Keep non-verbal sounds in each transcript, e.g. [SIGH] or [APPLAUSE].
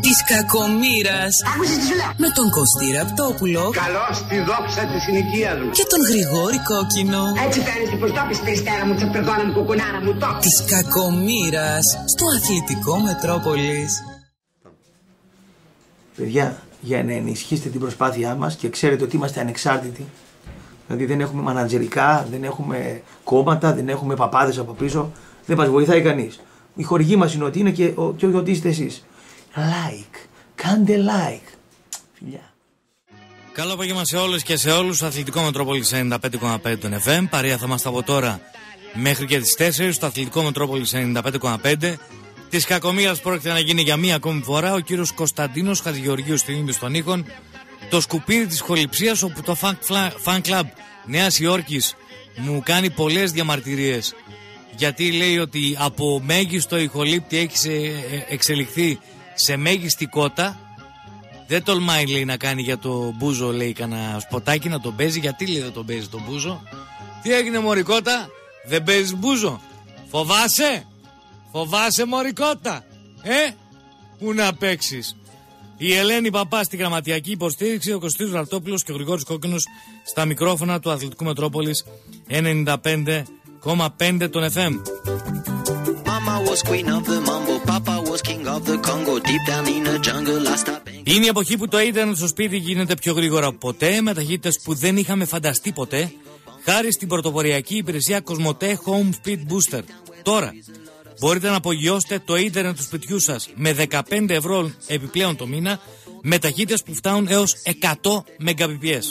Της κακομήρας Άκουσες τι σου λέω. Με τον Κωστή Ραπτόπουλο Καλώς στη δόξα της συνοικίας μου. Και τον Γρηγόρη Κόκκινο Έτσι φαίνεται πως το πεις περιστέρα μου, τσαπεδόνα μου, κουκουνάρα μου, το Της κακομήρας Στο αθλητικό Μετρόπολης Παιδιά, για να ενισχύσετε την προσπάθειά μας και ξέρετε ότι είμαστε ανεξάρτητοι. Δηλαδή δεν έχουμε μανατζερικά, δεν έχουμε κόμματα, δεν έχουμε παπάδες από πίσω. Δεν μας βοηθάει κανείς. Η χορηγή μας είναι ότι είναι και, ο, και ότι είστε εσείς. Like. Κάντε like. Φιλιά. Καλό απόγευμα σε όλους και σε όλους. Αθλητικό Μετρόπολης 95,5 των FM. Παρία θα είμαστε από τώρα μέχρι και τις 4 στο Αθλητικό Μετρόπολης 95,5. Της κακομοίρας πρόκειται να γίνει για μία ακόμη φορά ο κύριος Κωνσταντίνος Χατζηγεωργίου στην ύμνη των ήχων. Το σκουπίδι της χοληψίας όπου το fan, fan club Νέας Υόρκης μου κάνει πολλές διαμαρτυρίες γιατί λέει ότι από μέγιστο ηχολήπτη έχει εξελιχθεί σε μέγιστη κότα. Δεν τολμάει λέει να κάνει για το μπούζο λέει κανένα σποτάκι να τον παίζει. Γιατί λέει δεν τον παίζει τον μπούζο; Τι έγινε μωρικότα, δεν παίζεις μπούζο. Φοβάσαι, φοβάσαι μωρικότα; Ε, πού να παίξεις; Η Ελένη Παπά στη γραμματιακή υποστήριξη, ο Κωστής Ραρτόπουλος και ο Γρηγόρης Κόκκινος στα μικρόφωνα του Αθλητικού Μετρόπολης 95,5 των FM. Είναι η εποχή που το ίντερνετ στο σπίτι γίνεται πιο γρήγορα από ποτέ, με ταχύτητες που δεν είχαμε φανταστεί ποτέ, χάρη στην πρωτοποριακή υπηρεσία Κοσμοτέ Home Speed Booster. Τώρα, μπορείτε να απογειώσετε το ίντερνετ του σπιτιού σας με 15 ευρώ επιπλέον το μήνα, με ταχύτητες που φτάνουν έως 100 Mbps.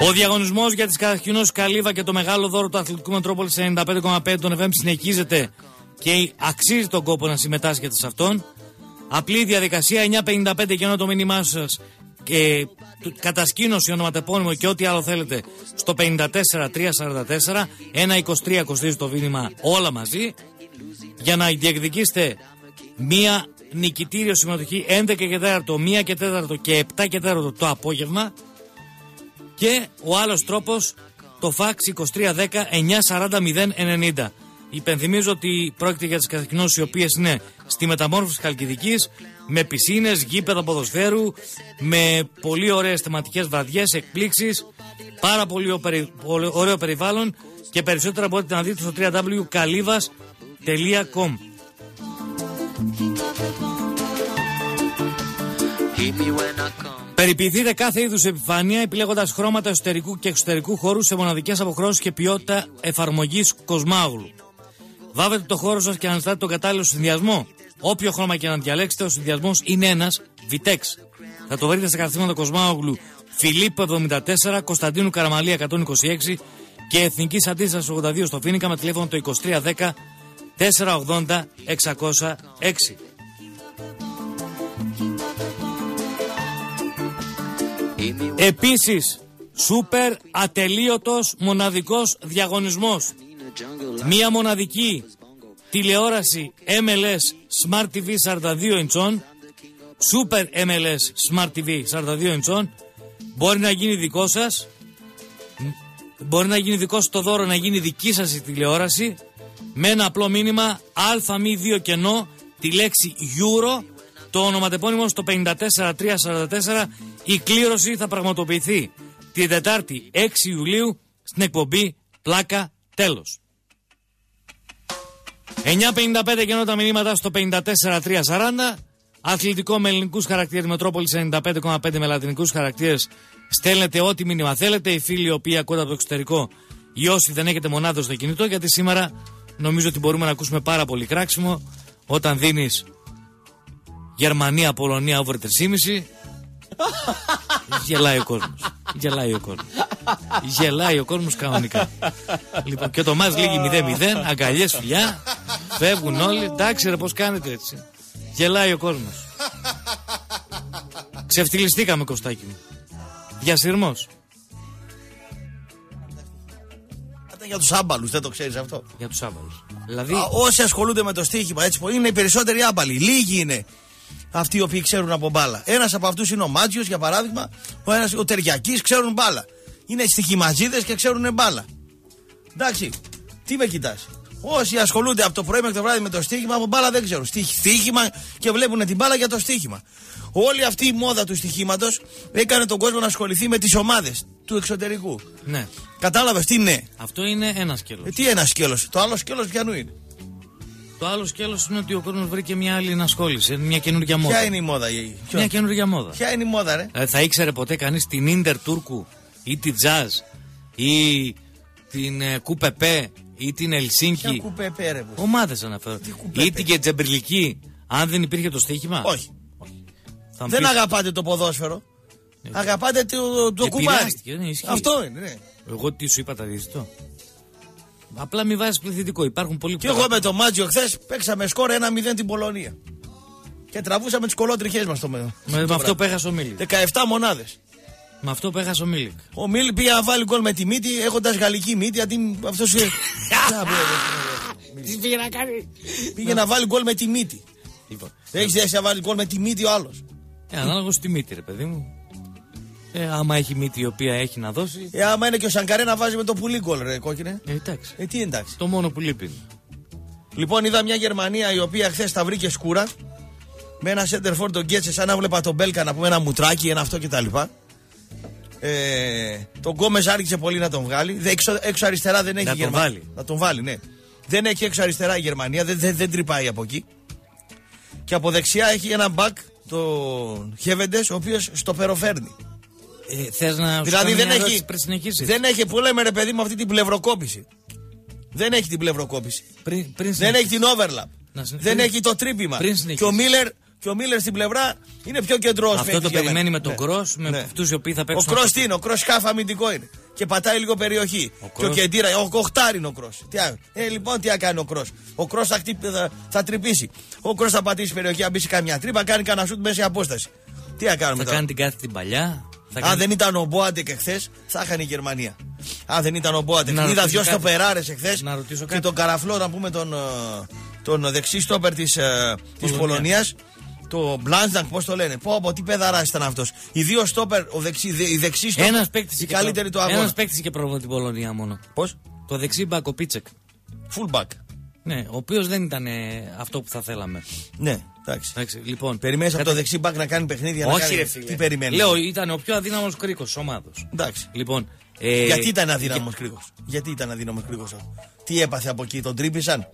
Ο διαγωνισμός για τις κατασκηνώσει Καλύβα και το μεγάλο δώρο του Αθλητικού Μετρόπολης 95,5 των FM συνεχίζεται και αξίζει τον κόπο να συμμετάσχετε σε αυτόν. Απλή διαδικασία 955 και το μήνυμά σας και κατασκήνωση, ονοματεπώνυμο και ό,τι άλλο θέλετε στο 54344. 1,23 κοστίζει το μήνυμα όλα μαζί για να διεκδικήσετε μία νικητήριο συμμετοχή 11 και 4, 1 και 4 και 7 και 4 το απόγευμα. Και ο άλλος τρόπος το fax 2310 940 090. Υπενθυμίζω ότι πρόκειται για τις κατακοινώσεις οι οποίες είναι στη μεταμόρφωση Χαλκιδικής με πισίνες, γήπεδα ποδοσφαίρου, με πολύ ωραίες θεματικές βραδιές, εκπλήξεις, πάρα πολύ ωραίο περιβάλλον και περισσότερα μπορείτε να δείτε στο www.kalivas.com Περιποιηθείτε κάθε είδους επιφάνεια επιλέγοντας χρώματα εσωτερικού και εξωτερικού χώρου σε μοναδικές αποχρώσεις και ποιότητα εφαρμογής Κοσμάγλου. Βάβετε το χώρο σας και αναζητάτε τον κατάλληλο συνδυασμό. Όποιο χρώμα και να διαλέξετε, ο συνδυασμός είναι ένας Vitex. Θα το βρείτε στα καταστήματα Κοσμάγλου Φιλίππο 74, Κωνσταντίνου Καραμαλία 126 και Εθνική Αντίσταση 82 στο Φίνικα με τηλέφωνο το 2310 480 606. Επίσης, σούπερ ατελείωτος μοναδικός διαγωνισμός. Μία μοναδική τηλεόραση MLS Smart TV 42 inch Super MLS Smart TV 42 inch μπορεί να γίνει δικό σας μπορεί να γίνει δικό σας το δώρο να γίνει δική σας η τηλεόραση με ένα απλό μήνυμα α2 κενό τη λέξη Euro το ονοματεπώνυμο στο 54344 η κλήρωση θα πραγματοποιηθεί την Τετάρτη 6 Ιουλίου στην εκπομπή Πλάκα Τέλος. 9.55 και τα μηνύματα στο 54.340. Αθλητικό με ελληνικούς χαρακτήρες Μετρόπολης 95,5 με λατινικούς χαρακτήρες. Στέλνετε ό,τι μήνυμα θέλετε. Οι φίλοι οι οποίοι ακούτε από το εξωτερικό ή όσοι δεν έχετε μονάδο στο κινητό, γιατί σήμερα νομίζω ότι μπορούμε να ακούσουμε πάρα πολύ κράξιμο όταν δίνεις Γερμανία, Πολωνία over 3,5. Γελάει ο κόσμος. Γελάει ο κόσμος. Γελάει ο κόσμος κανονικά. λοιπόν, και το μα λήγει 0-0, αγκαλιές φιλιά. Φεύγουν όλοι. Εντάξει, ρε, πώς κάνετε έτσι. Γελάει ο κόσμος. Ξεφτυλιστήκαμε, Κωστάκι μου. Διασυρμός. για τους άμπαλους, δεν το ξέρεις αυτό. Για τους άμπαλους. Δηλαδή... όσοι ασχολούνται με το στοίχημα, έτσι που είναι οι περισσότεροι άμπαλοι. Λίγοι είναι αυτοί οι οποίοι ξέρουν από μπάλα. Ένας από αυτούς είναι ο Μάτζιο, για παράδειγμα, ο, ένας, ο Τεριακής, ξέρουν μπάλα. Είναι στοιχημαζίδες και ξέρουν μπάλα. Εντάξει, τι με κοιτάς. Όσοι ασχολούνται από το πρωί μέχρι το βράδυ με το στοίχημα, από μπάλα δεν ξέρουν. Στίχ- Στοίχημα και βλέπουν την μπάλα για το στοίχημα. Όλη αυτή η μόδα του στοιχήματος έκανε τον κόσμο να ασχοληθεί με τις ομάδες του εξωτερικού. Ναι. Κατάλαβες τι είναι; Αυτό είναι ένας σκέλος. Ε, τι ένας σκέλος; Το άλλο σκέλος πιανού είναι. Το άλλο σκέλος είναι ότι ο κόσμος βρήκε μια άλλη ενασχόληση. μια καινούργια μόδα. Ποια είναι η μόδα, η- ποιο- Μια καινούργια μόδα. Ποια είναι η μόδα, ρε; Ε, θα ήξερε ποτέ κανείς την Ίντερ Τούρκου ή τη Τζαζ ή την ε, Κουπεπέ ή την Ποια Ελσίνκη. κουπέ πέρε. που- Ομάδες αναφέρω. κουπέπε; Ή την Κετζεμπριλική. Αν δεν υπήρχε το στοίχημα; Όχι. Θα μου Δεν πεις, αγαπάτε το ποδόσφαιρο. Αγαπάτε το, το κουμπάρι. Επηρεάστηκε, ναι, ισχύει. Αυτό είναι, ναι. Εγώ τι σου είπα τα αντίθετο. Απλά μη βάζεις πληθυντικό. Υπάρχουν πολλοί που. Και τα εγώ με αγαπούν. το Μάτζιο χθες παίξαμε σκορ 1-0 την Πολωνία. Και τραβούσαμε τις κολότριχές μας το μέλλον. Με, με αυτό που έχασε ο Μίλικ. 17 μονάδες. Με αυτό που έχασε ο Μίλικ. Ο Μίλ πήγε να βάλει γκολ με τη μύτη έχοντας γαλλική μύτη. Αντί αυτός [LAUGHS] Τι πήγε να κάνει. πήγε να βάλει γκολ με τη μύτη. Λοιπόν, Έχεις δέσει να βάλει γκολ με τη μύτη ο άλλος. ε, ανάλογος στη μύτη, ρε παιδί μου. Ε, άμα έχει μύτη η οποία έχει να δώσει. Ε, άμα είναι και ο Σανκαρέ να βάζει με το πουλί γκολ, ρε κόκκινε. Ε, εντάξει. Ε, τι εντάξει. Το μόνο που λείπει. είναι. Λοιπόν, είδα μια Γερμανία η οποία χθες τα βρήκε σκούρα. Με ένα center for τον Γκέτσε, σαν να βλέπα τον Μπέλκα να πούμε ένα μουτράκι, ένα αυτό κτλ. Ε, τον Γκόμες άρχισε πολύ να τον βγάλει. Δε, έξω, έξω αριστερά δεν έχει Να η τον Γερμανία. βάλει. Να τον βάλει, ναι. Δεν έχει έξω αριστερά η Γερμανία, δεν, δεν, δεν τρυπάει από εκεί. Και από δεξιά έχει ένα μπακ, τον Χέβεντες, ο οποίος στο περοφέρνει. Ε, Θες να σου Δηλαδή κάνω δεν μια έχει, ερώτηση πριν συνεχίσεις; δεν έχει που λέμε ρε παιδί μου αυτή την πλευροκόπηση. Δεν έχει την πλευροκόπηση. Πριν, πριν Δεν έχει συνεχίσεις. την overlap. Να συνε- Δεν πριν- έχει το τρύπημα. πριν Και συνεχίσεις. ο Μίλλερ και ο Μίλλερ στην πλευρά είναι πιο κεντρός. Αυτό το περιμένει με τον Κρός, με αυτούς οι οποίοι θα Ναι. Ο παίξουν Κρός αυτό. τι είναι, ο Κρός χάφ αμυντικό είναι. Και πατάει λίγο περιοχή. Ο και ο Kroos- Κεντήρα, ο Κοχτάρ είναι ο Κρός. Ε, λοιπόν, τι θα κάνει ο Κρός. Ο Κρός θα, χτύπ- θα, θα τρυπήσει. Ο Κρός θα πατήσει περιοχή, αν μπει σε καμιά τρύπα, κάνει κανένα σουτ μέση απόσταση. Τι θα κάνουμε Θα τώρα; κάνει την κάθε την παλιά. Θα Αν κάνει... δεν ήταν ο Μπόατεκ εχθές, θα είχαν η Γερμανία. Αν δεν ήταν ο Μπόατεκ. Να Είδα ρωτήσω δυο κάτι. στοπεράρε εχθές. Να ρωτήσω Και κάτι. τον Καραφλό, να πούμε τον, ε, τον δεξί στόπερ της της Πολωνίας. Πολωνίας. Το Μπλάνσντακ, πώς το λένε. Πω, πω, τι παιδαρά ήταν αυτός. Οι δύο στόπερ, ο δεξί, δε- η δεξί στόπερ. Ένας παίκτης η καλύτερη του Ένας αγώνα. παίκτης και πρόβλημα την Πολωνία μόνο. Πώς; Το δεξί μπακ, ο Πίστσεκ. Fullback. Ναι, ο οποίος δεν ήταν ε, αυτό που θα θέλαμε. Ναι, εντάξει. Εντάξει, λοιπόν. Περιμένεις από κατα- το δεξί μπακ να κάνει παιχνίδια. να Όχι, κάνει... ρε φίλε. Τι περιμένεις; Λέω, ήταν ο πιο αδύναμος κρίκος της ομάδος. Εντάξει. Λοιπόν. Ε, Γιατί ήταν αδύναμος κρίκος; Γιατί ήταν αδύναμος κρίκος αυτό; Τι έπαθε από εκεί, τον τρύπησαν;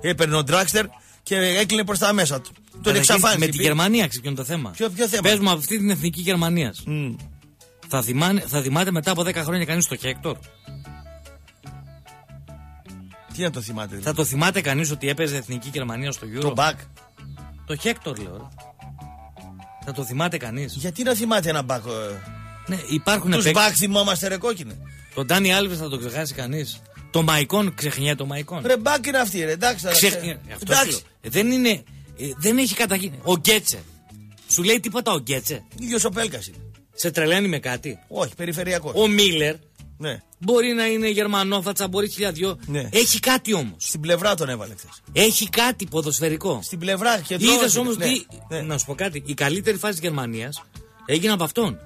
Έπαιρνε ο Ντράξλερ και έκλεινε προς τα μέσα του. Τον καταρχήν, εξαφάνισε. Με τη Πήγε- Γερμανία ξεκινούν το θέμα. Ποιο- ποιο θέμα; Πες μου αυτή την εθνική Γερμανίας. Μμ. Θα, θυμάνε, θα θυμάται μετά από 10 χρόνια κανείς το Χέκτορ; Τι να το θυμάται. δηλαδή; Θα το θυμάται κανείς ότι έπαιζε εθνική Γερμανία στο Euro; Το μπακ. Το Χέκτορ λέω. ρε. Θα το θυμάται κανείς; Γιατί να θυμάται ένα μπακ. Ναι, υπάρχουν Τους παίκτες. μπακ θυμόμαστε ρε κόκκινε. Τον Ντάνι Άλβες θα το ξεχάσει κανείς; Το Μαϊκόν ξεχνιέται το Μαϊκόν; Ρε μπακ είναι αυτή, ρε. Εντάξει. θα- Ξεχνιέ- Αυτό σου λέω. Εντάξει. Ε, Δεν είναι. ε, Δεν έχει καταγίνει. Ο Γκέτσε. Σου λέει τίποτα ο Γκέτσε; ίδιος ο Πέλκας είναι. Σε τρελαίνει με κάτι; Όχι, περιφερειακός. Ο Μίλλερ Ναι. μπορεί να είναι Γερμανόφατσα, μπορεί χιλιαδιό. Ναι. Έχει κάτι όμως. Στην πλευρά τον έβαλε χθε. Έχει κάτι ποδοσφαιρικό. Στην πλευρά και Είδες όμως τι. Ναι. Να σου πω κάτι. Η καλύτερη φάση της Γερμανίας έγινε από αυτόν.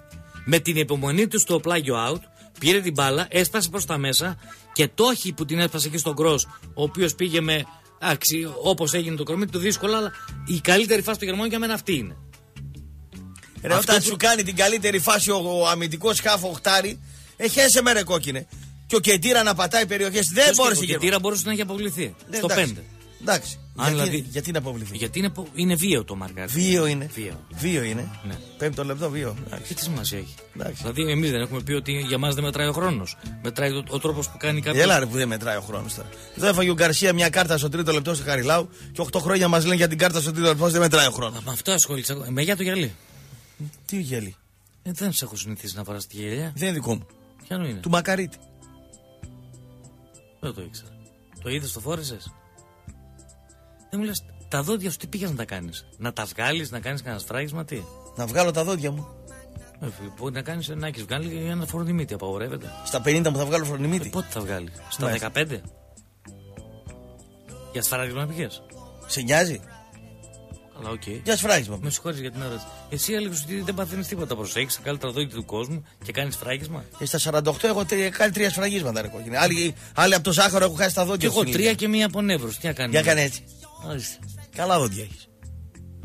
Με την υπομονή του στο πλάγιο out, πήρε την μπάλα, έσπασε προς τα μέσα και το όχι που την έσπασε εκεί στον Κρό, ο οποίος πήγε με. Εντάξει, όπως έγινε το κορμί του δύσκολα, αλλά η καλύτερη φάση του Γερμανού για μένα αυτή είναι. Ρε, Αυτό όταν που- σου κάνει την καλύτερη φάση ο, ο αμυντικός σκάφο οχτάρι, εχέσαι με ρε κόκκινε. Και ο Κεντήρα να πατάει περιοχές. Δεν Ποιος μπόρεσε και- η Ο Κετήρα μπορούσε να έχει αποβληθεί. Ναι, στο εντάξει. 5. Εντάξει. Αν γιατί, δηλαδή- γιατί να αποβληθεί; Γιατί είναι, πο- είναι βίαιο το μαρκάρι. Βίο είναι. Βίαιο. Βίο είναι. Ναι. Πέμπτο λεπτό βίο. Εντάξει. Και τι σημασία έχει. Εντάξει. Δηλαδή, εμείς δεν έχουμε πει ότι για μας δεν μετράει ο χρόνος. Μετράει ο, ο τρόπος που κάνει κάποιος. Έλα ρε που δεν μετράει ο χρόνος τώρα. Εδώ έφαγε ο Γκαρσία μια κάρτα στο τρίτο λεπτό στο Χαριλάου και 8 χρόνια μας λένε για την κάρτα στο τρίτο λεπτό δεν μετράει ο χρόνος. Με αυτό ασχολείσαι. εγώ. Με για το γυαλί. Τι γέλη. Ε, δεν σε έχω συνηθίσει να φοράς τη γυαλιά. Δεν είναι δικό μου. Ποια είναι; Του Μακαρίτη. Δεν το ήξερα. Το είδες, το φόρεσες; Δεν μου λες, τα δόντια σου τι πήγες να τα κάνεις; Να τα βγάλεις, να κάνεις κανένα σφράγισμα, τι; Να βγάλω τα δόντια μου. Ε, μπορεί να κάνεις να έχεις βγάλει ένα φρονιμίτη, απαγορεύεται. Στα 50 μου θα βγάλω Ε, φρονιμίτη. πότε θα βγάλεις, στα Μάλιστα. 15. Για σφράγισμα πήγες; Σε νοιάζει; Αλλά οκ. Για σφράγισμα. Με συγχωρείς για την ερώτηση. Εσύ έλεγε ότι δεν παθαίνεις τίποτα. Πώς έχεις τα καλύτερα δόντια του κόσμου και κάνεις σφράγισμα; Ε, στα 48 έχω τρία- κάνει τρία σφραγίσματα, ρε κόκκινε. Άλλοι, άλλοι από το ζάχαρο έχουν χάσει τα Και δόντια έχω στην τρία ηλικία. και μία από νεύρου. Τι να κάνεις. Για κάνε έτσι. Ορίστε. Καλά δόντια έχεις.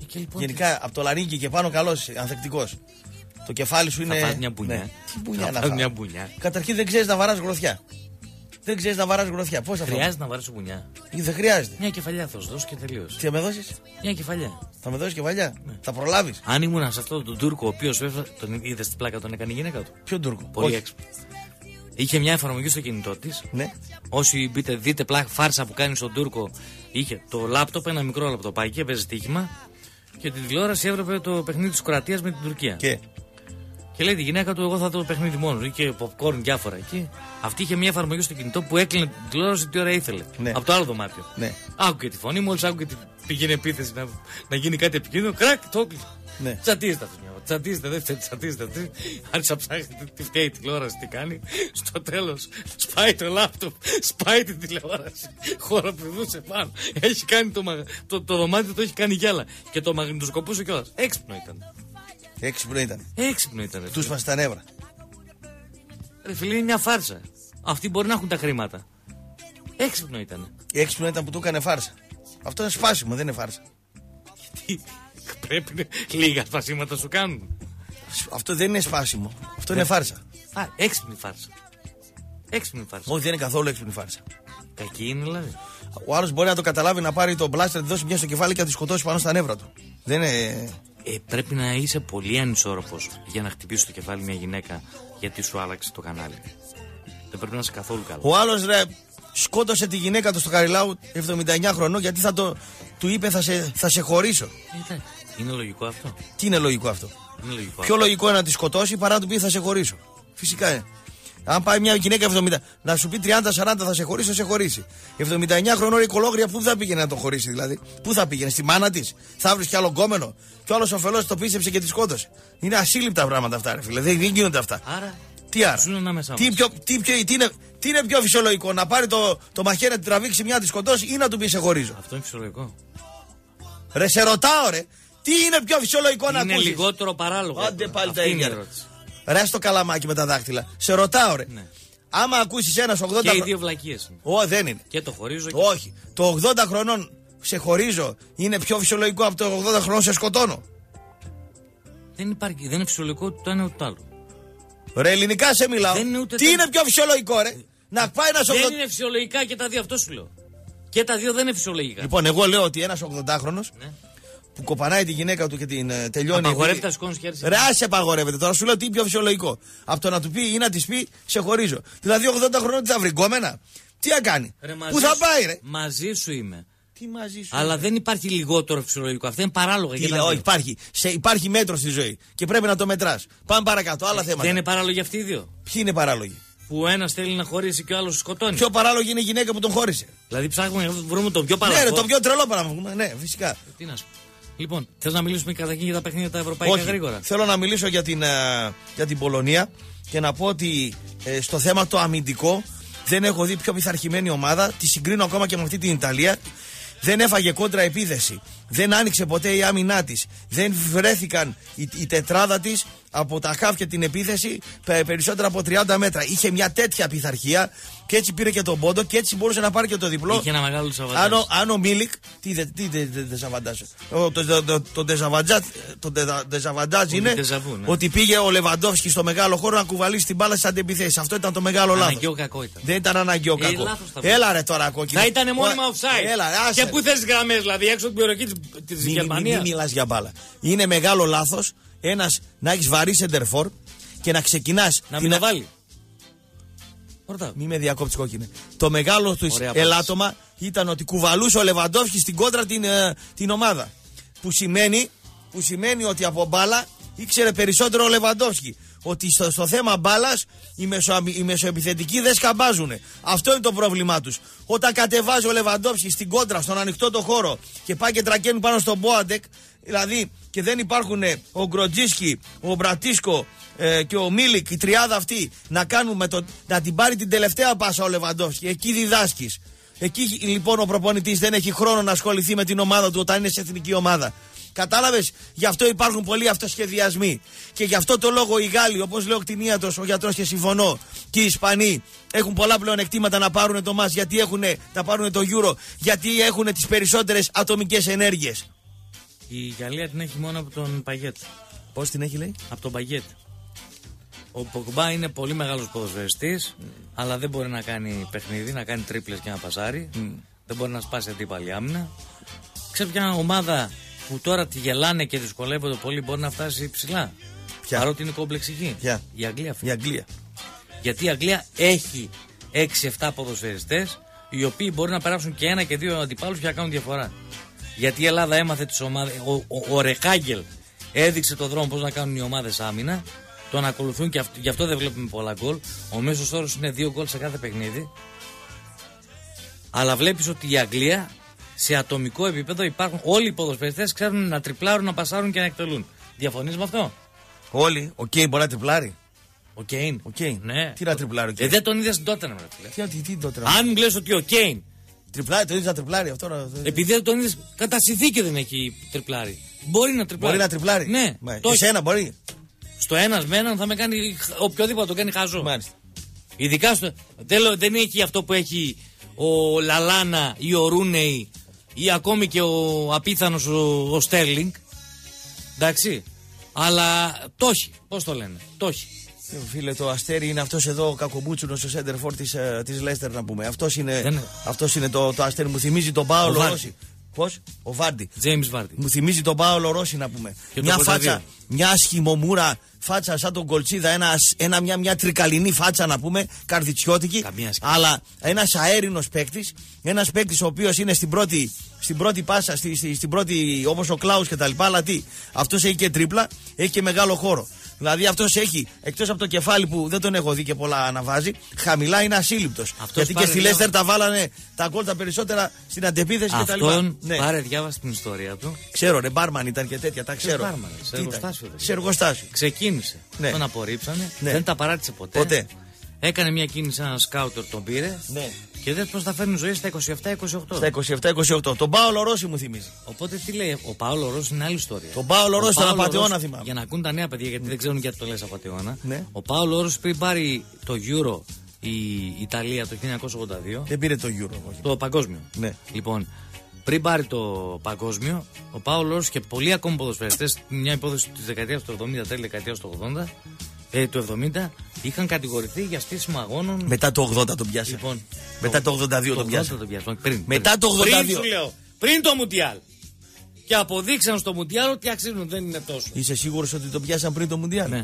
Ε, Και λοιπόν, Γενικά από το λαρίκι και πάνω καλός, ανθεκτικός. Το κεφάλι σου είναι. φας μια μπουνιά. Ναι. Τι μπουνιά Θα να φας φάω; μια μπουνιά. Καταρχήν δεν ξέρεις να βαράς γροθιά. Δεν ξέρεις να βαράς γροθιά. Πώς θα φάω. Χρειάζεται να βαρέσω μπουνιά. Ή Δεν χρειάζεται. Μια κεφαλιά θα σου δώσω και τελείω. Τι θα με δώσεις, Μια κεφαλιά. θα με δώσεις κεφαλιά; Ναι. Θα προλάβεις; Αν ήμουν σε αυτόν τον Τούρκο, ο οποίος τον είδες στην πλάκα, τον έκανε η γυναίκα του. Ποιον Τούρκο; Πολύ Όχι. έξυπνο. Είχε μια εφαρμογή στο κινητό της. Ναι. Όσοι μπείτε, δείτε πλάκα φάρσα που κάνει στον Τούρκο, είχε το λάπτοπ, ένα μικρό λαπτοπάκι, έπαιζε στοίχημα και την τηλεόραση έβλεπε το παιχνίδι της Κροατίας με την Τουρκία. Και... Και λέει τη γυναίκα του, Εγώ θα δω το παιχνίδι μόνος. Είχε popcorn διάφορα εκεί. Αυτή είχε μια εφαρμογή στο κινητό που έκλεινε την τηλεόραση τι ώρα ήθελε. Ναι. Από το άλλο δωμάτιο. Ναι. Άκουγε τη φωνή, μόλις άκουγε την πήγαινε επίθεση να, να γίνει κάτι επικίνδυνο. Κρακ, το έκλεισε. Ναι. Τσατίζεται αυτός μια Τσατίζεται, δεν φταίει, τσατίζεται αυτή. Άρχισε να ψάχνει τι- τι φταίει η τηλεόραση, τι κάνει. Στο τέλος σπάει το λάπτοπ, σπάει την τηλεόραση. Χοροπηδούσε πάνω. Έχει κάνει το, μαγα- το, το δωμάτιο, το έχει κάνει γυάλα. Και το μαγνητοσκοπούσε κιόλας. Έξυπνο ήταν. Έξυπνο ήταν. Έξυπνο ήταν. ρε Τους φίλε. σπασε τα νεύρα. Ρε φίλε, είναι μια φάρσα. Αυτοί μπορεί να έχουν τα χρήματα. Έξυπνο ήταν. Έξυπνο ήταν που του έκανε φάρσα. Αυτό είναι σπάσιμο, δεν είναι φάρσα. Τι, Πρέπει να- λίγα σπασίματα σου κάνουν. Αυτό δεν είναι σπάσιμο. Αυτό είναι φάρσα. Α, έξυπνη φάρσα. Έξυπνη φάρσα. Όχι, δεν είναι καθόλου έξυπνη φάρσα. Κακή είναι δηλαδή. Ο άλλος μπορεί να το καταλάβει να πάρει τον μπλάστερ, να τη δώσει μια στο κεφάλι και να τη σκοτώσει πάνω στα νεύρα του. Δεν είναι. Ε, πρέπει να είσαι πολύ ανισόρροπος για να χτυπήσεις το κεφάλι μια γυναίκα γιατί σου άλλαξε το κανάλι. Δεν πρέπει να είσαι καθόλου καλό. Ο άλλος ρε σκότωσε τη γυναίκα του στο Καριλάου 79 χρονών γιατί θα το, του είπε θα σε, θα σε χωρίσω. Ε, εντάξει. Είναι λογικό αυτό; Τι είναι λογικό αυτό; Είναι λογικό. Πιο αυτό. λογικό είναι να τη σκοτώσει παρά να του πει θα σε χωρίσω. Φυσικά είναι. Αν πάει μια γυναίκα 70, να σου πει 30-40 θα σε χωρίσει, θα σε χωρίσει. 79 χρονών οικολόγρια, πού θα πήγαινε να τον χωρίσει δηλαδή; Πού θα πήγαινε, στη μάνα της; Θα βρεις κι άλλο γκόμενο; Κι άλλος ωφελός το πίστεψε και τη σκότωσε. Είναι ασύλληπτα πράγματα αυτά, ρε φίλε. Δεν, δεν γίνονται αυτά. Άρα, Τι άρα; ζουν ανάμεσά Τι, μας. πιο, τι, πιο, τι, είναι, τι είναι πιο φυσιολογικό, να πάρει το, το μαχαίρι να την τραβήξει μια να τη σκοτώσει ή να του πει σε χωρίζω. Αυτό είναι φυσιολογικό. Ρε, σε ρωτάω, ρε. Τι είναι πιο φυσιολογικό να είναι ακούσεις; λιγότερο παράλογο. Άντε αυτό. πάλι τα Αυτή είναι ίδια. Η ρε. ερώτηση. Ρε στο καλαμάκι με τα δάχτυλα. Σε ρωτάω, ρε. Ναι. Άμα ακούσεις ένας 80 Και οι χρονών. δύο βλακίες είναι. Ω, δεν είναι. Και το χωρίζω και... Όχι. Το 80 χρονών σε χωρίζω είναι πιο φυσιολογικό από το 80 χρονών σε σκοτώνω. Δεν υπάρχει, δεν είναι φυσιολογικό το ένα ούτε το άλλο. Ρε, ελληνικά σε μιλάω. Δεν είναι ούτε Τι το- είναι πιο φυσιολογικό, ρε; Να πάει ένας 80. Δεν είναι φυσιολογικά και τα δύο, αυτό σου λέω. Και τα δύο δεν είναι φυσιολογικά. Λοιπόν, εγώ λέω ότι ένας 80χρονο Ναι. Που κοπανάει τη γυναίκα του και την ε, τελειώνει. Απαγορεύεται επειδή- να σηκώνεις χέρι. σε- Ρε, άσε απαγορεύεται. Τώρα σου λέω τι είναι πιο φυσιολογικό. Από το να του πει ή να της πει, σε χωρίζω. Δηλαδή 80 χρονών τι θα βρει, γκόμενα; Τι θα κάνει; Ρε, μαζί Πού θα σου- πάει, ρε; Μαζί σου είμαι. Τι μαζί σου. Αλλά δεν υπάρχει λιγότερο φυσιολογικό. Αυτό είναι παράλογο. Τι για τα λέω, δύο. όχι, υπάρχει. Σε, υπάρχει μέτρο στη ζωή και πρέπει να το μετράς. Πάμε παρακάτω. Άλλα θέματα. Δεν είναι παράλογοι αυτοί οι δύο; Ποιοι είναι παράλογοι; Που ένας θέλει να χωρίσει και ο άλλος σκοτώνει. Πιο παράλογη είναι η γυναίκα που τον χώρισε. Δηλαδή ψάχνουμε να βρούμε τον πιο Ναι, παράλογο. ρε, το πιο τρελό παράδειγμα. Ναι, φυσικά. Τι να σου πω. Λοιπόν, θες να μιλήσουμε καταρχήν για τα παιχνίδια τα ευρωπαϊκά Όχι. γρήγορα; Θέλω να μιλήσω για την, ε, για την Πολωνία και να πω ότι ε, στο θέμα το αμυντικό δεν έχω δει πιο πειθαρχημένη ομάδα. Τη συγκρίνω ακόμα και με αυτή την Ιταλία. Δεν έφαγε κόντρα επίθεση. Δεν άνοιξε ποτέ η άμυνά της. Δεν βρέθηκαν η, η τετράδα της από τα χαφ και την επίθεση πε- περισσότερα από 30 μέτρα. Είχε μια τέτοια πειθαρχία και έτσι πήρε και τον πόντο και έτσι μπορούσε να πάρει και το διπλό. Είχε ένα μεγάλο σαββατάζ. Αν ο, αν ο Μίλικ. Τι δε- τι δε- δε- δεζαβαντάζ. Ο- Το το- το- το δεζαβαντάζ το δεζα- δεζαβαντάζ είναι ντεζαβού, ναι. ότι πήγε ο Λεβαντόφσκι στο μεγάλο χώρο να κουβαλήσει την μπάλα στις αντεπιθέσει. Αυτό ήταν το μεγάλο λάθος. Αναγκαίο κακό ήταν. Δεν ήταν αναγκαίο Ε, κακό. λάθος τα Έλα ρε τώρα κόκκινο. Θα ήταν μόνιμα Ω, offside. Έλα, ρε, άσε, και ρε. πού θες γραμμές, δηλαδή έξω από την περιοχή τη Μη- μη- Γερμανίας. Μη μιλάς για μπάλα. Είναι μεγάλο λάθος ένας να έχεις βαρύ σεντερφόρ και να ξεκινάς. Να μην τα βάλει. Ρωτάω. Μη με διακόψεις κόκκινε. Το μεγάλο του Ωραία απάντηση. ελάττωμα ήταν ότι κουβαλούσε ο Λεβαντόφσκι στην κόντρα την, ε, την ομάδα. Που σημαίνει, που σημαίνει ότι από μπάλα ήξερε περισσότερο ο Λεβαντόφσκι. Ότι στο, στο θέμα μπάλας οι, μεσο, οι μεσοεπιθετικοί δεν σκαμπάζουν. Αυτό είναι το πρόβλημά τους. Όταν κατεβάζει ο Λεβαντόφσκι στην κόντρα, στον ανοιχτό το χώρο και πάει και τρακαίνει πάνω στον Μπόατενγκ, δηλαδή και δεν υπάρχουν ε, ο Γκροσίτσκι, ο Μπρατίσκο ε, και ο Μίλικ, η τριάδα αυτή, να, κάνουν με το, να την πάρει την τελευταία πάσα ο Λεβαντόφσκι. Εκεί διδάσκεις. Εκεί λοιπόν ο προπονητής δεν έχει χρόνο να ασχοληθεί με την ομάδα του όταν είναι σε εθνική ομάδα. Κατάλαβες, γι' αυτό υπάρχουν πολλοί αυτοσχεδιασμοί. Και γι' αυτό το λόγο οι Γάλλοι, όπως λέει ο κτηνίατο, ο γιατρός και συμφωνώ, και οι Ισπανοί έχουν πολλά πλεονεκτήματα να πάρουν το μα γιατί έχουν, να πάρουν το Euro, γιατί έχουν τις περισσότερες ατομικές ενέργειες. Η Γαλλία την έχει μόνο από τον Παγιέτ. Πώς την έχει, λέει; Από τον Παγιέτ. Ο Πογμπά είναι πολύ μεγάλος ποδοσφαιριστής, αλλά δεν μπορεί να κάνει παιχνίδι, να κάνει τρίπλες και να πασάρει. Δεν μπορεί να σπάσει αντίπαλη άμυνα. Ξέρω ποια ομάδα που τώρα τη γελάνε και δυσκολεύονται πολύ μπορεί να φτάσει ψηλά; Ποια; Παρότι είναι κόμπλεξική. Ποια; Η Αγγλία. φίλε. Η Αγγλία. Γιατί η Αγγλία έχει 6-7 ποδοσφαιριστές οι οποίοι μπορεί να περάσουν και ένα και δύο αντιπάλους και να κάνουν διαφορά. Γιατί η Ελλάδα έμαθε τις ομάδες. Ο, ο, ο Ρεχάγκελ έδειξε το δρόμο πώς να κάνουν οι ομάδες άμυνα. Τον ακολουθούν και αυτό, γι' αυτό δεν βλέπουμε πολλά γκολ. Ο μέσος όρος είναι δύο γκολ σε κάθε παιχνίδι. Αλλά βλέπεις ότι η Αγγλία σε ατομικό επίπεδο υπάρχουν όλοι οι ποδοσφαιριστές ξέρουν να τριπλάρουν, να πασάρουν και να εκτελούν. Διαφωνείς με αυτό; Όλοι, ο Κέιν μπορεί να τριπλάρει. Ο Κέιν. Ο Κέιν. Ναι. Τι να τριπλάρει ο Ε, Κέιν; δεν τον είδες τότε, ρε φίλε. Τι, τι, τι τότε. Αν μου λες ότι ο Κέιν, Τριπλάρει, το είδε να τριπλάρει αυτό. να- επειδή δεν τον είδες, κατά συνθήκη δεν έχει τριπλάρει. Μπορεί να τριπλάρει. Μπορεί να τριπλάρει. Ναι. Μα, Το έχει. Εσένα μπορεί. Στο ένας με έναν θα με κάνει. χ- Οποιοδήποτε το κάνει χάζο. Μάλιστα. Ειδικά στο. Δεν, λέω- δεν έχει αυτό που έχει ο Λαλάνα ή ο Ρούνεϊ ή ακόμη και ο απίθανος ο, ο Στέρλινγκ. Εντάξει. Αλλά το έχει. Πώς το λένε; Το έχει. Ε, Φίλε, το αστέρι είναι αυτός εδώ ο κακομπούτσουνος ο Σέντερφορ της της Λέστερ να πούμε. Αυτός είναι, Δεν είναι. αυτός είναι το, το αστέρι. Μου θυμίζει τον Πάολο Βάρντι. Ρώση. Πώς; Ο Βάρντι. James Βάρντι. Μου θυμίζει τον Πάολο Ρώση να πούμε. Και μια το φάτσα, 82. μια σχημομούρα φάτσα σαν τον Κολτσίδα, ένα, ένα, μια, μια τρικαλινή φάτσα να πούμε, καρδιτσιώτικη. Καμία σχέση. Αλλά ένας αέρινος παίκτης, ένας παίκτης ο οποίος είναι στην πρώτη, στην πρώτη πάσα, στη, στη, στην πρώτη, όπως ο Κλάους κτλ. Αλλά τι, αυτός έχει και τρίπλα, έχει και μεγάλο χώρο. Δηλαδή αυτός έχει, εκτός από το κεφάλι που δεν τον έχω δει και πολλά να βάζει, χαμηλά είναι ασύλληπτος. Γιατί και πάρε στη μια- Λέστερ τα βάλανε τα γκολ τα περισσότερα στην αντεπίθεση κτλ. Αυτόν Ναι. πάρε διάβασε την ιστορία του. Ξέρω, ρε, μπάρμαν ήταν και τέτοια, τα ξέρω. μπάρμαν, σε Τι ήταν; εργοστάσιο δεν Σε εργοστάσιο. Ξεκίνησε. Ναι. Τον απορρίψανε. Ναι. Δεν τα παράτησε ποτέ. Ποτέ. Έκανε μια κίνηση, ένα σκάουτερ τον πήρε. Ναι. Και δεν πώς θα φέρνει ζωή στα 27-28. Στα 27-28. Τον Πάολο Ρώση μου θυμίζει. Οπότε τι λέει, ο Πάολο Ρώση είναι άλλη ιστορία. Τον Πάολο Ο Ρώση ήταν Πάολο απατεώνα, Ρώση, θυμάμαι. Για να ακούν τα νέα παιδιά, γιατί δεν ξέρουν γιατί το λες απαταιώνα. Ναι. Ο Πάολο Ρώση πριν πάρει το Euro η Ιταλία το 1982, Δεν πήρε το Euro. όχι. το παγκόσμιο. Ναι. Λοιπόν, πριν πάρει το παγκόσμιο, ο Πάολο Ρώση και πολλοί ακόμη ποδοσφαιριστές, μια υπόθεση της δεκαετίας του 70, τέλη δεκαετίας του 80, ε, του 70, είχαν κατηγορηθεί για στήσιμο αγώνων. Μετά το 80 τον πιάσε. Λοιπόν, Μετά το 82 τον 80 πιάσε. τον πιάσε. Πριν, Μετά το 82. Πριν σου λέω. Πριν το Μουντιάλ. Και αποδείξαν στο Μουντιάλ ότι αξίζουν, δεν είναι τόσο. Είσαι σίγουρος ότι τον πιάσαν πριν το Μουντιάλ; Ναι.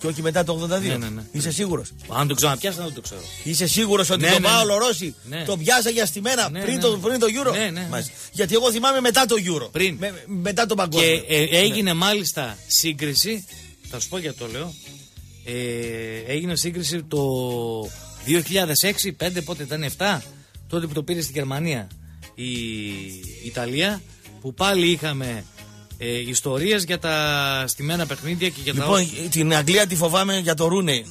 Και όχι μετά το 82. Ναι, ναι, ναι. Είσαι σίγουρος; Αν το ξαναπιάσαν, δεν το ξέρω. Είσαι σίγουρος ότι Ναι, τον ναι, Πάολο ναι. Ρώση Ναι. τον πιάσα για στημένα Ναι, πριν, ναι, το, ναι. πριν το Euro; Ναι, ναι, ναι. Μάλιστα. Γιατί εγώ θυμάμαι μετά το Euro. Πριν. Με- μετά τον παγκόσμιο. Και ε, έγινε μάλιστα σύγκριση. Θα σου πω γιατί το λέω. Ε, έγινε σύγκριση το 2006, 5 πότε ήταν 7, τότε που το πήρε στη Γερμανία η Ιταλία, που πάλι είχαμε ε, ιστορίες για τα στημένα παιχνίδια και για τα Λοιπόν, όσα- την Αγγλία τη φοβάμαι για το Ρούνεϊ.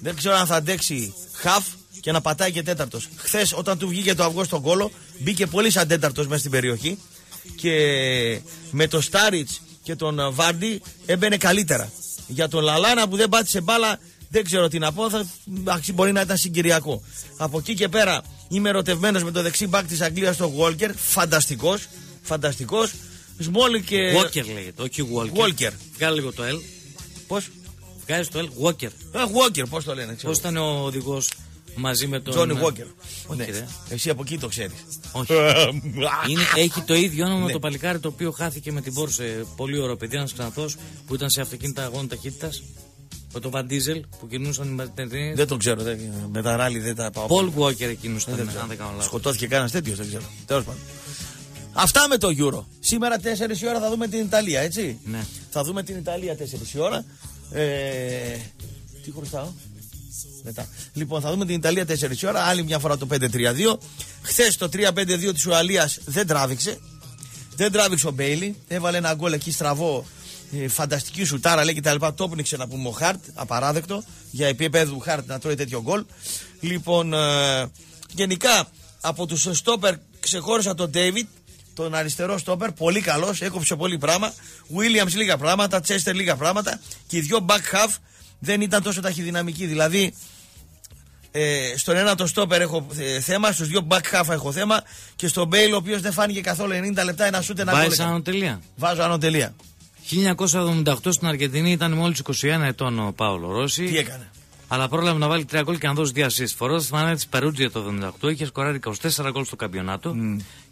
Δεν ξέρω αν θα αντέξει χαφ και να πατάει και τέταρτος. Χθες, όταν του βγήκε το αυγό στον κόλο, μπήκε πολύ σαν τέταρτος μέσα στην περιοχή. Και με το Στάριτς και τον ε, Βάρντι έμπαινε καλύτερα. Για τον Λαλάνα που δεν πάτησε μπάλα, δεν ξέρω τι να πω. Θα, εντάξει, μπορεί να ήταν συγκυριακό. Από εκεί και πέρα είμαι ερωτευμένος με το δεξί μπακ της Αγγλίας, τον Walker. Φανταστικός. Φανταστικός. Σμόλ και. Walker λέγεται, όχι Walker. Walker. Βγάλε λίγο το L. Πώς; Βγάζει το L, Walker. Ε, Walker, πώς το λένε, ξέρω. Πώς ήταν ο οδηγός; Μαζί με τον. Τζόνι Walker. Όχι, Ναι. ρε. Εσύ από εκεί το ξέρεις. Όχι. [LAUGHS] Είναι, έχει το ίδιο όνομα με Ναι. το παλικάρι το οποίο χάθηκε με την Πόρσε. Πολύ ωραίο παιδί, ένας ξανθό που ήταν σε αυτοκίνητα αγώνων ταχύτητας. Με τον Βαντίζελ που κινούσαν οι μαζιτετρίε. Δεν τον ξέρω. Δεν, με τα ράλι δεν τα πάω. Πολ Walker εκείνος ήταν, Δεν ξέρω. αν δεν κάνω λάθος. Σκοτώθηκε κανένας τέτοιος, δεν ξέρω. Τέλος πάντων. Αυτά με το Euro. Σήμερα 4 η ώρα θα δούμε την Ιταλία, έτσι. Ναι. Θα δούμε την Ιταλία 4 η ώρα. Ε, τι χρωστάω; Μετά. Λοιπόν, θα δούμε την Ιταλία 4 η ώρα. Άλλη μια φορά το 5-3-2. Χθες το 3-5-2 της Ουαλίας δεν τράβηξε. Δεν τράβηξε ο Μπέιλι. Έβαλε ένα γκολ εκεί στραβό. ε, φανταστική σουτάρα λέει και τα λοιπά. Το πνίξε να πούμε ο Χαρτ. Απαράδεκτο. Για επίπεδο Χαρτ να τρώει τέτοιο γκολ. Λοιπόν, ε, γενικά από τους στόπερ ξεχώρισα τον Ντέιβις. τον αριστερό στόπερ, πολύ καλός, έκοψε πολύ πράγμα. Williams λίγα πράγματα, Chester λίγα πράγματα. Και οι δυο μπακ χαφ δεν ήταν τόσο ταχυδυναμικοί. Δηλαδή, ε, στον ένα το στόπερ έχω ε, θέμα, στους δύο μπακ χαφ έχω θέμα και στον Μπέιλ ο οποίος δεν φάνηκε καθόλου 90 λεπτά ένα σούτ ένα γκολ. Βάζεις έκανε. άνω τελεία. Βάζω άνω τελεία. 1978 στην Αργεντινή ήταν μόλις 21 ετών ο Πάολο Ρώση. Τι έκανε; Αλλά πρόλαβε να βάλει 3 γκολ και να δώσει 2 assist. Φορώντας τη φανέλα της Περούτζια το 78, είχε σκοράρει 24 γκολ στο καμπιονάτο.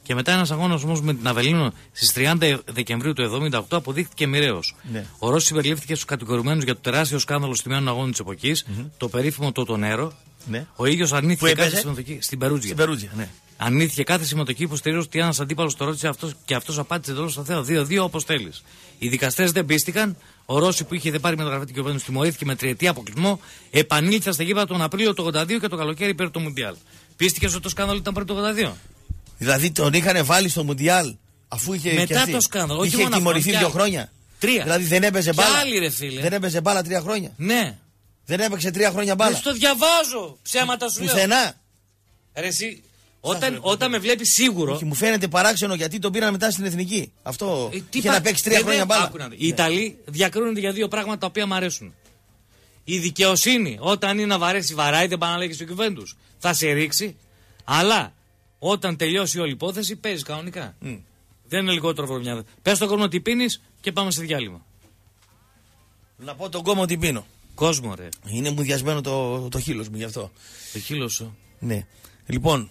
Και μετά ένας αγώνας όμως με την Αβελίνο στις 30 Δεκεμβρίου του 78 αποδείχθηκε μοιραίος. Ναι. Ο Ρώσης συμπεριλήφθηκε στους κατηγορουμένους για το τεράστιο σκάνδαλο στημένων αγώνων της εποχη το περίφημο Τότο Ναι. Ο ίδιος Πού αρνήθηκε κάθε έπαιζε; συμμετοχή στην Περούτζια. Στην Περούτζια, ναι. Αρνήθηκε κάθε συμμετοχή υποστηρίζω ότι ένας αντίπαλος το ρώτησε αυτός και αυτός απάντησε εντελώ στο Θεός. 2-2 όπως θέλεις. Οι δικαστές δεν πίστηκαν. Ο Ρώσης που είχε πάρει μεταγραφή την κυβέρνηση τιμωρήθηκε με τριετή αποκλεισμό. Επανήλθε στα γήπεδα τον Απρίλιο του 82 και το καλοκαίρι πήρε το Μουντιάλ. Πίστηκες ότι το σκάνδαλο ήταν πριν το 82. Δηλαδή τον είχαν βάλει στο Μουντιάλ αφού είχε. Μετά και αυτή. το σκάνδαλο, όχι Είχε μόνο αυτό, τιμωρηθεί κι δύο άλλοι. χρόνια. Τρία. Δηλαδή δεν έπαιζε Κι μπάλα. άλλοι, ρε φίλε. Δεν έπαιζε μπάλα τρία χρόνια. Ναι. Δεν έπαιξε τρία χρόνια Δεν μπάλα. στο διαβάζω. Ψέματα σου λέω. Πουθενά. Ρε, εσύ, όταν, όταν με βλέπεις σίγουρο. Και μου φαίνεται παράξενο γιατί τον πήραν μετά στην εθνική. Αυτό Ε, τι είχε πα- να παίξει τρία Ε, χρόνια δεν- μπάλα. άκου να δεις. Οι Ιταλοί διακρίνονται για δύο πράγματα τα οποία μου αρέσουν. Η δικαιοσύνη, όταν είναι να βαρέσει, βαράει, δεν πάει να λέγει στο κυβέρνητο. Θα σε ρίξει. Αλλά όταν τελειώσει όλη η υπόθεση, παίζεις κανονικά. Δεν είναι λιγότερο βρωμιά. Πες στον κόσμο τι πίνεις και πάμε σε διάλειμμα. Να πω τον κόμμα ότι πίνω. Κόσμο, ρε. Είναι μουδιασμένο το, το χείλος μου γι' αυτό. Το χείλος σου. Ναι. Λοιπόν,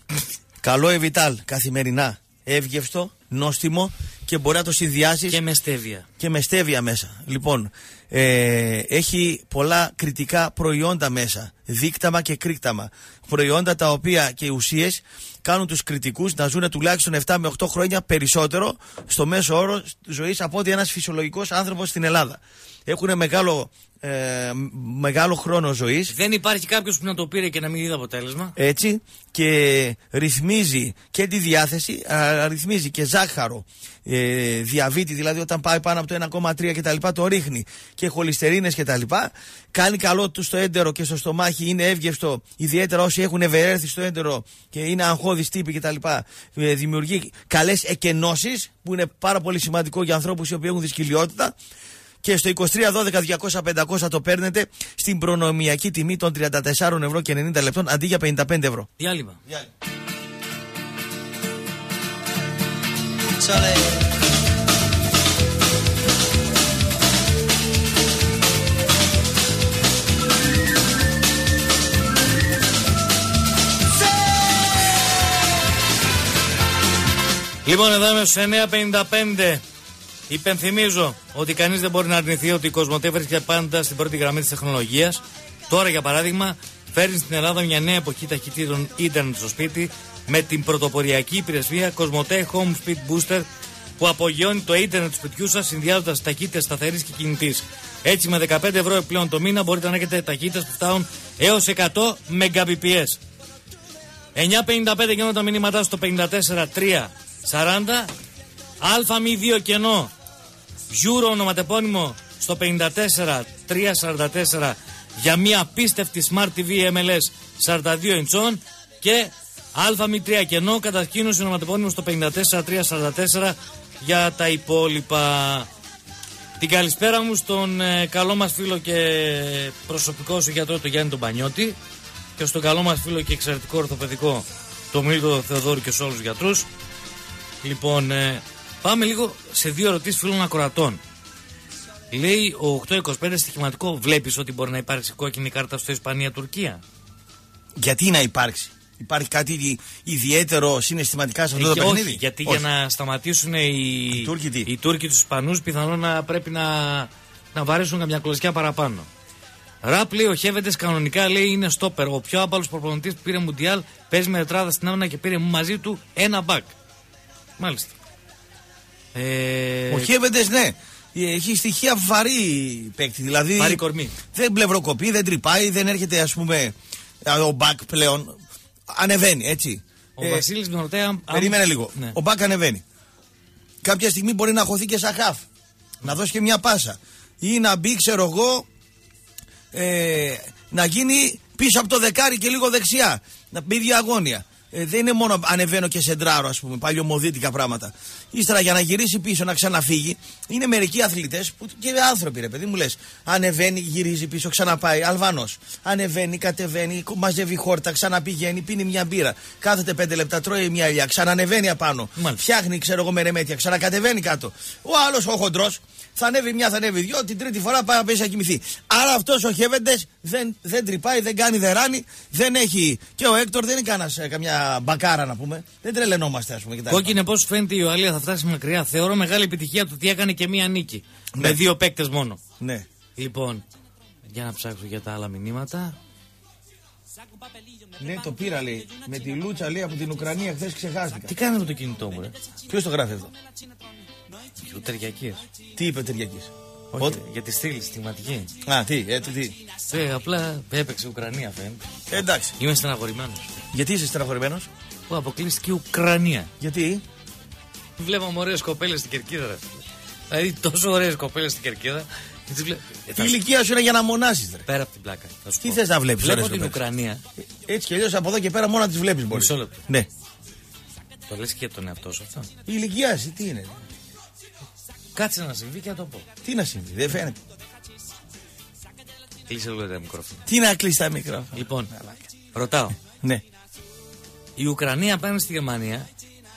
καλό Εβιτάλ καθημερινά. Εύγευστο, νόστιμο και μπορεί να το συνδυάσεις Και με στέβια. και με στέβια μέσα. Λοιπόν, ε, έχει πολλά κριτικά προϊόντα μέσα. Δίκταμα και κρίκταμα. Προϊόντα τα οποία και ουσίες κάνουν τους κριτικούς να ζουν τουλάχιστον 7 με 8 χρόνια περισσότερο στο μέσο όρο ζωής από ότι ένας φυσιολογικός άνθρωπος στην Ελλάδα. Έχουν μεγάλο, ε, μεγάλο χρόνο ζωής. Δεν υπάρχει κάποιος που να το πήρε και να μην είδε αποτέλεσμα. Έτσι και ρυθμίζει και τη διάθεση, α, ρυθμίζει και ζάχαρο, ε, διαβήτη, δηλαδή όταν πάει πάνω από το 1,3 και τα λοιπά το ρίχνει και χολυστερίνες και τα λοιπά. Κάνει καλό του στο έντερο και στο στομάχι, είναι εύγευστο, ιδιαίτερα όσοι έχουν ευερέρθει στο έντερο και είναι αγχώδης τύποι και τα λοιπά. Ε, δημιουργεί καλές εκενώσεις που είναι πάρα πολύ σημαντικό για ανθρώπους οι οποίοι έχουν δυσκολιότητα. Και στο 23 12 200 500 το παίρνετε στην προνομιακή τιμή των 34 ευρώ και 90 λεπτών αντί για 55 ευρώ. Διάλειμμα. Λοιπόν, εδώ είμαι στου 9.55. Υπενθυμίζω ότι κανείς δεν μπορεί να αρνηθεί ότι η Κοσμοτέ βρίσκεται πάντα στην πρώτη γραμμή της τεχνολογίας. Τώρα, για παράδειγμα, φέρνει στην Ελλάδα μια νέα εποχή ταχυτήτων ίντερνετ στο σπίτι με την πρωτοποριακή υπηρεσία Κοσμοτέ Home Speed Booster που απογειώνει το ίντερνετ του σπιτιού σας συνδυάζοντας ταχύτητες σταθερής και κινητής. Έτσι, με 15 ευρώ επιπλέον το μήνα μπορείτε να έχετε ταχύτητες που φτάνουν έως 100 Mbps. 9.55 γίνονται τα μηνύματά στο 54.340. Αλφα μη 2 κενό. Euro ονοματεπώνυμο στο 54.344 για μια απίστευτη Smart TV MLS 42 ιντσών και αλφα μη 3 κενό κατασκήνωση ονοματεπώνυμο στο 54.344 για τα υπόλοιπα. Την καλησπέρα μου στον ε, καλό μας φίλο και προσωπικό σου γιατρό τον Γιάννη τον Πανιώτη και στον καλό μας φίλο και εξαιρετικό ορθοπαιδικό τον Μίλτο Θεοδόρου και σε όλους τους γιατρούς. Λοιπόν, ε, πάμε λίγο σε δύο ερωτήσεις φίλων ακροατών. Λέει ο 825 στοιχηματικό, βλέπεις ότι μπορεί να υπάρξει κόκκινη κάρτα στο Ισπανία-Τουρκία. Γιατί να υπάρξει; Υπάρχει κάτι ιδιαίτερο συναισθηματικά σε αυτό το Ε, παιχνίδι; όχι, γιατί Όχι. για να σταματήσουν οι, Οι Τούρκοι τι; οι Τούρκοι τους Ισπανούς πιθανόν να πρέπει να, να βαρέσουν καμιά κλωσιά παραπάνω. Ραπ λέει ο Χέβεντε κανονικά λέει είναι στόπερ. Ο πιο άπαλος προπονητής που πήρε Μουντιάλ παίζει με τετράδα στην άμυνα και πήρε μαζί του ένα μπακ. Μάλιστα. Ε, Ο Χέβεντε, ναι. Έχει στοιχεία βαρύ παίκτη. Δηλαδή. Βαρύ κορμί. Δεν πλευροκοπεί, δεν τρυπάει, δεν έρχεται ας πούμε ο μπακ πλέον. Ανεβαίνει, έτσι. ο Ε, Βασίλης με ρωτάει αν. αν- Περίμενε λίγο. Ναι. Ο μπακ ανεβαίνει. Κάποια στιγμή μπορεί να χωθεί και σαν χαφ. Να δώσει και μια πάσα. Ή να μπει, ξέρω εγώ, ε, να γίνει πίσω από το δεκάρι και λίγο δεξιά. Να μπει διαγώνια. Ε, δεν είναι μόνο ανεβαίνω και σεντράρο, ας πούμε, παλιωμοδίτικα πράγματα. Ύστερα για να γυρίσει πίσω, να ξαναφύγει, είναι μερικοί αθλητές που και άνθρωποι, ρε παιδί μου λες. Ανεβαίνει, γυρίζει πίσω, ξαναπάει. Αλβανός. Ανεβαίνει, κατεβαίνει, μαζεύει χόρτα, ξαναπηγαίνει, πίνει μια μπύρα. Κάθεται πέντε λεπτά, τρώει μια ηλιά, ξανανεβαίνει απάνω. Μάλιστα. Φτιάχνει, ξέρω εγώ, μερεμέτια, ξανακατεβαίνει κάτω. Ο άλλος, ο χοντρός, θα ανέβει μια, θα ανέβει δυο, την τρίτη φορά πάει να πέσει να κοιμηθεί. Άρα αυτός ο Χέβεντε δεν, δεν τρυπάει, δεν κάνει δεράνι, δεν έχει. Και ο Έκτορ δεν είναι κανένας, ε, καμιά μπακάρα να πούμε. Δεν τρελαινόμαστε, ας πούμε. κτλ. Κόκκινε, πώς φαίνεται η Ιωαλία θα φτάσει μακριά. Θεωρώ μεγάλη επιτυχία το ότι έκανε και μία νίκη. Ναι. Με δύο παίκτες μόνο. Ναι. Λοιπόν, για να ψάξω για τα άλλα μηνύματα. Ναι, το πήρα λέει. Με τη Λούτσα λέει από την Ουκρανία χθες ξεχάστηκα. Τι κάνει με το κινητό μου, ρε; Ποιος το γράφει αυτό; Ο Τεριακή. Τι είπε ο Τεριακή. Όχι, για τη στήλη, στιγματική. Α, τι, ε, το τι. Ε, απλά έπαιξε Ουκρανία, φαίνεται. Ε, εντάξει. Είμαι στεναχωρημένος. Γιατί είσαι στεναχωρημένος, Που αποκλείστηκε η Ουκρανία. Γιατί; Βλέπαμε ωραίες κοπέλες στην κερκίδα, ρε. Δηλαδή τόσο ωραίες κοπέλες στην κερκίδα. και τις βλέ- Ε, Η θα σου- ηλικία σου είναι για να μονάσεις. Πέρα από την πλάκα. θα σου Τι πω. θες να βλέπεις, Βλέπω ωραίες την κοπέλες. Ουκρανία. Έτσι κι αλλιώς από εδώ και πέρα μόνο να τις βλέπεις μπορείς. Μισό λεπτό. Ναι. Το λες και για τον εαυτό σου αυτό; Η ηλικία σου τι είναι; Κάτσε να συμβεί και να το πω. Τι να συμβεί, δεν φαίνεται. Κλείσε λίγο τα μικρόφωνα. Τι να κλείσεις τα μικρόφωνα. Λοιπόν, ρωτάω. Ναι. Η Ουκρανία απέναντι στη Γερμανία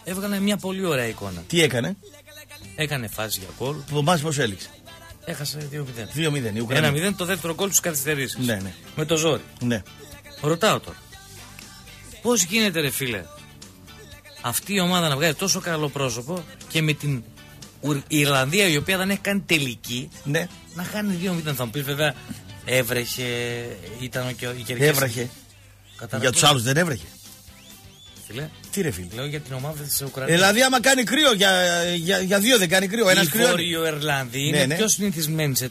έβγαλε μια πολύ ωραία εικόνα. Τι έκανε; Έκανε φάση για γκολ, Το μάτς πώς έληξε; έχασε 2-0. 2-0 η Ουκρανία. 1-0 το δεύτερο γκολ τους καθυστερήσεις. Ναι, ναι. Με το ζόρι. Ναι. Ρωτάω τώρα. Πώς γίνεται, ρε φίλε, αυτή η ομάδα να βγάζει τόσο καλό πρόσωπο και με την Ουρ- η Ιρλανδία η οποία δεν έχει κάνει τελική Ναι. να χάνει 2-0. Θα μου πεις βέβαια, έβρεχε, ήταν και ο- η κερκίδα. Έβραχε. Για τους άλλους δεν έβρεχε. Φίλε, Τι ρε φίλε. λέω για την ομάδα της Ουκρανίας. Δηλαδή, άμα κάνει κρύο, για, για, για δύο δεν κάνει κρύο. Ένας οι κρύο. Βόρειο Ιρλανδοί είναι Ναι, ναι. πιο συνηθισμένοι σε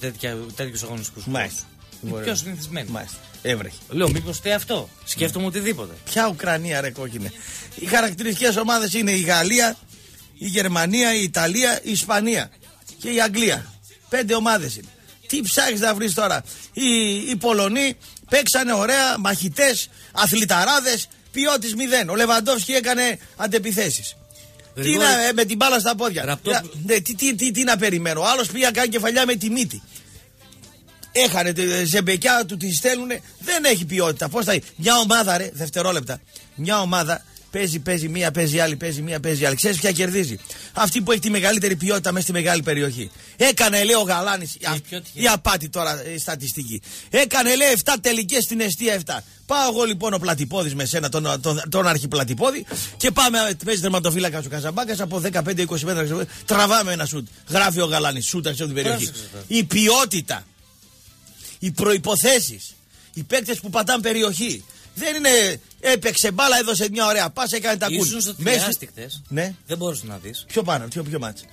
τέτοιους αγωνιστικούς Μάλιστα. Είναι πιο συνηθισμένοι. Μάλιστα. Έβρεχε. Λέω, μήπως τε αυτό; Σκέφτομαι οτιδήποτε. Ποια Ουκρανία ρε κόκκινε. Οι χαρακτηριστικές ομάδες είναι η Γαλλία, η Γερμανία, η Ιταλία, η Ισπανία και η Αγγλία. Πέντε ομάδες είναι. Τι ψάχνεις να βρεις τώρα; Οι, οι Πολωνοί παίξανε ωραία, μαχητές, αθληταράδες, ποιότης μηδέν. Ο Λεβαντόφσκι έκανε αντεπιθέσεις. Τι Γρηγόρη, να, ε, με την μπάλα στα πόδια. Ραπτό- Να- ναι, τι, τι, τι, τι να περιμένω. Ο άλλος πήγε να κάνει κεφαλιά με τη μύτη. Έχανε τη ζεμπεκιά του, τη στέλνουνε. Δεν έχει ποιότητα. Πώς θα είναι. Μια ομάδα, ρε, δευτερόλεπτα. Μια ομάδα παίζει, παίζει, μία παίζει άλλη, παίζει, μία παίζει άλλη. Ξέρεις ποια κερδίζει; Αυτή που έχει τη μεγαλύτερη ποιότητα μέσα στη μεγάλη περιοχή. Έκανε, λέει ο Γαλάνης. πιο τυχερή. Η απάτη τώρα ε, στατιστική. Έκανε, λέει, 7 τελικές στην αιστεία 7. Πάω εγώ λοιπόν ο πλατυπόδη με σένα, τον, τον, τον αρχιπλατυπόδη και πάμε. ε, Παίζει τερματοφύλακα ο Καζαμπάκας από 15-20 μέτρα. Τραβάμε ένα σουτ. Γράφει ο Γαλάνης. Σουτ από την περιοχή. Πρόσεξε τώρα. Η ποιότητα οι προποθέσει, οι παίκτες που πατάνε περιοχή. Δεν είναι έπαιξε μπάλα, έδωσε μια ωραία πάσα, έκανε τα κούλ. Ήσουν στο Μέσα- τριάστη χτες. Ναι. Δεν μπορούσες να δεις. Ποιο πάνω, ποιο, ποιο μάτς.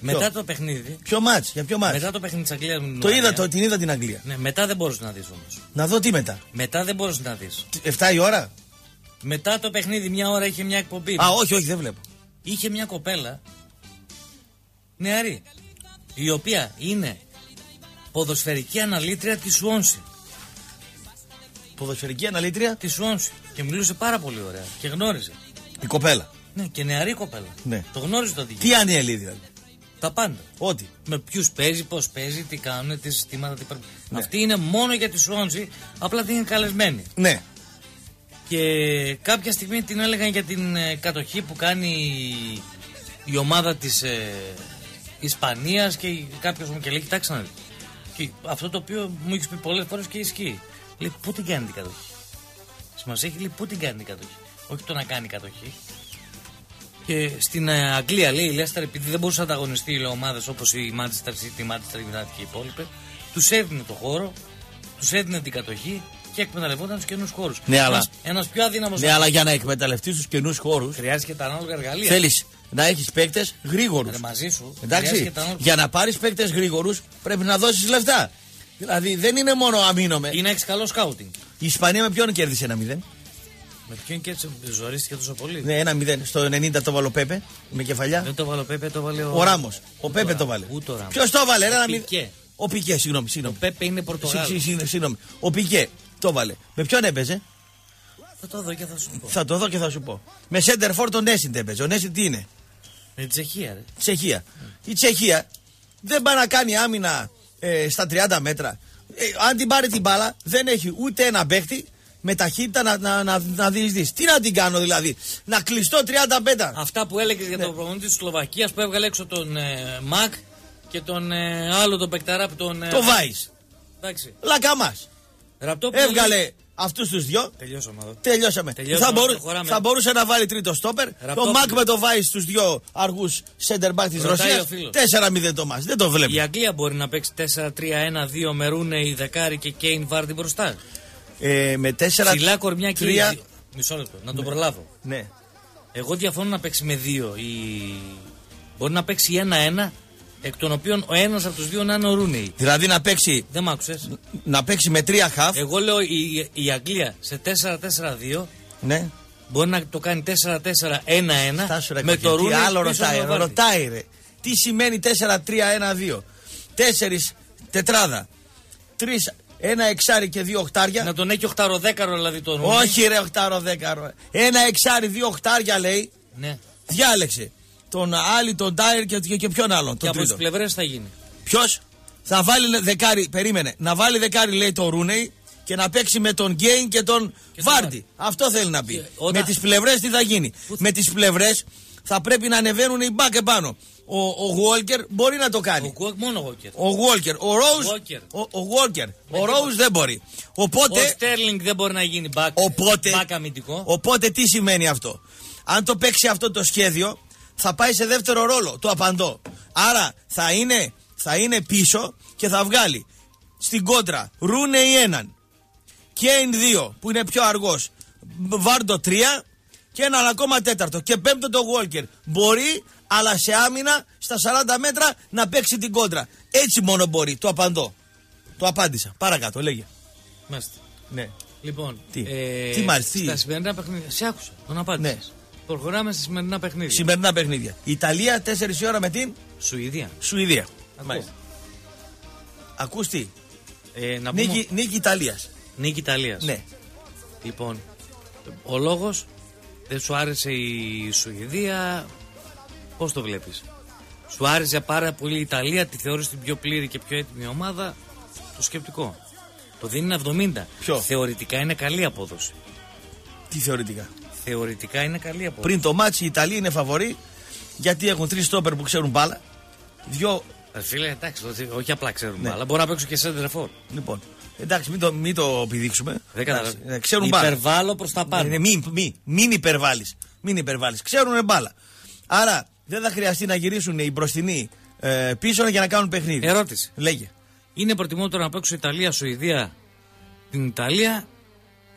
Μετά το παιχνίδι. Ποιο μάτς, για ποιο μάτς. Μετά το παιχνίδι της Αγγλίας με την Το είδα, Ουκρανία. το, την είδα την Αγγλία. Ναι, μετά δεν μπορούσες να δεις όμως. Να δω τι μετά. Μετά δεν μπορούσες να δεις. 7 η ώρα; Μετά το παιχνίδι, μια ώρα είχε μια εκπομπή. Α, όχι, όχι, δεν βλέπω. Είχε μια κοπέλα νεαρή. Η οποία είναι ποδοσφαιρική αναλύτρια της Σουόνση. Ποδοσφαιρική αναλύτρια, Της Σουόνση. Και μιλούσε πάρα πολύ ωραία. Και γνώριζε. η κοπέλα. Ναι, και νεαρή κοπέλα. Ναι. Το γνώριζε το Τι αντικείμενο. ανέλη δηλαδή; Τα πάντα. Ό,τι. Με ποιους παίζει, πώς παίζει, τι κάνουν, τι συστήματα, τι παίρνουν. Ναι. Αυτή είναι μόνο για τη Σουόνση, απλά την είναι καλεσμένη. Ναι. Και κάποια στιγμή την έλεγαν για την ε, κατοχή που κάνει η ομάδα της ε, Ισπανίας και κάποιος μου και λέει κοιτάξτε να δείτε. Και αυτό το οποίο μου έχεις πει πολλές φορές και ισχύει. Λέει πού την κάνει την κατοχή; Σημασία έχει λέει πού την κάνει την κατοχή; Όχι το να κάνει κατοχή. Και στην ε, Αγγλία λέει η Λέστερ επειδή δεν μπορούσε να ανταγωνιστεί οι ομάδες όπως η Manchester City, η Manchester United και οι υπόλοιπε τους έδινε το χώρο, τους έδινε την κατοχή και εκμεταλλευόταν τους καινούς χώρους. Ναι, αλλά- Ένας πιο αδύναμος. Ναι, αλλά για να εκμεταλλευτείς τους καινούς χώρους Χρειάζεται και τα ανάλογα εργαλεία. θέλεις να έχεις παίκτες γρήγορους. Ρε, μαζί σου. χρειάζεται Εντάξει, και τα ανάλογα- για να πάρεις παίκτες γρήγορους πρέπει να δώσεις λεφτά. Δηλαδή δεν είναι μόνο αμήνομαι. Ή να έχει καλό σκάουτινγκ. Η Ισπανία με ποιον κέρδισε ένα 0. Με ποιον και έτσι ζορίστηκε τόσο πολύ; Ναι, ένα 0. Στο 90 το βάλε ο Πέπε με κεφαλιά. Δεν το βάλε ο Πέπε, το βάλε ο. Ο Ράμος. Ο Ούτε Πέπε ο το Ράμος. βάλε. Ούτε ο Ράμος. Ποιος το βάλε, Ο ένα Πικέ. 0. Ο Πικέ, συγγνώμη, Ο συγγνώμη. Πέπε είναι Συ- Πορτογάλος. συ- συ- Συγγνώμη. Ο Πικέ το βάλε. Με ποιον έπαιζε; Θα το δω και θα σου πω. Θα το δω και θα σου πω. Με center for τον Νέσιν δεν παίζει. Ο Νέσιν τι είναι; Με την Τσεχία, ρε. Τσεχία. Η Τσεχία δεν πάει να κάνει άμυνα ε, στα 30 μέτρα. Ε, αν την πάρει την μπάλα, δεν έχει ούτε ένα παίχτη με ταχύτητα να, να, να, να διεισδύσει. Τι να την κάνω δηλαδή, να κλειστώ 35. Αυτά που έλεγες για τον προπονητή της Σλοβακίας που έβγαλε έξω τον ε, Μακ και τον ε, άλλο τον Πεκταρά που τον. Ε, Το βάει. Εντάξει. Λακαμάς. Ραπτό που Έβγαλε αυτούς τους δυο. Τελειώσαμε εδώ. Τελειώσαμε. Τελειώσαμε, θα, μπορού- προχωράμε. θα μπορούσε να βάλει τρίτο στόπερ. Ραπτόπουλο. Το Μακ με το βάει στους δυο αργούς center back της Ρωτάει Ρωσίας. ο φίλος. 4-0 το μάτς. Δεν το βλέπει. Η Αγγλία μπορεί να παίξει 4-3-1-2 με Ρούνε, η Δεκάρη και Κέιν Βάρντι μπροστά. Ε, με 4 Ψηλά κορμιά και τρία- οι- Μισό λεπτό, να το προλάβω. Ναι. Εγώ διαφωνώ να παίξει με δύο. Η... Μπορεί να παίξει ένα-ένα, εκ των οποίων ο ένας από τους δύο να είναι ο Ρούνεϊ. Δηλαδή να παίξει, Δεν μ' άκουσες. να παίξει με τρία χαφ. Εγώ λέω η, η Αγγλία σε 4-4-2 Ναι. μπορεί να το κάνει 4-4-1-1 Φτάσου ρε με κοκκι, το τι Ρούνεϊ. άλλο πίσω ρωτάει, στο Βάρντι. ρωτάει ρε. Τι σημαίνει 4-3-1-2. Τέσσερις τετράδα. Τρεις, ένα εξάρι και δύο οχτάρια. Να τον έχει οχταροδέκαρο δηλαδή τον Ρούνεϊ. Όχι ρε οχτάρο δέκαρο. Ένα εξάρι, δύο οχτάρια λέει. Ναι. Διάλεξε. Τον άλλη, τον Ντάιρ και, και, και ποιον άλλον. Και Τον από τις τρίτο. πλευρές θα γίνει. Ποιος; Θα βάλει λε- δεκάρι, περίμενε. Να βάλει δεκάρι λέει το Ρούνεϊ και να παίξει με τον Γκέιν και τον Και τον Βάρντι. Βάρντι. Αυτό θέλει να πει. Και όταν- Με τις πλευρές τι θα γίνει. Με τις πλευρές θα πρέπει να ανεβαίνουν οι μπακ επάνω. Ο, ο Walker μπορεί να το Ο κάνει. Κουόκ μόνο εγώ και. Ο Walker. Ο Rose. Walker. Ο, ο Walker. Ο Rose δεν μπορεί. Ο Οπότε. Στέρλινγκ δεν μπορεί να γίνει back, Οπότε, back αμυντικό. οπότε τι σημαίνει αυτό; Αν το παίξει αυτό το σχέδιο, θα πάει σε δεύτερο ρόλο. Το απαντώ. Άρα θα είναι, θα είναι πίσω και θα βγάλει στην κόντρα Ρούνε ή έναν. Κέιν 2 που είναι πιο αργός. Βάρντο 3 και έναν ακόμα τέταρτο. Και πέμπτο το Walker. Μπορεί, αλλά σε άμυνα στα 40 μέτρα να παίξει την κόντρα. Έτσι μόνο μπορεί. Το απαντώ. Το απάντησα. Παρακάτω, λέγε. Μάλιστα. Ναι. Λοιπόν, Τι; Τι μάλιστα, τι; Στα σημερινά παιχνίδια. Σε άκουσα, τον απάντησες. Ναι. Προχωράμε στα σημερινά παιχνίδια. Σημερινά παιχνίδια. Ιταλία 4 η ώρα με την Σουηδία. Σουηδία. Ακούω. Ακούς τι; Ε, να πούμε... Νίκη, νίκη Ιταλίας. Νίκη Ιταλίας. Ναι. Λοιπόν, ο λόγος δεν σου άρεσε η Σουηδία. Πώς το βλέπεις; Σου άρεσε πάρα πολύ η Ιταλία, τη θεωρείς την πιο πλήρη και πιο έτοιμη ομάδα; Το σκεπτικό. Το δίνει 70. Ποιο; Θεωρητικά είναι καλή απόδοση. Τι θεωρητικά; Θεωρητικά είναι καλή απόδοση. Πριν το ματς η Ιταλία είναι φαβορή γιατί έχουν τρεις στόπερ που ξέρουν μπάλα. Δυο. Ε, Φίλε, εντάξει, όχι- όχι απλά ξέρουμε, Ναι. αλλά μπορεί να παίξουν και center for. Λοιπόν. Εντάξει, μην το, μην το επιδείξουμε. Δεν Εντάξει, καταλαβαίνω. ε, Ξέρουν μπάλα. Υπερβάλλω προς τα πάνω. Ναι, μην, μην, μην υπερβάλλεις. Μην υπερβάλλεις. Ξέρουν μπάλα. Άρα δεν θα χρειαστεί να γυρίσουν οι μπροστινοί ε, πίσω για να κάνουν παιχνίδι. Ερώτηση. Λέγε. Είναι προτιμότερο να παίξω Ιταλία, Σουηδία, την Ιταλία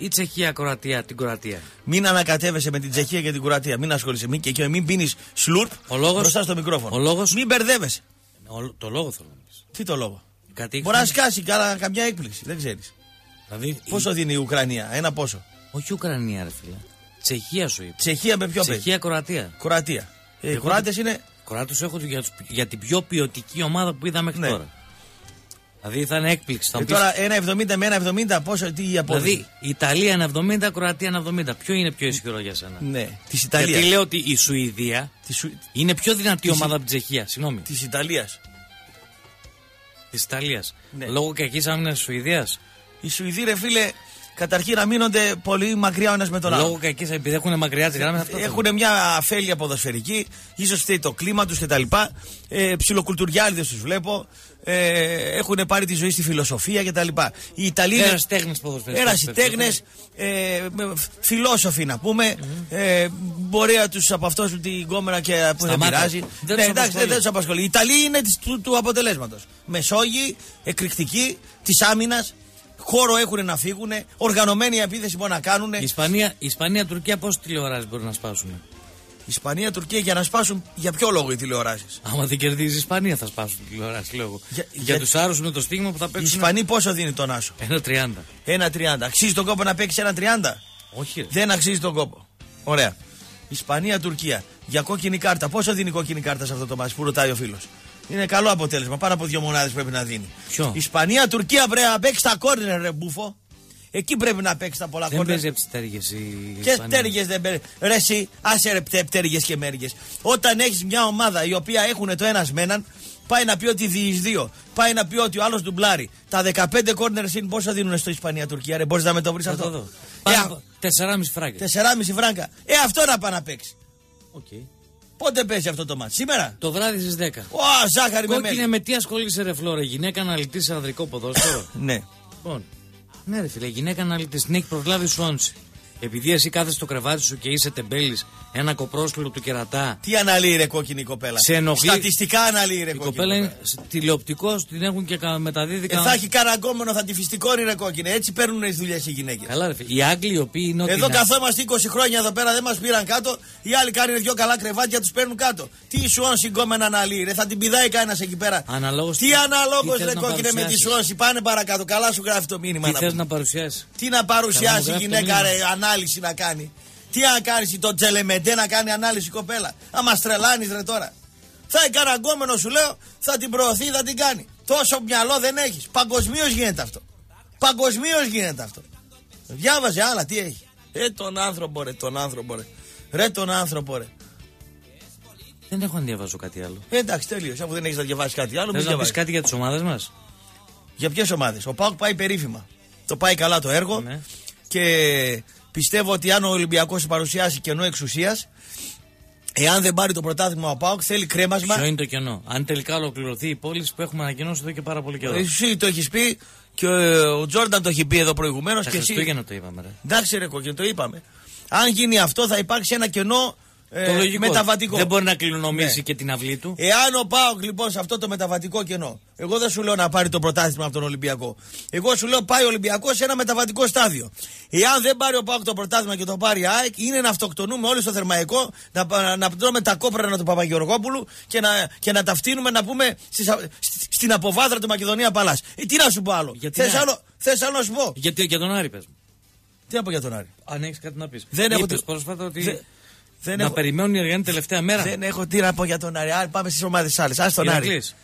ή Τσεχία, Κροατία, την Κροατία. Μην ανακατεύεσαι με την Τσεχία και την Κροατία. Μην ασχολείσαι. Μην, και, και μην πίνεις σλουρπ Ο λόγος- μπροστά στο μικρόφωνο. ο λόγος- Μην μπερδεύεσαι. Ο- το λόγο θέλω να πεις. Τι το λόγο; Κάτι Μπορεί να σκάσει κάνα, καμιά έκπληξη. Δεν ξέρεις. Δηλαδή, Πόσο δίνει η Ουκρανία, ένα πόσο; Όχι Ουκρανία, ρε φίλε. Τσεχία σου είπα. Τσεχία με ποιο παίζει; Τσεχία, Κροατία. Κροατία. Ε, οι Εγώ- Κροάτες είναι. Κοράτου έχω για, τους- για την πιο ποιοτική ομάδα που είδα μέχρι Ναι. τώρα. Δηλαδή θα είναι έκπληξη. Θα Και μου πεις- τώρα ένα 70 με ένα 70, πόσο τι η απόδοση; δηλαδή η Ιταλία είναι 70, Κροατία είναι 70. Ποιο είναι πιο ισχυρό για σένα; Ναι, της Γιατί Ιταλία. λέω ότι η Σουηδία Της Σου... είναι πιο δυνατή Της- ομάδα από την Τσεχία. Συγγνώμη. Της Ιταλίας. Της Ιταλίας. Ναι. Λόγω κακή άμυνα της Σουηδίας. Οι Σουηδοί, ρε φίλε, καταρχήν να μείνονται πολύ μακριά ο ένας με τον Λόγω άλλο. κακή, επειδή έχουν μακριά τι γράμμε αυτό. Έχουν μια αφέλεια ποδοσφαιρική, ίσως φταίει το κλίμα τους κτλ. Ε, Ψιλοκουλτουριάλιδες τους βλέπω. Ε, έχουν πάρει τη ζωή στη φιλοσοφία κτλ. Οι Ιταλοί είναι Ερασιτέχνε ποδοσφαιριστέ. ερασιτέχνε, ε, με- φιλόσοφοι να πούμε. Ε, μπορεί να τους από αυτό την κόμμενα και που δεν Σταμάτα. πειράζει. Δεν ναι, τους εντάξει, δεν, απασχολεί. δεν τους απασχολεί. Οι Ιταλοί είναι της- του, του αποτελέσματος. Μεσόγειοι, εκρηκτικοί, της άμυνας. Χώρο έχουν να φύγουν. Οργανωμένη επίθεση μπορεί να κάνουν. Η Ισπανία, η Ισπανία, Τουρκία πόσε τηλεοράσεις μπορεί να σπάσουν. Ισπανία, Τουρκία για να σπάσουν για ποιο λόγο οι τηλεοράσεις; Άμα δεν κερδίζει η Ισπανία θα σπάσουν τηλεοράσεις, λέω εγώ. Για- Για, για- τους άρρου με το στίγμα που θα Οι παίξουν. Ισπανοί πόσο δίνει τον Άσο; Ένα 30. Ένα 30. Αξίζει τον κόπο να παίξει ένα 30. Όχι, ρε. Δεν αξίζει τον κόπο. Ωραία. Ισπανία, Τουρκία. Για κόκκινη κάρτα. Πόσο δίνει η κόκκινη κάρτα σε αυτό το μάτι που ρωτάει ο φίλος; Είναι καλό αποτέλεσμα. Πάνω από δύο μονάδες πρέπει να δίνει. Ποιο; Ισπανία, Τουρκία πρέπει να παίξει τα κόρνερ, ρε μπούφο. Εκεί πρέπει να παίξεις τα πολλά Δεν κόρνερ. παίζει από τι τέργε η Και Ισπανία. τέργε δεν παίρνει. Ρε, εσύ, άσε ρε πτέργε και μέργε. Όταν έχεις μια ομάδα η οποία έχουν το ένας με έναν, πάει να πει ότι διεισδύο. Πάει να πει ότι ο άλλος ντουμπλάρει. Τα 15 κόρνερ είναι πόσα δίνουν στο Ισπανία-Τουρκία, ρε. Μπορείς να με το βρεις Θα αυτό; το δω. Ε, Πάνω α- από 4,5 φράγκα. 4,5 φράγκα. Ε, αυτό να πάει να παίξει. Οκ. Πότε παίζει αυτό το μάτι, σήμερα; Το βράδυ στις 10. Ω, ζάχαρη με Κόκκινε μέλι. με τι ασχολείσαι ρε Φλόρε, γυναίκα αναλυτής σε ανδρικό ποδόσφαιρο; Ναι. λοιπόν. Ναι, ρε φίλε, γυναίκα αναλυτή την έχει προσλάβει σου Σουόντσι. Επειδή εσύ κάθεσαι στο κρεβάτι σου και είσαι τεμπέλης, ένα κοπρόσκληρο του κερατά. Τι αναλύει ρε κόκκινη η κοπέλα; Σε ενοχλεί. Στατιστικά αναλύει ρε Η κόκκινη. κοπέλα είναι κοπέλα. τηλεοπτικός, την έχουν και κα- μεταδίδει Ε, κανένα- θα έχει καραγκόμενο, θα τη φυστικώνει ρε κόκκινη. Έτσι παίρνουν τι δουλειές οι γυναίκες. Καλά, ρε φίλε. Οι Άγγλοι οι οποίοι είναι ότι. Εδώ να- καθόμαστε 20 χρόνια εδώ πέρα, δεν μας πήραν κάτω. Οι άλλοι κάνουν δυο καλά κρεβάτια, τους παίρνουν κάτω. Τι σουόν συγκόμενα αναλύει, ρε, θα την πηδάει κανένας εκεί πέρα. Αναλόγως τι τι- αναλόγως, τι θες ρε να κόκκινε με τη παρουσιάσεις. σουόνση. Πάνε παρακάτω. Καλά σου γράφει το μήνυμα. Τι να θες πούμε. να παρουσιάσεις. Τι να παρουσιάσει η Καλά μου γράφει το γυναίκα, μήνυμα. ρε, ανάλυση να κάνει. Τι να κάνει το τσελεμεντέ να κάνει ανάλυση η κοπέλα. Άμα στρελάνεις, ρε τώρα. Θα έχει καραγκόμενο σου λέω, θα την προωθεί, θα την κάνει. Τόσο μυαλό δεν έχεις. Παγκοσμίως γίνεται αυτό. Παγκοσμίως γίνεται αυτό. Διάβαζε άλλα, τι έχει. Ε, τον άνθρωπο, ρε, τον άνθρωπο, ρε. Ρε, τον άνθρωπο, ρε. Δεν έχω να διαβάζω κάτι άλλο. Ε, εντάξει, τέλειο. Αφού δεν έχεις να διαβάσεις κάτι άλλο, Θες μην να πεις διαβάσεις. κάτι για τις ομάδες μας; Για ποιες ομάδες; Ο Πάουκ πάει περίφημα. Το πάει καλά το έργο. Ναι. Και πιστεύω ότι αν ο Ολυμπιακός παρουσιάσει κενό εξουσίας, εάν δεν πάρει το πρωτάθλημα ο Πάουκ, θέλει κρέμασμα. Ποιο είναι το κενό; Αν τελικά ολοκληρωθεί η πόλη που έχουμε ανακοινώσει εδώ και πάρα πολύ καιρό. Εσύ το έχεις πει και ο, ο Τζόρνταν το έχει πει εδώ προηγουμένως. Τα Και εσύ. Χριστούγεννα το είπαμε, ρε. Εντάξει, ρε κόκκινο, το είπαμε. Αν γίνει αυτό, θα υπάρξει ένα κενό ε, το λογικό. μεταβατικό. Δεν μπορεί να κληρονομήσει Ναι. και την αυλή του. Εάν ο Πάοκ λοιπόν σε αυτό το μεταβατικό κενό, εγώ δεν σου λέω να πάρει το πρωτάθλημα από τον Ολυμπιακό. Εγώ σου λέω πάει ο Ολυμπιακός σε ένα μεταβατικό στάδιο. Εάν δεν πάρει ο Πάοκ το πρωτάθλημα και το πάρει η ΑΕΚ, είναι να αυτοκτονούμε όλοι στο θερμαϊκό, να, να, να τρώμε τα κόπρανα του Παπαγεωργόπουλου και να, και να τα φτύνουμε να πούμε στις, α- σ- στην αποβάδρα του Μακεδονία Παλάς. Ε, τι να σου πω άλλο; Γιατί Θες να- άλλο, θες άλλο να σου πω; Γιατί για τον Άρη πες μου. Τι να πω για τον Άρη; Αν έχεις κάτι να πεις. Δεν έχω Είπες τι- πρόσφατα ότι. Δεν- δεν να έχω- περιμένουν οι Αριανοί τελευταία μέρα. Δεν έχω τι να πω για τον Άρη. Άρη, Πάμε στις ομάδες άλλες. Α τον Άρη. Ηρακλής.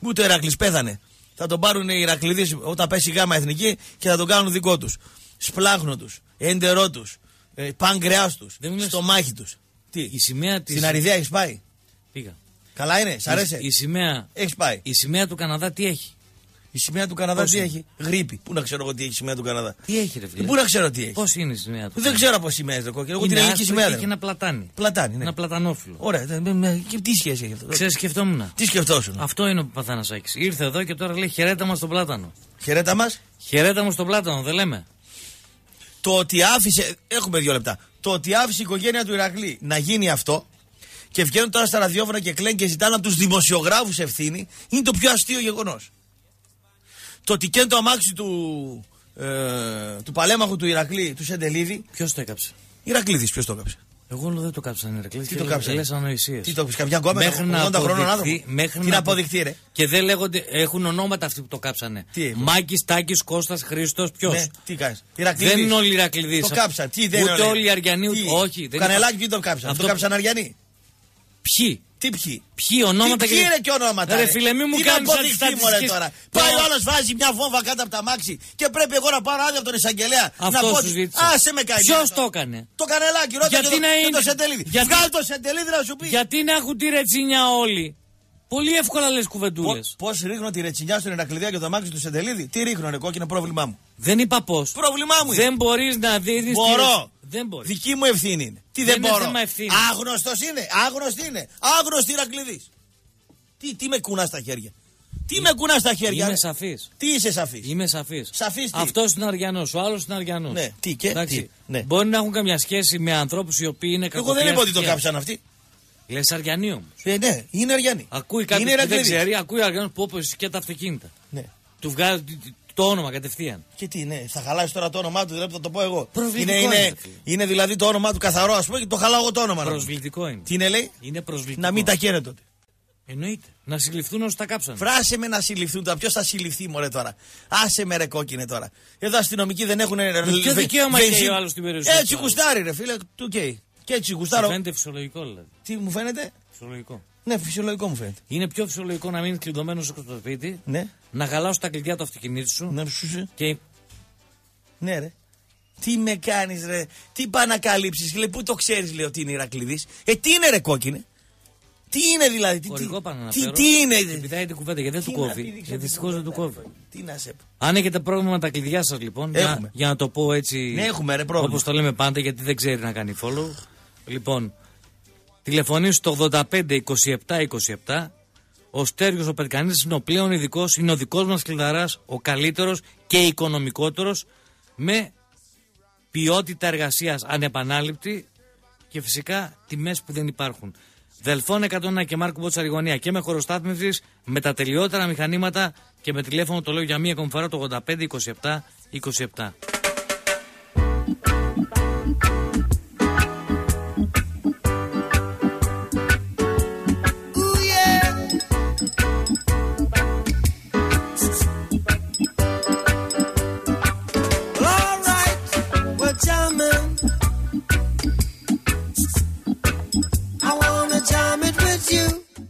Ούτε ο Ηρακλής πέθανε. Θα τον πάρουν οι Ηρακλειδεί όταν πέσει η γάμα εθνική και θα τον κάνουν δικό τους. Σπλάχνο τους, έντερό τους, ε, πάνκρεά τους, Δεν μου λες- στο μάχη τους. Τι, Η σημαία τη. στην Αριδέα έχεις πάει; Πήγα. Καλά είναι, σ' αρέσει. Η, η, σημαία, Έχεις πάει. η σημαία του Καναδά τι έχει; Η σημαία του Καναδά Πώς τι είναι; έχει; Γρήπη. Πού να ξέρω εγώ τι έχει η σημαία του Καναδά; Τι έχει, ρε φίλε; Πού να ξέρω τι έχει; Πώς είναι η σημαία του. Δεν ξέρω πώς σημαίε το κόκκινο. Εγώ την Είναι ελληνική άσπρη σημαία. και δεν Έχει έχω. ένα πλατάνι. Πλατάνι, ναι. Ένα πλατανόφιλο. Ωραία, δε- με- με- και τι σχέση έχει αυτό. Ξέρεις, σκεφτόμουν. Τι σκεφτόσουν; Αυτό είναι ο Παθανασάκη. Ήρθε εδώ και τώρα λέει χαιρέτα μας στον πλάτανο. Χαιρέτα μας; Χαιρέτα μου στον πλάτανο, δεν λέμε. Το ότι άφησε. Έχουμε δύο λεπτά. Το ότι άφησε η οικογένεια του Ηρακλή να γίνει αυτό και βγαίνουν τώρα στα ραδιόφωνα και κλαίνουν και ζητάνε από τους δημοσιογράφους ευθύνη είναι το πιο αστείο γεγονός. Το ότι καίνε το αμάξι του, ε, του παλέμαχου του Ηρακλή, του Σεντελίδη. Ποιος το έκαψε; Ηρακλήδης, ποιος το έκαψε; Εγώ όλο δεν το κάψανε, ρε. Τι το κάψανε; Λες ανοησίες. Τι το πεις, καμιά γκόμενα, 80 χρόνων άνθρωπο. Μέχρι Τι να αποδειχθεί, ρε; Και δεν λέγονται, έχουν ονόματα αυτοί που το κάψανε. Τι έχουν; Μάκης, Τάκης, Κώστας, Χρήστος, ποιος; Ναι, τι κάνεις; Δεν είναι όλοι οι Ηρακλειδεί. Το κάψαν. Τι δεν Ούτε είναι όλοι; οι Αριανοί, ούτε. Τι; Όχι. Το δεν Κανελάκι είπα- τι το κάψαν; Αυτό Το κάψαν Αριανοί. Ποιοι; Τι ποιοι; Ποιοι ονόματα Τι ποιοι είναι και ονόματα. Ρε φίλε, μη μου Τι κάνεις να σαν τις αποδειχθεί, μωρέ, στατιστικές. τώρα. Το- Πάει ο άλλο, βάζει μια βόμβα κάτω από τα μάξι και πρέπει εγώ να πάρω άδεια από τον εισαγγελέα. να Αυτό πω σου ότι- ζήτησα. Άσε με καημένο. Ποιος το έκανε; Το κανελάκι, ρώτα Γιατί και, το, να και είναι- το σεντελίδι. γιατί- Βγάλ το σεντελίδι να σου πει. Γιατί να έχουν τη ρετσίνια όλοι; Πολύ εύκολα λες κουβεντούλες. Πώς ρίχνω τη ρετσινιά στον Ηρακλειδία και το αμάξι του σεντελίδι. Τι ρίχνω, ρε κόκκινο πρόβλημά μου. Δεν είπα πώς. Πρόβλημά μου είναι. Δεν μπορείς να δίνει. Μπορώ. Δεν μπορεί. Δική μου ευθύνη είναι. Τι δεν, είναι μπορώ. θέμα ευθύνης. Άγνωστος είναι. Άγνωστη είναι. Άγνωστη Ηρακλειδή. Τι, τι με κουνάς στα χέρια. Τι με κουνάς στα χέρια. Είμαι ρε. σαφής. Τι είσαι σαφής. Είμαι σαφής. Σαφής τι; Αυτός είναι Αριανός, ο άλλος είναι Αριανός. Ναι, τι και, τι, ναι. Μπορεί να έχουν καμιά σχέση με ανθρώπους οι οποίοι είναι Εγώ δεν είπα ότι το κάψαν αυτοί. Λες Αριανοί όμως. Ε, ναι, είναι Αριανοί. Ακούει κάποιο είναι που δεν Ηρακλειδείς. ξέρει, ακούει Αριανός που όπως και τα αυτοκίνητα. Ναι. Του βγάζει το όνομα κατευθείαν. Και τι, ναι, θα χαλάσεις τώρα το όνομά του, δηλαδή θα το πω εγώ. Προσβλητικό είναι, είναι, είναι, φίλε. είναι δηλαδή το όνομά του καθαρό, ας πούμε, και το χαλάω εγώ το όνομα. να πούμε. Προσβλητικό είναι. Τι είναι, λέει, Είναι προσβλητικό. να μην τα καίνε τότε. Εννοείται. Να συλληφθούν όσοι τα κάψαν. Φράσε με να συλληφθούν τώρα. Ποιος θα συλληφθεί, μωρέ τώρα; Άσε με ρε κόκκινε τώρα. Εδώ αστυνομικοί δεν έχουν. ποιο δικαίωμα έχει ο άλλος στην περιουσία Έτσι του άλλου. γουστάρει, ρε φίλε. Του καίει. Και έτσι Μου γουστάρω. φαίνεται φυσιολογικό δηλαδή. Τι μου φαίνεται; Φυσιολογικό. Ναι, φυσιολογικό μου φαίνεται. Είναι πιο φυσιολογικό να μείνει κλειδωμένος στο σπίτι, Ναι. να χαλάσω τα κλειδιά του αυτοκινήτου σου Να σου σου- και Ναι, ρε. Τι με κάνεις, ρε. Τι πάει να καλύψεις. Λέει, πού το ξέρεις, λέει ότι είναι Ηρακλήδης. Ε, τι είναι, ρε κόκκινε. Τι είναι δηλαδή, τι, τι, Χωρικό πάνω να τι, φέρω. τι είναι. Και Πηδάει την κουβέντα γιατί δεν Τι του να κόβει. πήδηξε Γιατί την δυστυχώς δεν του κουβέντα. κόβει. Τι να σε πω. Αν έχετε πρόβλημα με τα κλειδιά σας λοιπόν, για, Έχουμε. για να το πω έτσι. Ναι, έχουμε, ρε, πρόβλημα. Όπως το λέμε πάντα, γιατί δεν ξέρει να κάνει follow. Λοιπόν, τηλεφωνήσει στο 85 27 27. Ο Στέργιος ο Περκανής είναι ο πλέον ειδικός, είναι ο δικός μας κλειδαράς, ο καλύτερος και οικονομικότερος με ποιότητα εργασίας ανεπανάληπτη και φυσικά τιμές που δεν υπάρχουν. Δελφών 101 και Μάρκο Μποτσαριγωνία και με χωροστάθμισης με τα τελειότερα μηχανήματα και με τηλέφωνο το λέω για μία ακόμη φορά το 85 27 27.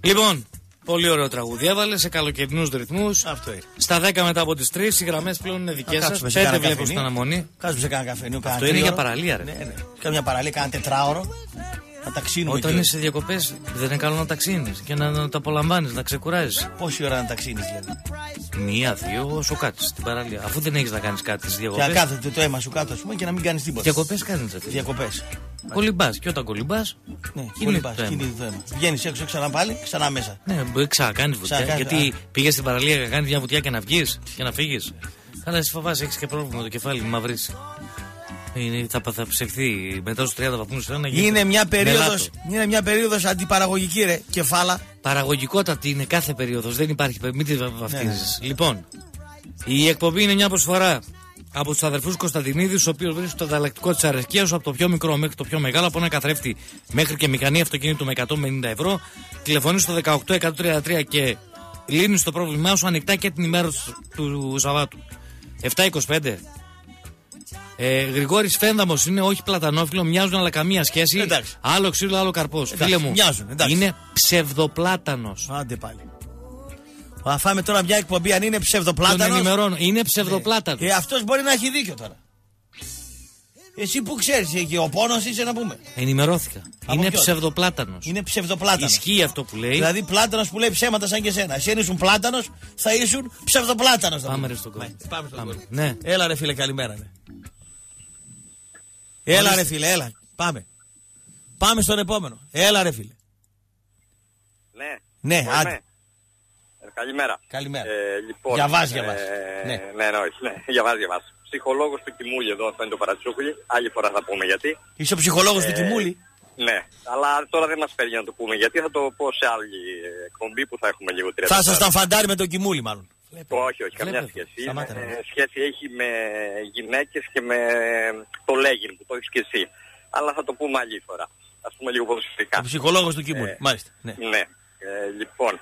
Λοιπόν, πολύ ωραίο τραγούδι. Έβαλες σε καλοκαιρινούς ρυθμούς. Αυτό είναι. Στα 10 μετά από τις 3 οι γραμμές πλέον είναι δικές σας. κάτσουμε σε Πέντε κανένα βλέπω καφενείο. στην αναμονή. Κάτσουμε σε κανένα καφενείο. κανένα Αυτό είναι για τρίωρο. παραλία, ρε. Ναι, ναι. Κάμια παραλία, κανένα τετράωρο. Να ταξίνουμε. Όταν εκεί. είσαι σε διακοπές, δεν είναι καλό να ταξίνεις και να, να τα απολαμβάνεις, να ξεκουράζεις. Πόση ώρα να ταξίνεις, δηλαδή; Μία, δύο, όσο κάτσεις στην παραλία. Αφού δεν έχεις να κάνεις κάτι στις Και να διακοπές. κάθεται το αίμα σου κάτω, ας πούμε, και να μην κάνεις τίποτα. Διακοπές κάνεις αυτή. Διακοπές. Κολυμπάς. Και όταν κολυμπάς. Ναι, κινείται πολύ πα. το αίμα. Κινείται το αίμα. Βγαίνεις έξω, ξανά πάλι, ξανά μέσα. Ναι, μπορεί ξανακάνεις βουτιά. Ξανακάνεις, γιατί πήγες στην παραλία και κάνεις μια βουτιά και να βγεις και να φύγεις. Αλλά εσύ φοβάσαι, έχεις και πρόβλημα με το κεφάλι, μαυρίσει. Είναι, θα, θα ψεχθεί μετά στου 30 βαθμούς να γίνει. Είναι μια περίοδο μελάτο. είναι μια περίοδος αντιπαραγωγική, ρε. Κεφάλα. Παραγωγικότατη είναι κάθε περίοδος. Δεν υπάρχει. Μην τη βαφτίζεις. Ναι, Λοιπόν, η εκπομπή είναι μια προσφορά από τους αδερφούς Κωνσταντινίδης, ο οποίος βρίσκει το ανταλλακτικό της αρεσκίας από το πιο μικρό μέχρι το πιο μεγάλο, από ένα καθρέφτη μέχρι και μηχανή αυτοκίνητου με 150 ευρώ. Τηλεφωνεί στο 18133 και λύνεις το πρόβλημά σου ανοιχτά και την ημέρα του- του Σαββάτου. 725. Ε, Γρηγόρης Φένδαμος είναι όχι πλατανόφιλο, μοιάζουν αλλά καμία σχέση. Εντάξει. Άλλο ξύλο, άλλο καρπός. Φίλε μου, μοιάζουν, εντάξει. είναι ψευδοπλάτανος. Άντε πάλι. Θα φάμε τώρα μια εκπομπή αν είναι Τον ψευδοπλάτανο. ενημερώνω. Είναι ψευδοπλάτανος. Ε, αυτός μπορεί να έχει δίκιο τώρα. Εσύ που ξέρεις, εκεί ο πόνος είσαι να πούμε. Ενημερώθηκα. Από είναι ποιον; ψευδοπλάτανος. Είναι ψευδοπλάτανος. Ισχύει αυτό που λέει. Δηλαδή πλάτανος που λέει ψέματα σαν και εσένα. Εσύ αν ήσουν πλάτανος, θα ήσουν ψευδοπλάτανος. Πάμε ρε στον κόσμο. Πάμε στον κόσμο. Ναι. Έλα ρε φίλε, καλημέρα. Ρε. Έλα ρε φίλε, έλα. Πάμε. Πάμε στον επόμενο. Έλα ρε φίλε. Ναι. Ναι, Μπορούμε. άντε. Ε, καλημέρα. Καλημέρα. Ε, λοιπόν, Διαβάζει, διαβάζει. Ε, Ναι. ναι. ναι, όχι. Ναι, [LAUGHS] διαβάζει, διαβάζει. Ψυχολόγος του Κιμούλη εδώ, αυτό είναι το παρατσούκλι. Άλλη φορά θα πούμε γιατί. Είσαι ο ψυχολόγος του Ε, Κιμούλη; Ναι, αλλά τώρα δεν μας παίρνει να το πούμε γιατί θα το πω σε άλλη ε, εκπομπή που θα έχουμε λίγο τρία. Θα ήσασταν φαντάρι με τον Κιμούλη, μάλλον. Όχι, όχι, καμιά Βλέπε. σχέση. Σταμάτα, Είναι, ρε. ε, σχέση έχει με γυναίκες και με το λέγιν που το έχεις και εσύ. Αλλά θα το πούμε άλλη φορά. Ας πούμε λίγο ποδοσφαιρικά. Ο ψυχολόγος του Κιμούλη. Ε, Μάλιστα. Ναι. Ναι. Ε, λοιπόν,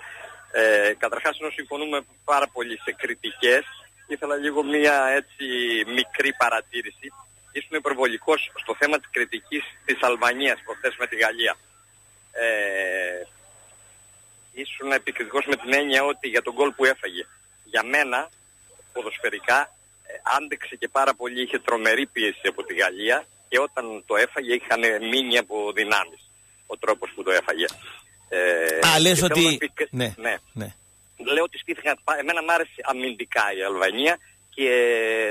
ε, καταρχάς ενώ συμφωνούμε πάρα πολύ σε κριτικές, ήθελα λίγο μία έτσι μικρή παρατήρηση. Ήσουν υπερβολικός στο θέμα της κριτικής της Αλβανίας προχθές με τη Γαλλία. Ε, ήσουν επικριτικός με την έννοια ότι για τον γκολ που έφαγε. Για μένα, ποδοσφαιρικά, ε, άντεξε και πάρα πολύ, είχε τρομερή πίεση από τη Γαλλία και όταν το έφαγε είχαν μείνει από δυνάμεις ο τρόπος που το έφαγε. Ε, Α, λες και θέλω ότι. να επικ- Ναι. ναι. ναι. Λέω ότι στήθηκαν, πα- εμένα μ' άρεσε αμυντικά η Αλβανία και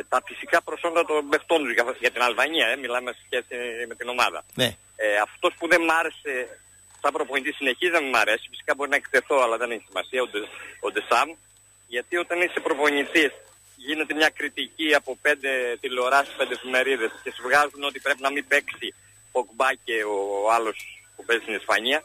τα φυσικά προσόντα των παιχτών τους για, για την Αλβανία, ε, μιλάμε σε σχέση με την ομάδα. ναι. Ε, αυτός που δεν μ' άρεσε σαν προπονητής συνεχίζει να μην μ' αρέσει, φυσικά μπορεί να εκτεθώ αλλά δεν έχει σημασία, ο, Ντε, ο Ντεσάμ, γιατί όταν είσαι προπονητής γίνεται μια κριτική από πέντε τηλεοράσεις, πέντε εφημερίδες και σου βγάζουν ότι πρέπει να μην παίξει Ποκμπά και ο άλλος που παίζει στην Ισπανία.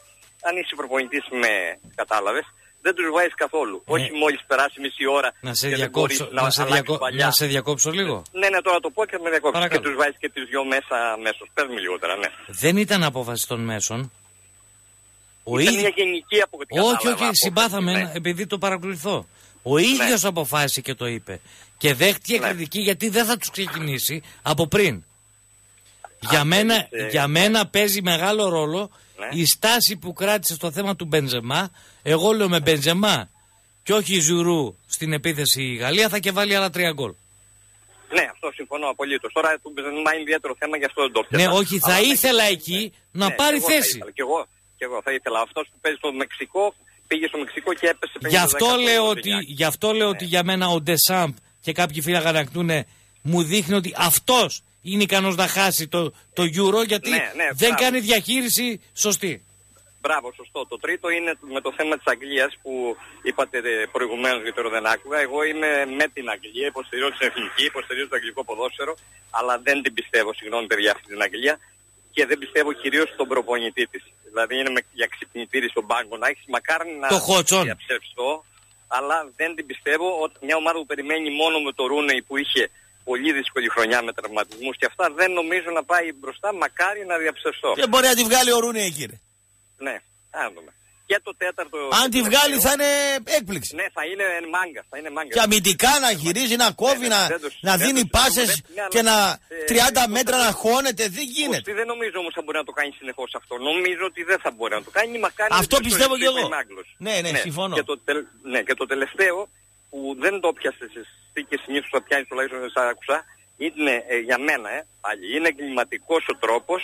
Αν είσαι προπονητής με, κατάλαβες, δεν τους βάζεις καθόλου. Όχι μόλις περάσει μισή ώρα Να σε, και δεν διακόψω, μπορείς να, σε αλλάξεις διακο- παλιά. να σε διακόψω λίγο. Ναι, ναι, τώρα το πω και με διακόψεις. Και Παρακαλώ. τους βάζεις και τις δυο μέσα αμέσως. Πες μου λιγότερα, ναι. Δεν ήταν απόφαση των μέσων. Ο Ήταν ίδιος- μια γενική από ό,τι Όχι, κατάλαβα, όχι, απόφαση, συμπάθαμε ναι. ένα- επειδή το παρακολουθώ. Ο ίδιος αποφάσισε και το είπε. Και δέχτηκε Ναι. κριτική γιατί δεν θα τους ξεκινήσει από πριν. Για Αν μένα, θέλεις, ε, για μένα παίζει μεγάλο ρόλο Ναι. η στάση που κράτησε στο θέμα του Μπενζεμά. Εγώ λέω με Μπενζεμά και όχι Ζουρού στην επίθεση η Γαλλία θα και βάλει άλλα τρία γκολ. Ναι, αυτό συμφωνώ απολύτως. Τώρα του Μπεζενμά είναι ιδιαίτερο θέμα, γι' αυτό δεν το Ναι, πιάσα. όχι, θα Αλλά- ήθελα εκεί να Ναι, πάρει εγώ θα θέση. ήθελα. Κι εγώ, κι εγώ θα ήθελα. Αυτός που παίζει στο Μεξικό πήγε στο Μεξικό και έπεσε 50 Γι' αυτό λέω ότι, γι' αυτό λέω Ναι. ότι για μένα ο Ντεσάμπ και κάποιοι φίλοι αγανακτούν μου δείχνει ότι αυτός είναι ικανός να χάσει το, το Euro γιατί Ναι, ναι, δεν μπράβο. κάνει διαχείριση σωστή. Μπράβο, σωστό. Το τρίτο είναι με το θέμα της Αγγλίας που είπατε ε, προηγουμένως γιατί τώρα δεν άκουγα. Εγώ είμαι με την Αγγλία, υποστηρίζω την εθνική, υποστηρίζω το αγγλικό ποδόσφαιρο, αλλά δεν την πιστεύω, συγγνώμη παιδιά, αυτή την Αγγλία και δεν πιστεύω κυρίως στον προπονητή της. Δηλαδή είναι με, για ξυπνητήρι στον πάγκο να έχεις μακάρι να Το Χότσον. διαψευστώ, αλλά δεν την πιστεύω ότι μια ομάδα που περιμένει μόνο με το Ρούνεϊ που είχε πολύ δύσκολη χρονιά με τραυματισμούς και αυτά δεν νομίζω να πάει μπροστά, μακάρι να διαψευστώ. Δεν μπορεί να τη βγάλει ο Ρούνε εκεί. ρε. Ναι, να δούμε. Και το τέταρτο. Αν τη το βγάλει τελευταίο, θα είναι έκπληξη. Ναι, θα είναι μάγκα. Θα είναι μάγκα. Και αμυντικά να γυρίζει, να κόβει, Ναι, ναι, να, δεν το- να δεν δίνει το πάσες συζητούμε, ναι, και αλλά, να ε, 30 το- μέτρα να χώνεται. Δεν Κωστή, γίνεται. δεν νομίζω όμως θα μπορεί να το κάνει συνεχώς αυτό. Νομίζω ότι δεν θα μπορεί να το κάνει. Μακάρι Αυτό να το πιστεύω κι ιστορικό εγώ. είναι Άγγλος. Ναι, ναι, συμφωνώ. Και το, τελ- ναι, και το τελευταίο που δεν το πιάσε εσύ και συνήθως το πιάνεις τουλάχιστον δεν σας άκουσα είναι ε, για μένα, ε, πάλι, είναι εγκληματικός ο τρόπος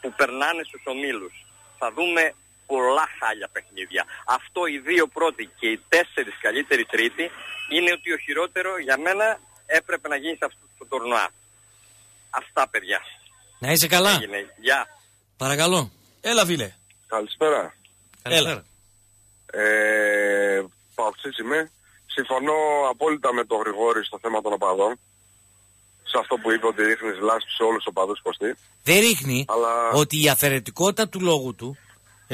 που περνάνε στους ομίλους. Θα δούμε πολλά χάλια παιχνίδια. Αυτό οι δύο πρώτοι και οι τέσσερις καλύτεροι τρίτη είναι ότι ο χειρότερο για μένα έπρεπε να γίνει σε αυτό το τουρνουά. Αυτά παιδιά. Να είσαι καλά. Έγινε. Γεια. Παρακαλώ. Έλα, φίλε. Καλησπέρα. Καλησπέρα. Ε, Παοξής είμαι. Συμφωνώ απόλυτα με τον Γρηγόρη στο θέμα των οπαδών. Σε αυτό που είπε ότι ρίχνεις λάσπη σε όλους τους οπαδούς Κωστή. Δεν ρίχνει Αλλά- ότι η αφαιρετικότητα του λόγου του.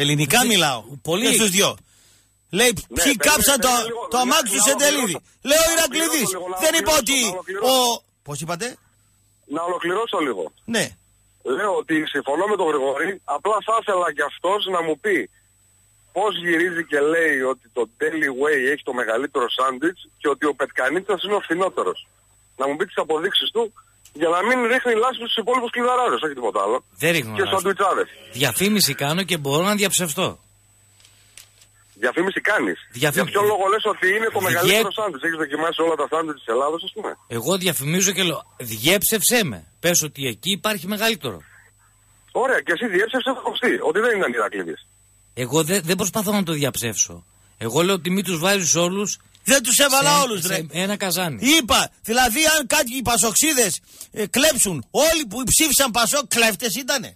Ελληνικά Δεν- μιλάω. πολύ. Και στους δυο. Λέει, ποιοι περίμενε, κάψαν το, περίμενε λίγο, το να- αμάξι του να Σεντελίδη. ολοκληρώσω. Λέω Να Ηρακλήδης. ολοκληρώσω λίγο, να Δεν είπα ότι ολοκληρώσω, να ολοκληρώσω. ο... Πώς είπατε; Να ολοκληρώσω λίγο. Ναι. Λέω ότι συμφωνώ με τον Γρηγόρη, απλά θα ήθελα κι αυτός να μου πει πώς γυρίζει και λέει ότι το Daily Way έχει το μεγαλύτερο σάντουιτς και ότι ο Πετκανίτσας είναι ο φθηνότερος. Να μου πει τις αποδείξεις του για να μην ρίχνει λάσπη στους υπόλοιπους κλειδαράδες, όχι τίποτα άλλο. Δεν ρίχνω Και λάσπη. σαντουιτσάδες. Διαφήμιση κάνω και μπορώ να διαψευστώ. Διαφήμιση κάνεις. Διαφήμιση. Για ποιο λόγο λες ότι είναι το Διέ- μεγαλύτερο σάντουιτς; Έχεις δοκιμάσει όλα τα σάντουιτς της Ελλάδας, ας πούμε; Εγώ διαφημίζω και λέω διέψευσέ με. Πες ότι εκεί υπάρχει μεγαλύτερο. Ωραία, και εσύ διέψευσες το κοστί, ότι δεν ήταν Ηρακλήδης. Εγώ δεν δεν προσπαθώ να το διαψεύσω. Εγώ λέω ότι μην τους βάζεις όλους Δεν τους έβαλα όλους ρε. ένα καζάνι. Είπα, δηλαδή αν κάτι οι πασοξίδες ε, κλέψουν, όλοι που ψήφισαν πασό κλέφτες ήτανε.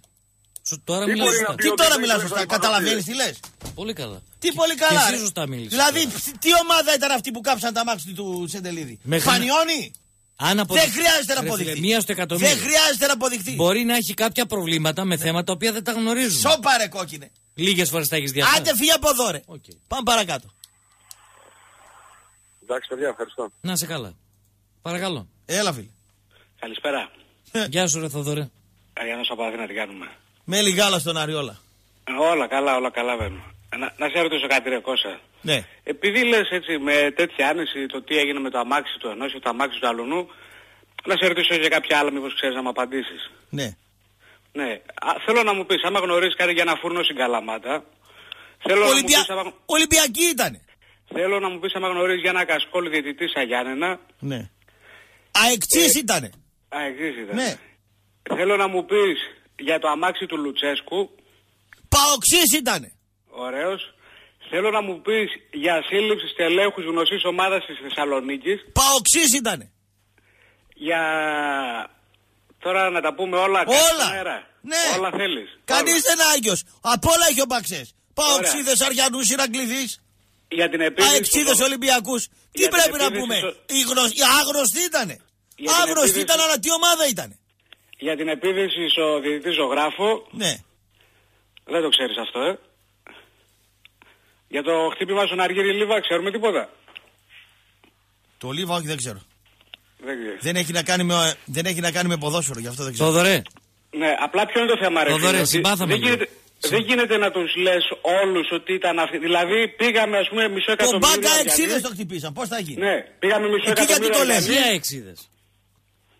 Σου, τώρα Τι μιλάς μπορεί σωστά. να πει Τι ότι τώρα δεν μιλάς είναι σωστά, οι καταλαβαίνεις τι λες; Πολύ καλά. Τι Και- πολύ καλά. Και ρε. εσύ σωστά μίλησες Δηλαδή, τώρα. τι ομάδα ήταν αυτή που κάψαν τα μάξι του Σεντελίδη; Μέχρι να- Πανιόνι. Αν αποδει- Δεν χρειάζεται να Ρε φίλε, αποδειχθεί. Μία στο εκατομμύριο. Δεν χρειάζεται να αποδειχθεί. Μπορεί να έχει κάποια προβλήματα με θέματα τα οποία δεν τα γνωρίζουμε. Σώπα ρε κόκκινε. Λίγες φορές τα έχεις διαβάσει. Άντε φύγε από εδώ ρε. Οκ. Πάμε παρακάτω. Εντάξει, παιδιά, ευχαριστώ. Να είσαι καλά. Παρακαλώ. Έλα φίλε. Καλησπέρα. Γεια σου, ρε Θοδωρέ. Αριανός από Αθήνα τι κάνουμε. Μέλι γάλα στον Αριόλα. Ε, Όλα καλά, όλα καλά βαίνουν. Να, να σε ρωτήσω κάτι ρε Κώστα. Ναι. Επειδή λες έτσι με τέτοια άνεση το τι έγινε με το αμάξι του ενός και το αμάξι του αλουνού, να σε ρωτήσω για κάποια άλλα μήπως ξέρεις να μου απαντήσεις. Ναι. Ναι. Α, θέλω να μου πεις, άμα γνωρίζεις κάτι για ένα φούρνο στην Καλαμάτα, θέλω, να, μου Ολυμπια... πεις, άμα... Ολυμπιακή ήτανε. Θέλω να μου πεις άμα γνωρίζεις για ένα κασκόλ διαιτητή σαν Γιάννενα. Ναι. Αεξής ήτανε. Α, εξής ήταν. Ναι. Θέλω να μου πεις για το αμάξι του Λουτσέσκου, Παοξής ήτανε. Ωραίος. Θέλω να μου πεις για σύλληψη στελέχους γνωστής ομάδας της Θεσσαλονίκης. Παοξής ήτανε. Για... Τώρα να τα πούμε όλα. Όλα. Μέρα. Ναι. Όλα θέλεις. Κανείς Όλα. δεν είναι άγιος. Απ' όλα έχει ο Παξές. Παοξίδες, Αριανούς, Ηρακλειδείς. Για την επίθεση... Αεξίδες, στο- Ολυμπιακούς. Τι Για την πρέπει να επίθεση πούμε; στο- Οι, γνωσ... οι άγνωστοι ήτανε. Για την Άγνωστοι επίθεση- ήταν, αλλά τι ομάδα ήτανε; Για την επίθεση στο διαιτητή ζωγράφο. Ναι. Δεν το ξέρεις αυτό, ε. Για το χτύπημα στον Αργύρι Λίβα ξέρουμε τίποτα. Το Λίβα όχι δεν ξέρω. Δεν ξέρω. Δεν έχει να κάνει με, δεν έχει να κάνει με ποδόσφαιρο, γι' αυτό δεν ξέρω. Θοδωρέ. Ναι, απλά ποιο είναι το θέμα ρε Θοδωρέ, φίλε, ότι συμπάθαμε δεν, λίγο. γίνεται, δεν γίνεται να τους λες όλους ότι ήταν αυτοί. Δηλαδή πήγαμε ας πούμε μισό Το εκατομμύριο. μπάκα Αριανοί. εξίδες το χτυπήσαν. Πώς θα γίνει; Ναι, πήγαμε μισό Εκεί γιατί εκατομμύριο. το λες, Αριανοί. Ποια εξίδε.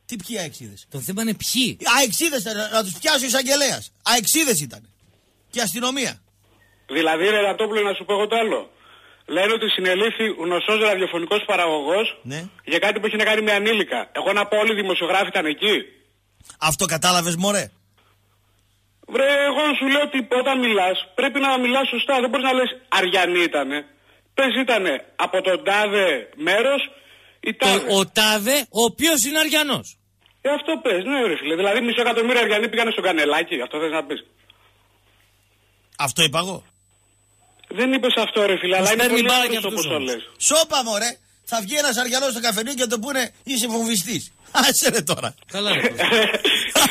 Τι ποιοι αεξίδες. Το θέμα είναι ποιοι. Αεξίδες να, να τους πιάσει ο εισαγγελέας. Αεξίδες ήταν. Και αστυνομία. Δηλαδή ρε Ρατόπουλο να σου πω εγώ το άλλο. Λένε ότι συνελήφθη γνωστός ραδιοφωνικός παραγωγός Ναι. για κάτι που έχει να κάνει με ανήλικα. Εγώ να πω όλοι οι δημοσιογράφοι ήταν εκεί. Αυτό κατάλαβες, μωρέ; Βρε, εγώ σου λέω ότι όταν μιλάς πρέπει να μιλάς σωστά. Δεν μπορείς να λες Αριανή ήτανε. Πες ήτανε από τον τάδε μέρος ή τάδε. Το, ο Τάδε, ο οποίος είναι Αριανός. Ε, αυτό πες, ναι ρε φίλε. Δηλαδή μισό εκατομμύριο Αριανοί πήγανε στο κανελάκι. Αυτό θες να πεις. Αυτό είπα εγώ. Δεν είπες αυτό ρε φίλε, αλλά είναι παίρνει πολύ μπάλα εύκολο και όπως αυτούς το όμως. λες. Σώπα, μωρέ. Θα βγει ένας αριανός στο καφενείο και το πούνε είσαι βομβιστή. Άσε ρε τώρα. Καλά, ρε. Κώστα.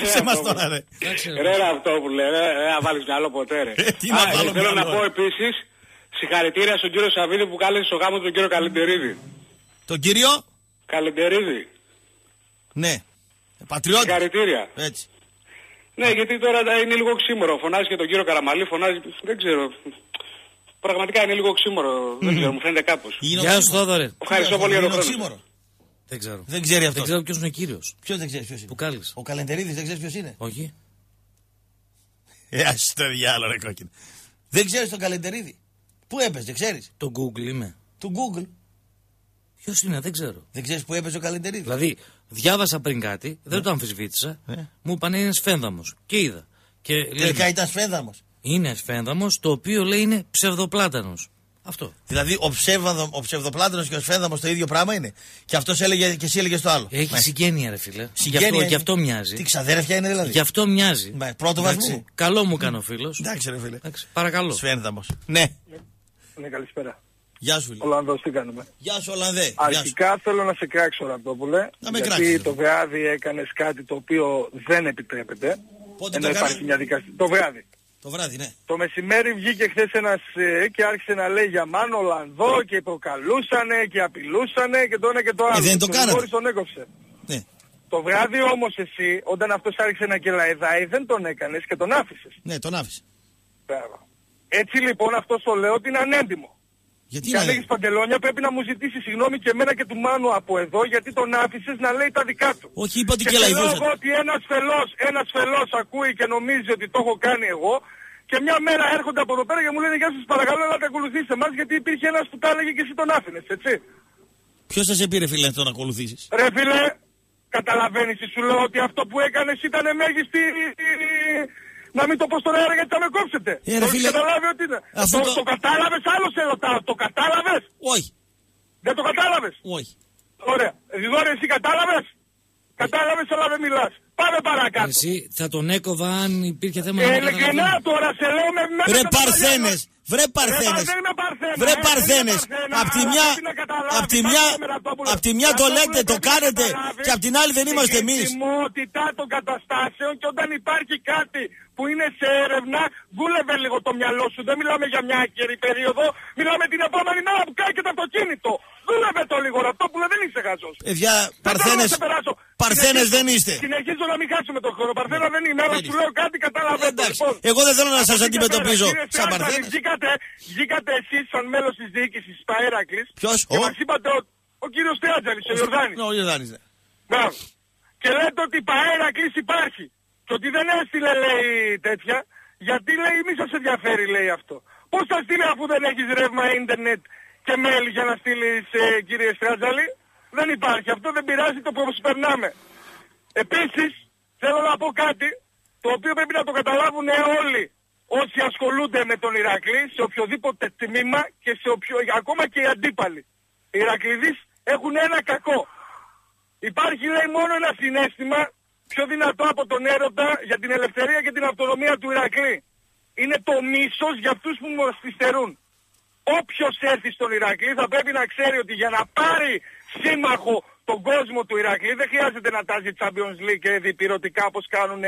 Άσε μας τώρα, ρε. Εντάξει, ρε. Ρε ρε αυτό που λέει, ρε, ρε, να βάλεις μυαλό ποτέ ρε. Ε, τι να Α, βάλω Θέλω να μυαλό, πω ρε. επίσης, συγχαρητήρια στον κύριο Σαββίδη που κάλεσε στο γάμο του τον κύριο Καλεντερίδη. Τον κύριο; Καλεντερίδη, Ναι. Πατριώτη. συγχαρητήρια. Έτσι. Ναι, γιατί τώρα είναι λίγο ξύμορο. Φωνάζει και τον κύριο Καραμαλή, φωνάζει. Δεν ξέρω. Πραγματικά είναι λίγο ξύμορο. Δεν ξέρω, μου φαίνεται κάπως. Γεια σου, Θόδωρε. Ευχαριστώ πολύ για τον χρόνο. Σας. Οξύμορο. Δεν ξέρω. Δεν ξέρει αυτό. Δεν ξέρω ποιος είναι ο κύριος. Ποιος δεν ξέρει ποιος είναι. Που κάλεσε. Ο Καλεντερίδης δεν ξέρει ποιος είναι. Όχι. Ε, άσε το διάλογο, ρε κόκκινο. Δεν ξέρεις τον Καλεντερίδη. Πού έπαιζε, ξέρεις; Το Google είμαι. Του Google. Ποιος είναι, δεν ξέρω. Δεν ξέρεις που έπαιζε ο Καλεντερίδης. Δηλαδή, διάβασα πριν κάτι, δεν το αμφισβήτησα. Ναι. Μου είπαν είναι σφένδαμο. Και είδα. Και λέει, Τελικά ήταν σφένδαμο. είναι σφένδαμο, το οποίο λέει είναι ψευδοπλάτανος. Αυτό. Δηλαδή ο, ψεύδο, ο ψευδοπλάτανο και ο σφένδαμος το ίδιο πράγμα είναι. Και αυτός έλεγε και εσύ έλεγες το άλλο. Έχει Ναι. συγγένεια, ρε φίλε. Συγγένεια γι, αυτό, είναι. γι' αυτό μοιάζει. Τι ξαδέρφια είναι δηλαδή. Γι' αυτό μοιάζει. Ναι, πρώτο Εντάξει, βαθμό. Καλό μου κάνει ο φίλος. Εντάξει, ρε φίλε. Παρακαλώ. Σφένδαμος. Ναι. Ναι, καλησπέρα. Γεια σου, φίλε. Ολλανδός, τι κάνουμε; Γεια σου, Ολλανδέ. Γεια σου. Αρχικά θέλω να σε κράξω, Ραπτόπουλε. Να με γιατί κράξεις, το βράδυ έκανες κάτι το οποίο δεν επιτρέπεται. Πότε ενώ το υπάρχει έκανα; μια δικασία. Το βράδυ. Το βράδυ, ναι. Το μεσημέρι βγήκε χθες ένας ε, και άρχισε να λέει για μάνο Ολλανδό και προκαλούσανε και απειλούσανε και το ένα και το άλλο. Ε, δεν το Και ο κάνατε. Γρηγόρης τον έκοψε. ναι. Το βράδυ όμως εσύ, όταν αυτός άρχισε να κελαεδάει, δεν τον έκανες και τον άφησες. Ναι, τον άφησε. Μπράβο. Έτσι λοιπόν αυτός το λέω ότι είναι ανέντιμο. Γιατί Και να αν λέει. έχεις παντελόνια πρέπει να μου ζητήσει συγγνώμη και εμένα και του Μάνου από εδώ γιατί τον άφησες να λέει τα δικά του. Όχι, είπα ότι Και και θέλω λαϊδούσα. εγώ ότι ένας φελός, ένας φελός ακούει και νομίζει ότι το έχω κάνει εγώ και μια μέρα έρχονται από εδώ πέρα και μου λένε γεια σας παρακαλώ να τα ακολουθήσετε μας γιατί υπήρχε ένας που τα έλεγε και εσύ τον άφηνες, έτσι. Ποιος θα σε πήρε, φίλε, να τον ακολουθήσεις; Ρε φίλε, καταλαβαίνεις τι σου λέω ότι αυτό που έκανες ήταν μέγιστη... Να μην το πω τώρα γιατί θα με κόψετε. Ε, ρε Το φίλε, έχεις καταλάβει ότι είναι. αφού το, το- το κατάλαβες άλλο σε ρωτάω. Το κατάλαβες; Όχι, Δεν το κατάλαβες; όχι. Ωραία. Γρηγόρη εσύ κατάλαβες; Κατάλαβες αλλά δεν μιλάς. Πάμε παρακάτω. Εσύ θα τον έκοβα αν υπήρχε θέμα να Ε, μην ειλικρινά καταλαβαίνω. τώρα σε λέω με μέσα Βρε στα μαλλιά παρθένες, μας. Βρε παρθένες. δεν είμαι παρθένα, Βρε ε, δεν παρθένες. είμαι παρθένα, Απ' τη αλλά μια, πρέπει να καταλάβεις, απ' τη πάμε μια, με Ρατόπουλο. απ' τη μια το Ρατόπουλο, λέτε, το πρέπει να κάνετε καταλάβεις και απ' την άλλη δεν είμαστε την εμείς. χρησιμότητα των καταστάσεων και όταν υπάρχει κάτι που είναι σε έρευνα, δούλευε λίγο το μυαλό σου. Δεν μιλάμε για μια άκυρη περίοδο, μιλάμε την επόμενη μέρα που κάνει και το αυτοκίνητο. Δούλευε το λίγο, Ρατόπουλο, δεν είσαι χαζός. Παιδιά, Δεν θέλω να παρθένες, σε περάσω. παρθένες Συνεχίζω- δεν είστε. Συνεχίζω να μην χάσουμε τον χρόνο. Παρθένα δεν είναι, αλλά Δεν σου είστε. λέω κάτι καταλαβαίνω. Εντάξει, Λοιπόν, εγώ δεν θέλω να σας από εκεί και αντιμετωπίζω πέρα, κύριε σαν Στράτζαλη, παρθένες. Βγήκατε, βγήκατε εσείς σαν μέλος της διοίκησης στα Έρακλης Ποιος, και ο; μας είπατε ο, ο κύριος Στράτζαλης, ο Ιορδάνης. Ναι, ο Ιορδάνης, ναι. Μπράβο. Και λέτε ότι η Παέρακλης υπάρχει. Και ότι δεν έστειλε λέει τέτοια, γιατί λέει μη σας ενδιαφέρει λέει αυτό. Πώς θα στείλει αφού δεν έχεις ρεύμα ίντερνετ και mail για να στείλεις ε, κύριε Στράτζαλη. Δεν υπάρχει. Αυτό δεν πειράζει, το προσπερνάμε. Επίσης, θέλω να πω κάτι, το οποίο πρέπει να το καταλάβουν όλοι όσοι ασχολούνται με τον Ηρακλή, σε οποιοδήποτε τμήμα και σε οποιο... ακόμα και οι αντίπαλοι. Οι Ηρακλήδεις έχουν ένα κακό. Υπάρχει λέει μόνο ένα συνέστημα πιο δυνατό από τον έρωτα για την ελευθερία και την αυτονομία του Ηρακλή. Είναι το μίσος για αυτούς που μας τη στερούν. Όποιος έρθει στον Ηρακλή θα πρέπει να ξέρει ότι για να πάρει σύμμαχο τον κόσμο του Ηρακλή δεν χρειάζεται να τάζει Champions League και διπυρωτικά όπως κάνουν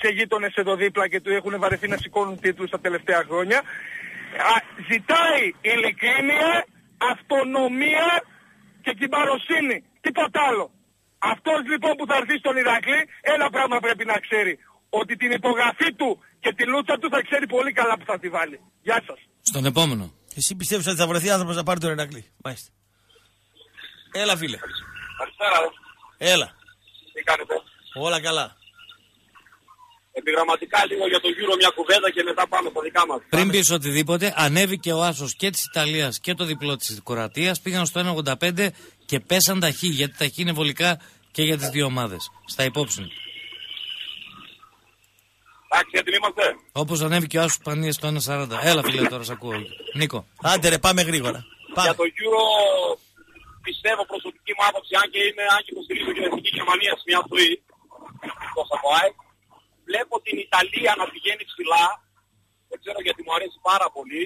σε γείτονες εδώ δίπλα και του έχουν βαρεθεί να σηκώνουν τίτλους τα τελευταία χρόνια. Α, ζητάει ειλικρίνεια, αυτονομία και κυμπαροσύνη. Τίποτα άλλο. Αυτός λοιπόν που θα έρθει στον Ηρακλή ένα πράγμα πρέπει να ξέρει. Ότι την υπογραφή του και τη λούτσα του θα ξέρει πολύ καλά που θα τη βάλει. Γεια σας. Στον επόμενο. Εσύ πιστεύεις ότι θα βρεθεί άνθρωπος να πάρει τον Ερακλή. Μάλιστα. Έλα φίλε. Καλησπέρα. Έλα. Τι κάνετε; Όλα καλά. επιγραμματικά λίγο για το γύρο μια κουβέντα και μετά πάμε στα δικά μας. Πριν πεις οτιδήποτε, ανέβηκε ο άσος και της Ιταλίας και το διπλό της Κροατίας. Πήγαν στο 1,85 και πέσαν τα χ. Γιατί τα χ είναι βολικά και για τις δύο ομάδες. Στα υπόψη. Εντάξει, έτοιμοι είμαστε. Όπως ανέβηκε ο άσος Πανία στο 1,40. Έλα, φίλε, τώρα σε ακούω. Νίκο. Άντε ρε, πάμε γρήγορα. Πάμε. Για το γύρο πιστεύω προσωπική μου άποψη, αν και είμαι, αν και υποστηρίζω την Εθνική Γερμανίας σε μια ζωή, το Σαββάη, βλέπω την Ιταλία να πηγαίνει ψηλά, δεν ξέρω γιατί μου αρέσει πάρα πολύ,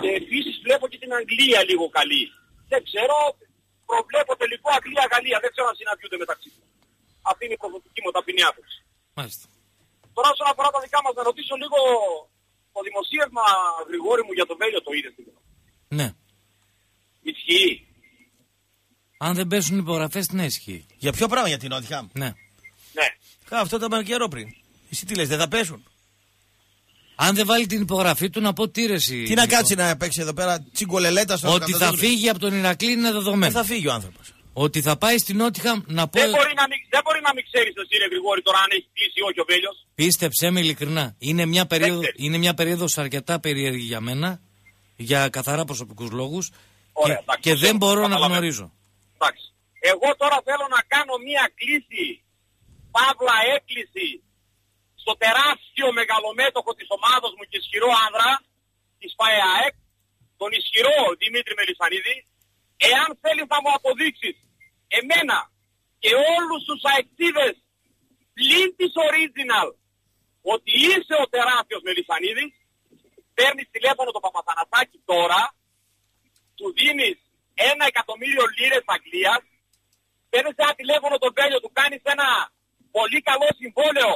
και επίσης βλέπω και την Αγγλία λίγο καλή. Δεν ξέρω, προβλέπω τελικό Αγγλία-Γαλλία, δεν ξέρω αν συναντιούνται μεταξύ τους. Αυτή είναι η προσωπική μου ταπεινή άποψη. Μάλιστα. Τώρα όσον αφορά τα δικά μας, να ρωτήσω λίγο το δημοσίευμα, Γρηγόρη μου, για το Βέλιο το είδες. Ναι. Ισχύει. Αν δεν πέσουν υπογραφές, ναι, ισχύει. Για ποιο πράγμα για την Νότια. Ναι. Ναι. Α, αυτό ήταν καιρό πριν. Εσύ τι λες, δεν θα πέσουν. Αν δεν βάλει την υπογραφή του, να πω τι ρεση, Τι να Νίκο. κάτσει να παίξει εδώ πέρα τσιγκολελέτα στο Ότι θα φύγει από τον Ηρακλή είναι δεδομένο. Δεν θα φύγει ο άνθρωπος. Ότι θα πάει στην Νότιχαμ να πω. Δεν μπορεί να μην, δεν μπορεί να μην ξέρεις εσύ ρε Γρηγόρη τώρα αν έχεις κλείσει ή όχι ο Βέλιος. Πίστεψέ με ειλικρινά. Είναι μια, περίοδο, ξέρει. είναι μια περίοδος αρκετά περίεργη για μένα. Για καθαρά προσωπικούς λόγους. Ωραία, και, εντάξει, και το δεν ξέρω, μπορώ να καταλαβαίνω. γνωρίζω. Εντάξει. Εγώ τώρα θέλω να κάνω μία κλίση, παύλα έκκληση, στο τεράστιο μεγαλομέτωχο της ομάδος μου και ισχυρό άνδρα, της ΠαΕΑΕΚ, τον ισχυρό Δημήτρη Μελισανίδη, εάν θέλεις να μου αποδείξεις εμένα και όλους τους αεκτήδες πλην της original ότι είσαι ο τεράστιος Μελισανίδης, παίρνεις τηλέφωνο το Παπαθανασάκη τώρα, του δίνεις ένα εκατομμύριο λίρες Αγγλίας, παίρνεις ένα τηλέφωνο τον Βέλιο, του κάνεις ένα πολύ καλό συμβόλαιο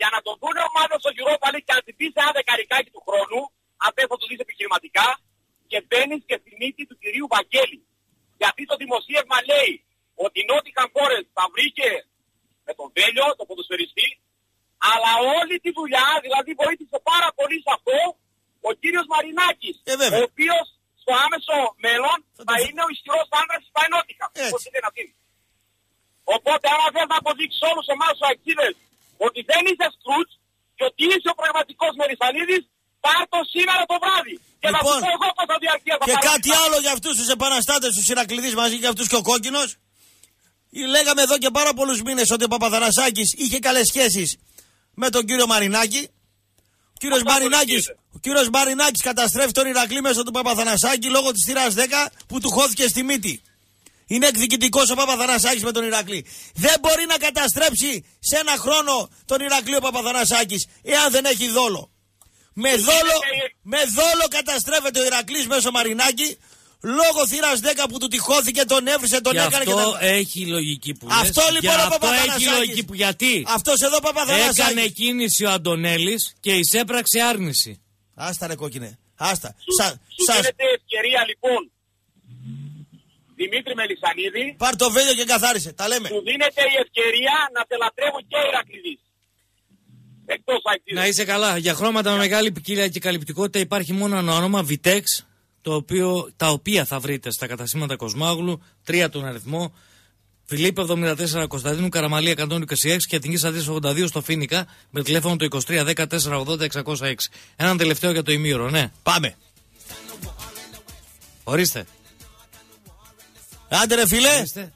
για να τον δουν ομάδες στο Europa League και να την πεις ένα δεκαρικάκι του χρόνου, αν θες θα το δεις επιχειρηματικά, και μπαίνεις και στη μύτη του κυρίου Βαγγέλη. Γιατί το δημοσίευμα λέει ότι η Nottingham Forest θα βρήκε με τον Βέλιο, το ποδοσφαιριστή, αλλά όλη τη δουλειά, δηλαδή βοήθησε πάρα πολύ σε αυτό, ο κύριος Μαρινάκης, Ε, βέβαια. ο οποίος στο άμεσο μέλλον Θα θα το- είναι ο ισχυρός άνδρας της Παϊνότιχα. Έτσι. Όπως είναι να είναι. Οπότε άμα θες να αποδείξεις όλους εμάς τους αξίδες ότι δεν είσαι σκρούτς και ότι είσαι ο πραγματικός Μερισανίδης, πάρ' το σήμερα το βράδυ. Και να σου Λοιπόν, πω εγώ πώς θα διαρκεί αυτό Και το κάτι πράγμα. άλλο για αυτούς τους επαναστάτες τους Ηρακλειδεί μαζί και αυτούς και ο κόκκινος. Λέγαμε εδώ και πάρα πολλούς μήνες ότι ο Παπαθανασάκη είχε καλές σχέσεις με τον κύριο Μαρινάκη. Ο κύριος Αυτό Μαρινάκη αποδεικνύεται. ο κύριος Μαρινάκης καταστρέφει τον Ηρακλή μέσω του Παπαθανασάκη λόγω της θύρα 10 που του χώθηκε στη μύτη. Είναι εκδικητικός ο Παπαθανασάκης με τον Ηρακλή. Δεν μπορεί να καταστρέψει σε ένα χρόνο τον Ηρακλή ο Παπαθανασάκης εάν δεν έχει δόλο. Με δόλο, με δόλο καταστρέφεται ο Ηρακλής μέσω Μαρινάκη λόγω θύρας 10 που του τυχώθηκε, τον έβρισε, τον Και έκανε και αυτό τα... έχει λογική που λες. Αυτό λοιπόν Για ο αυτό Παπαθανασάκης. έχει λογική που γιατί; Αυτός εδώ Παπαθανασάκης. Έκανε κίνηση ο Αντωνέλης και εισέπραξε άρνηση. Άστα ρε κόκκινε. Άστα. Σου, Σα, σου σας... δίνεται ευκαιρία λοιπόν Δημήτρη Μελισανίδη Πάρ το βέλιο και καθάρισε. Τα λέμε. σου δίνεται η ευκαιρία να σε λατρεύουν και οι Ηρακλειδείς. Εκτός αεκτήδες. Να είσαι καλά. Για χρώματα με μεγάλη ποικιλία και καλυπτικότητα υπάρχει μόνο ένα όνομα, Vitex, το οποίο, τα οποία θα βρείτε στα κατασύμματα Κοσμάγλου, τρία τον αριθμό, Φιλίππ 74 Κωνσταντίνου Καραμαλία 126 και Εθνική Αντίσταση 82 στο Φίνικα με τηλέφωνο το 23 10 480 606. Έναν τελευταίο για το ημίωρο, ναι. Πάμε. Ορίστε. Άντε ρε φίλε. Ορίστε.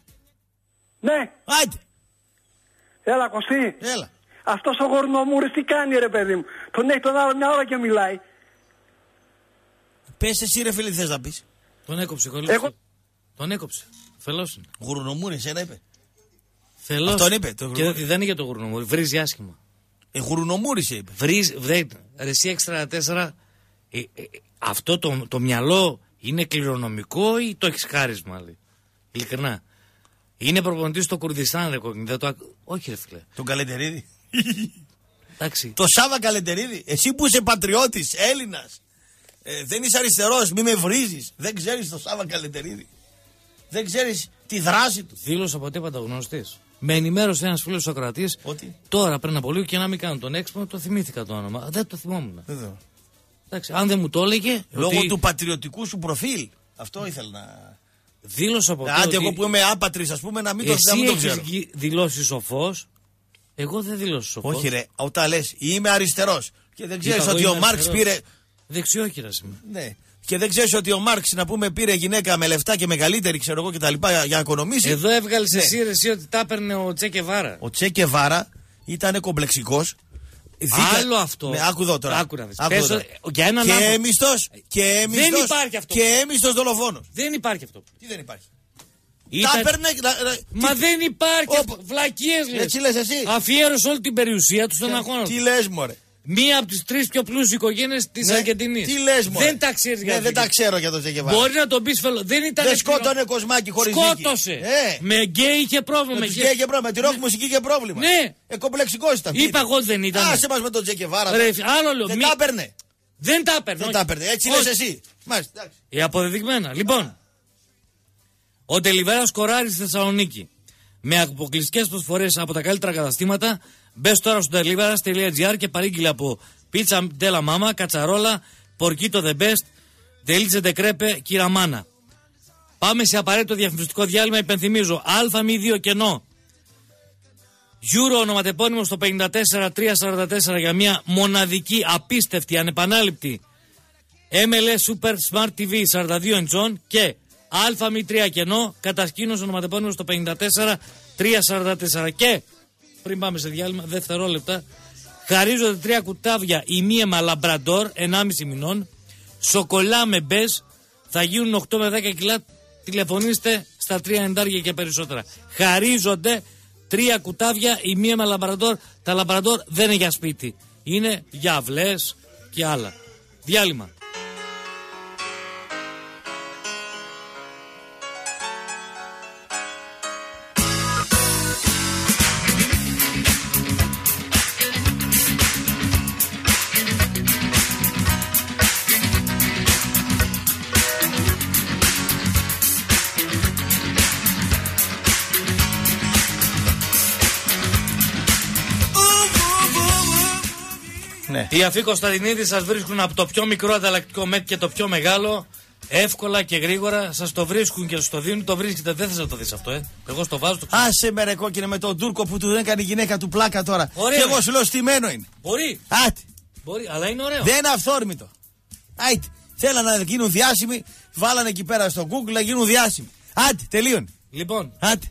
Ναι, Άντε. έλα Κωστή. Έλα. Αυτός ο γορνομούρης τι κάνει ρε παιδί μου. Τον έχει τον άλλο μια ώρα και μιλάει. Πες εσύ ρε φίλε τι θες να πεις. Τον έκοψε, Εγώ- Εγώ... Τον έκοψε. Φελός είναι. Γουρνομούρη, εσένα είπε. Θελός. Αυτόν είπε, το Και γουρνομούρη. δεν- δεν είναι για το γουρνομούρι. Βρίζει άσχημα. Ε, γουρνομούρη σε είπε. Βρίζει, δεν, ρε, εσύ έξτρα τέσσερα, ε, ε, ε, αυτό το, το μυαλό είναι κληρονομικό ή το έχεις χάρισμα, λέει. Ειλικρινά. Είναι προπονητής στο Κουρδιστάν, ρε κόκκινη. Δεν το ακ- Όχι, ρε φίλε. Τον Καλεντερίδη. Εντάξει. Το Σάβα Καλεντερίδη. Εσύ που είσαι πατριώτης, Έλληνας. Ε, δεν είσαι αριστερός, μη με βρίζεις. Δεν ξέρεις το Σάβα Καλεντερίδη. Δεν ξέρεις τη δράση του. Δήλωσε ποτέ πανταγνωστή. Με ενημέρωσε ένας φίλος Σοκρατής Ότι; τώρα πριν από λίγο και να μην κάνω τον έξυπνο, το θυμήθηκα το όνομα. Δεν το θυμόμουν. Εδώ. Εντάξει, αν δεν μου το έλεγε. Λόγω ότι του πατριωτικού σου προφίλ. Αυτό ήθελα να. Δήλωσε ποτέ. Άντε, ότι εγώ που είμαι άπατρης, ας πούμε, να μην το, να εσύ μην το έχεις ξέρω. γυ- δηλώσεις σοφός. Εγώ δεν δηλώσω σοφός. Όχι, ρε, όταν λες είμαι αριστερός και δεν ξέρεις Είπα, εγώ ότι ο είμαι Μάρξ αριστερός. πήρε. Δεξιόχειρας είμαι. Ναι. Και δεν ξέρεις ότι ο Μάρξ, να πούμε, πήρε γυναίκα με λεφτά και μεγαλύτερη, ξέρω εγώ κτλ. Για, για να οικονομήσει. Εδώ έβγαλες Ναι. εσύ ρε, εσύ ότι τα έπαιρνε ο Τσέκε Βάρα. Ο Τσέκε Βάρα ήταν κομπλεξικός. Άλλο αυτό. Ναι, άκου εδώ τώρα. Άκου να δεις. Άκου Πες, εδώ τώρα. ε, για έναν και άνθρωπο- έμιστο. Και έμιστος, υπάρχει αυτό. Και έμιστος δολοφόνος. Δεν υπάρχει αυτό. Τι δεν υπάρχει; Ήταν- Τα έπαιρνε. να- να- Μα τι- δεν υπάρχει Όπου- αυτό. Βλακίες λες. Έτσι λες εσύ. Αφιέρωσε όλη την περιουσία του στον αγώνα. Τι του. λες, Μωρέ; Μία από τις τρεις πιο πλούσιες οικογένειες της Ναι. Αργεντινής. Τι λες, Μωρέ; Δεν τα ξέρεις Ναι, δεν τα ξέρω για τον Τσέκε Βάρα. Μπορεί να τον πεις φελό. Δεν ήταν. Δεν ευθυνό- σκότωνε κοσμάκι χωρίς Σκότωσε. Ε. Με γκέι είχε πρόβλημα. Με με τους γκέι. γκέι είχε πρόβλημα. Με τη ροκ μουσική είχε πρόβλημα. Ναι. Ε, κομπλεξικός ήταν. Είπα εγώ δεν ήταν. Άσε μας με τον Τσέκε Βάρα. Ρε, άλλο λέω. Δεν μη- τα έπαιρνε. Δεν τα έπαιρνε. Δεν όχι. τα έπαιρνε. Έτσι Όχι. λες εσύ. Μάλιστα. εντάξει. Ε, αποδεδειγμένα. Λοιπόν, ο Τελιβέρα κοράρει στη Θεσσαλονίκη. Με αποκλειστικές προσφορές από τα καλύτερα καταστήματα, μπες τώρα στο delivera.gr και παρήγγειλε από πίτσα ντέλα μάμα, κατσαρόλα, πορκίτο the best, τελίτσε de κρέπε, κυραμάνα. Πάμε σε απαραίτητο διαφημιστικό διάλειμμα. Υπενθυμίζω, Α02 κενό. Euro ονοματεπώνυμο στο 54344 για μια μοναδική, απίστευτη, ανεπανάληπτη MLS Super Smart TV 42 inch και ΑΜ3 κενό κατασκήνωση ονοματεπώνυμο στο 54344 και πριν πάμε σε διάλειμμα δευτερόλεπτα. Χαρίζονται τρία κουτάβια ημίαιμα λαμπραντόρ 1,5 μηνών. Σοκολά με μπες θα γίνουν 8 με 10 κιλά. Τηλεφωνήστε στα 3 εντάρια και περισσότερα. Χαρίζονται τρία κουτάβια ημίαιμα λαμπραντόρ. Τα λαμπραντόρ δεν είναι για σπίτι. Είναι για αυλές και άλλα. Διάλειμμα Ναι. Οι αφοί Κωνσταντινίδη σας βρίσκουν από το πιο μικρό ανταλλακτικό μέτ και το πιο μεγάλο. Εύκολα και γρήγορα σας το βρίσκουν και σας το δίνουν. Το βρίσκετε. Δεν θες να το δεις αυτό, ε. Εγώ στο βάζω το ξέρω. Άσε με ρε κόκκινε με τον Τούρκο που του δεν έκανε η γυναίκα του πλάκα τώρα. Ωραία. Και εγώ σου λέω στημένο είναι. Μπορεί. Άτε. Μπορεί, αλλά είναι ωραίο. Δεν είναι αυθόρμητο. Άιτε. Θέλανε να γίνουν διάσημοι, βάλανε εκεί πέρα στο Google να γίνουν διάσημοι. Άντε, τελείωνε. Λοιπόν, Άντε.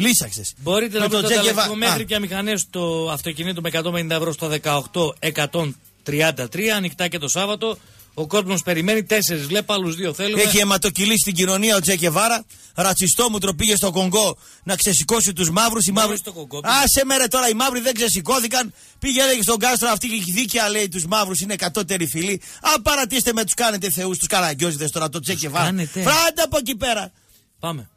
Λύσαξες. μπορείτε να Με τον βρείτε το Τζέκεβα- ανταλλακτικό μέχρι Α. και αμηχανές του αυτοκινήτου με 150 ευρώ στο 18-133. Ανοιχτά και το Σάββατο. Ο κόσμος περιμένει. Τέσσερις βλέπω, άλλους δύο θέλουμε. Έχει αιματοκυλήσει την κοινωνία ο Τσέκεβάρα. Ρατσιστό μου τροπήγε στο Κονγκό να ξεσηκώσει τους μαύρους. Οι μαύροι. στο Κονγκό, πήγε. Άσε με ρε τώρα, οι μαύροι δεν ξεσηκώθηκαν. Πήγε έλεγε στον κάστρο αυτή η δίκαια λέει τους μαύρους είναι κατώτερη φυλή. Αν παρατήστε με τους κάνετε θεούς, τους καραγκιόζιδες τώρα το Τσέκεβάρα. κάνετε. Φράντε από εκεί πέρα. Πάμε.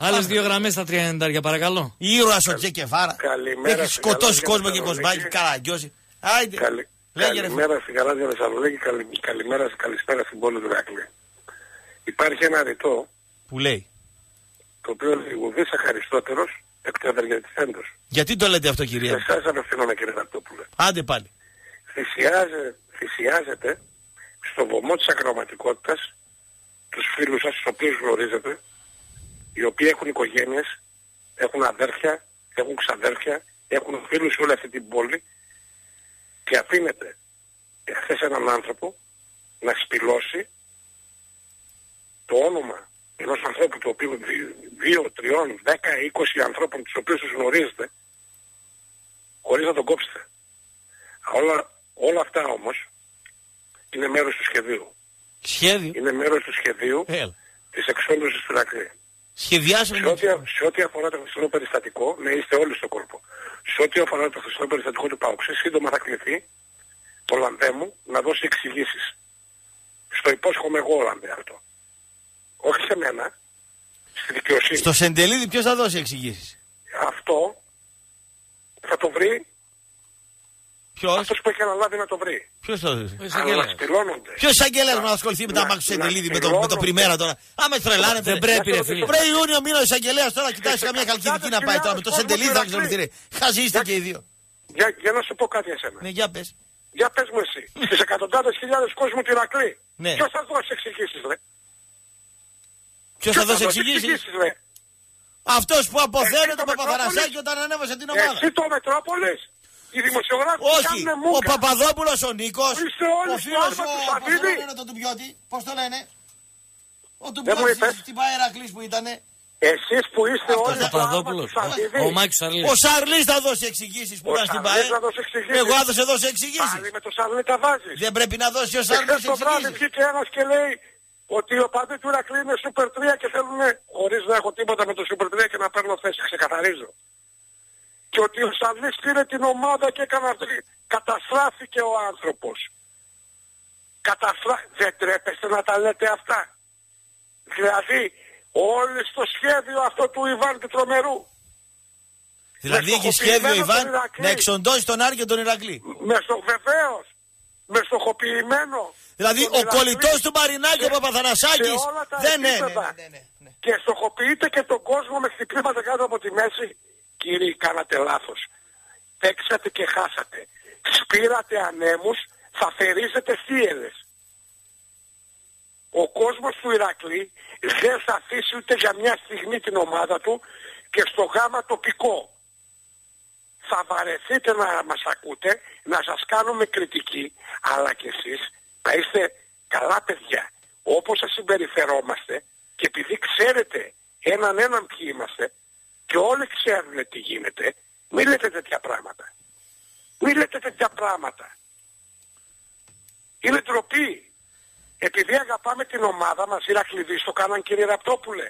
Άλλες δύο γραμμές στα 30 για παρακαλώ. Ήρωας ο Τσέκεβάρα. Καλημέρα Έχει σε σκοτώσει γαλάζια κόσμο και Θεσσαλονίκη. κοσμάκι, καραγκιόζι. Άιντε. Καλη... Λέγε, ρε, Καλημέρα στη Γαλάζια Θεσσαλονίκη, καλη... καλημέρα, καλησπέρα στην πόλη του Ηράκλη. Υπάρχει ένα ρητό, Που λέει. το οποίο λέει ουδής αχαριστότερος εκ του αδεργετηθέντος. Γιατί το λέτε αυτό, Σε κυρία; μου; εσάς απευθύνομαι κύριε Ραπτόπουλε. Άντε πάλι. Θυσιάζε, θυσιάζετε στο βωμό της ακροματικότητας τους φίλους σας, τους οποίους γνωρίζετε, οι οποίοι έχουν οικογένειες, έχουν αδέρφια, έχουν ξαδέρφια, έχουν φίλους σε όλη αυτή την πόλη και αφήνετε εχθές έναν άνθρωπο να σπηλώσει το όνομα ενός ανθρώπου το οποίο δι- δύο, τριών, δέκα, είκοσι ανθρώπων τους οποίους τους γνωρίζετε χωρίς να τον κόψετε. Όλα, όλα αυτά όμως είναι μέρος του σχεδίου. Σχέδιο. Είναι μέρος του σχεδίου Έλα. της εξόντωσης του Ηρακλή. Σε Σχεδιάσαμε. ό,τι, σε ό,τι αφορά το χθεσινό περιστατικό, ναι είστε όλοι στο κόλπο. Σε ό,τι αφορά το χθεσινό περιστατικό του Πάουξε, σύντομα θα κληθεί το Λανδέ μου να δώσει εξηγήσεις. Στο υπόσχομαι εγώ Λανδέ αυτό. Όχι σε μένα, στη δικαιοσύνη. Στο Σεντελίδη ποιος θα δώσει εξηγήσεις; Αυτό θα το βρει Ποιος; αυτός που έχει αναλάβει να το βρει. Ποιος θα δώσει. Ο εισαγγελέας. Αλλά στυλώνονται. Ποιος εισαγγελέα να ασχοληθεί με τα Να- μάξου του να Σεντελίδη με το, με το στυλώνονται. πριμέρα τώρα; Άμα τρελάνετε. Δεν πρέπει, ρε φίλε. Βρε Ιούνιο μήνα ο εισαγγελέα τώρα κοιτάζει καμιά καλκιδική να πάει τώρα με το Κόσμος Σεντελίδη θα του ξέρουμε τι ρε. Χαζί είστε και οι δύο. Για, για να σου πω κάτι εσένα. Ναι, για πες. Για πες μου εσύ. Στις εκατοντάδες χιλιάδες κόσμου του Ηρακλή. Ναι. Ποιος θα δώσει εξηγήσεις ρε; Ποιος θα δώσει εξηγήσεις; ρε; Αυτός που αποθέρε Εσύ τον το Παπαθανασάκη Μετρόπολης. όταν ανέβασε την ομάδα. Εσύ το Μετρόπολης, οι δημοσιογράφοι Όχι, κάνουν ο μούκα. Παπαδόπουλος ο Νίκος. Είστε όλοι Ο στο φίλος άλμα ο. του Πώ το Σαββίδη. λένε το Τουμπιώτη, πώς το λένε; Ο Δεν μου Τουμπιώτη είπες. στην Παερακλή που ήτανε. Εσείς που είστε Αυτός όλοι ο στο άλμα Παπαδόπουλος. του Σαββίδη. Ο Μάκης Σαρλής. Ο Σαρλί θα δώσει εξηγήσεις που Ο ήταν στην Σαρλής ΠαΕ. θα δώσει εξηγήσεις. Εγώ έδωσε δώσει εξηγήσεις. Πάλι με το Σαρλί τα βάζεις. Δεν πρέπει να δώσει ο Και Σαρλί χθες το βράδυ εξηγήσεις. βγήκε ένας και λέει ότι ο παδί του Ηρακλή είναι Super 3 και θέλουν χωρίς να έχω τίποτα με το Super 3 και να παίρνω θέση, ξεκαθαρίζω. Και ότι ο Σαρλής πήρε την ομάδα και έκανα... καταστράφηκε ο άνθρωπος. Καταστρά... Δεν τρέπεστε να τα λέτε αυτά. Δηλαδή, όλοι στο σχέδιο αυτό του Ιβάν του Τρομερού. Δηλαδή Με έχει σχέδιο στοχοποιημένο Ιβάν τον Ηρακλή. να εξοντώσει τον Άρη και τον Ηρακλή. Με στο βεβαίως. Με στοχοποιημένο. Δηλαδή τον ο Ηρακλή κολλητός του Μαρινάκη ο σε- Παπαθανασάκης. σε όλα τα Δεν ναι, ναι, επίπεδα. ναι, ναι, ναι. Και στοχοποιείτε και τον κόσμο με χτυπήματα κάτω από τη μέση. Κύριοι, κάνατε λάθος. Παίξατε και χάσατε. Σπήρατε ανέμους, θα θερίζετε θύελες. Ο κόσμος του Ηρακλή δεν θα αφήσει ούτε για μια στιγμή την ομάδα του και στο γάμα τοπικό. Θα βαρεθείτε να μας ακούτε, να σας κάνουμε κριτική, αλλά και εσείς να είστε καλά παιδιά. Όπως σας συμπεριφερόμαστε και επειδή ξέρετε έναν έναν ποιοι είμαστε και όλοι ξέρουν τι γίνεται, μην λέτε τέτοια πράγματα. Μην λέτε τέτοια πράγματα. Είναι ντροπή. Επειδή αγαπάμε την ομάδα μας, οι Ηρακλειδείς το κάναν κύριε Ραπτόπουλε.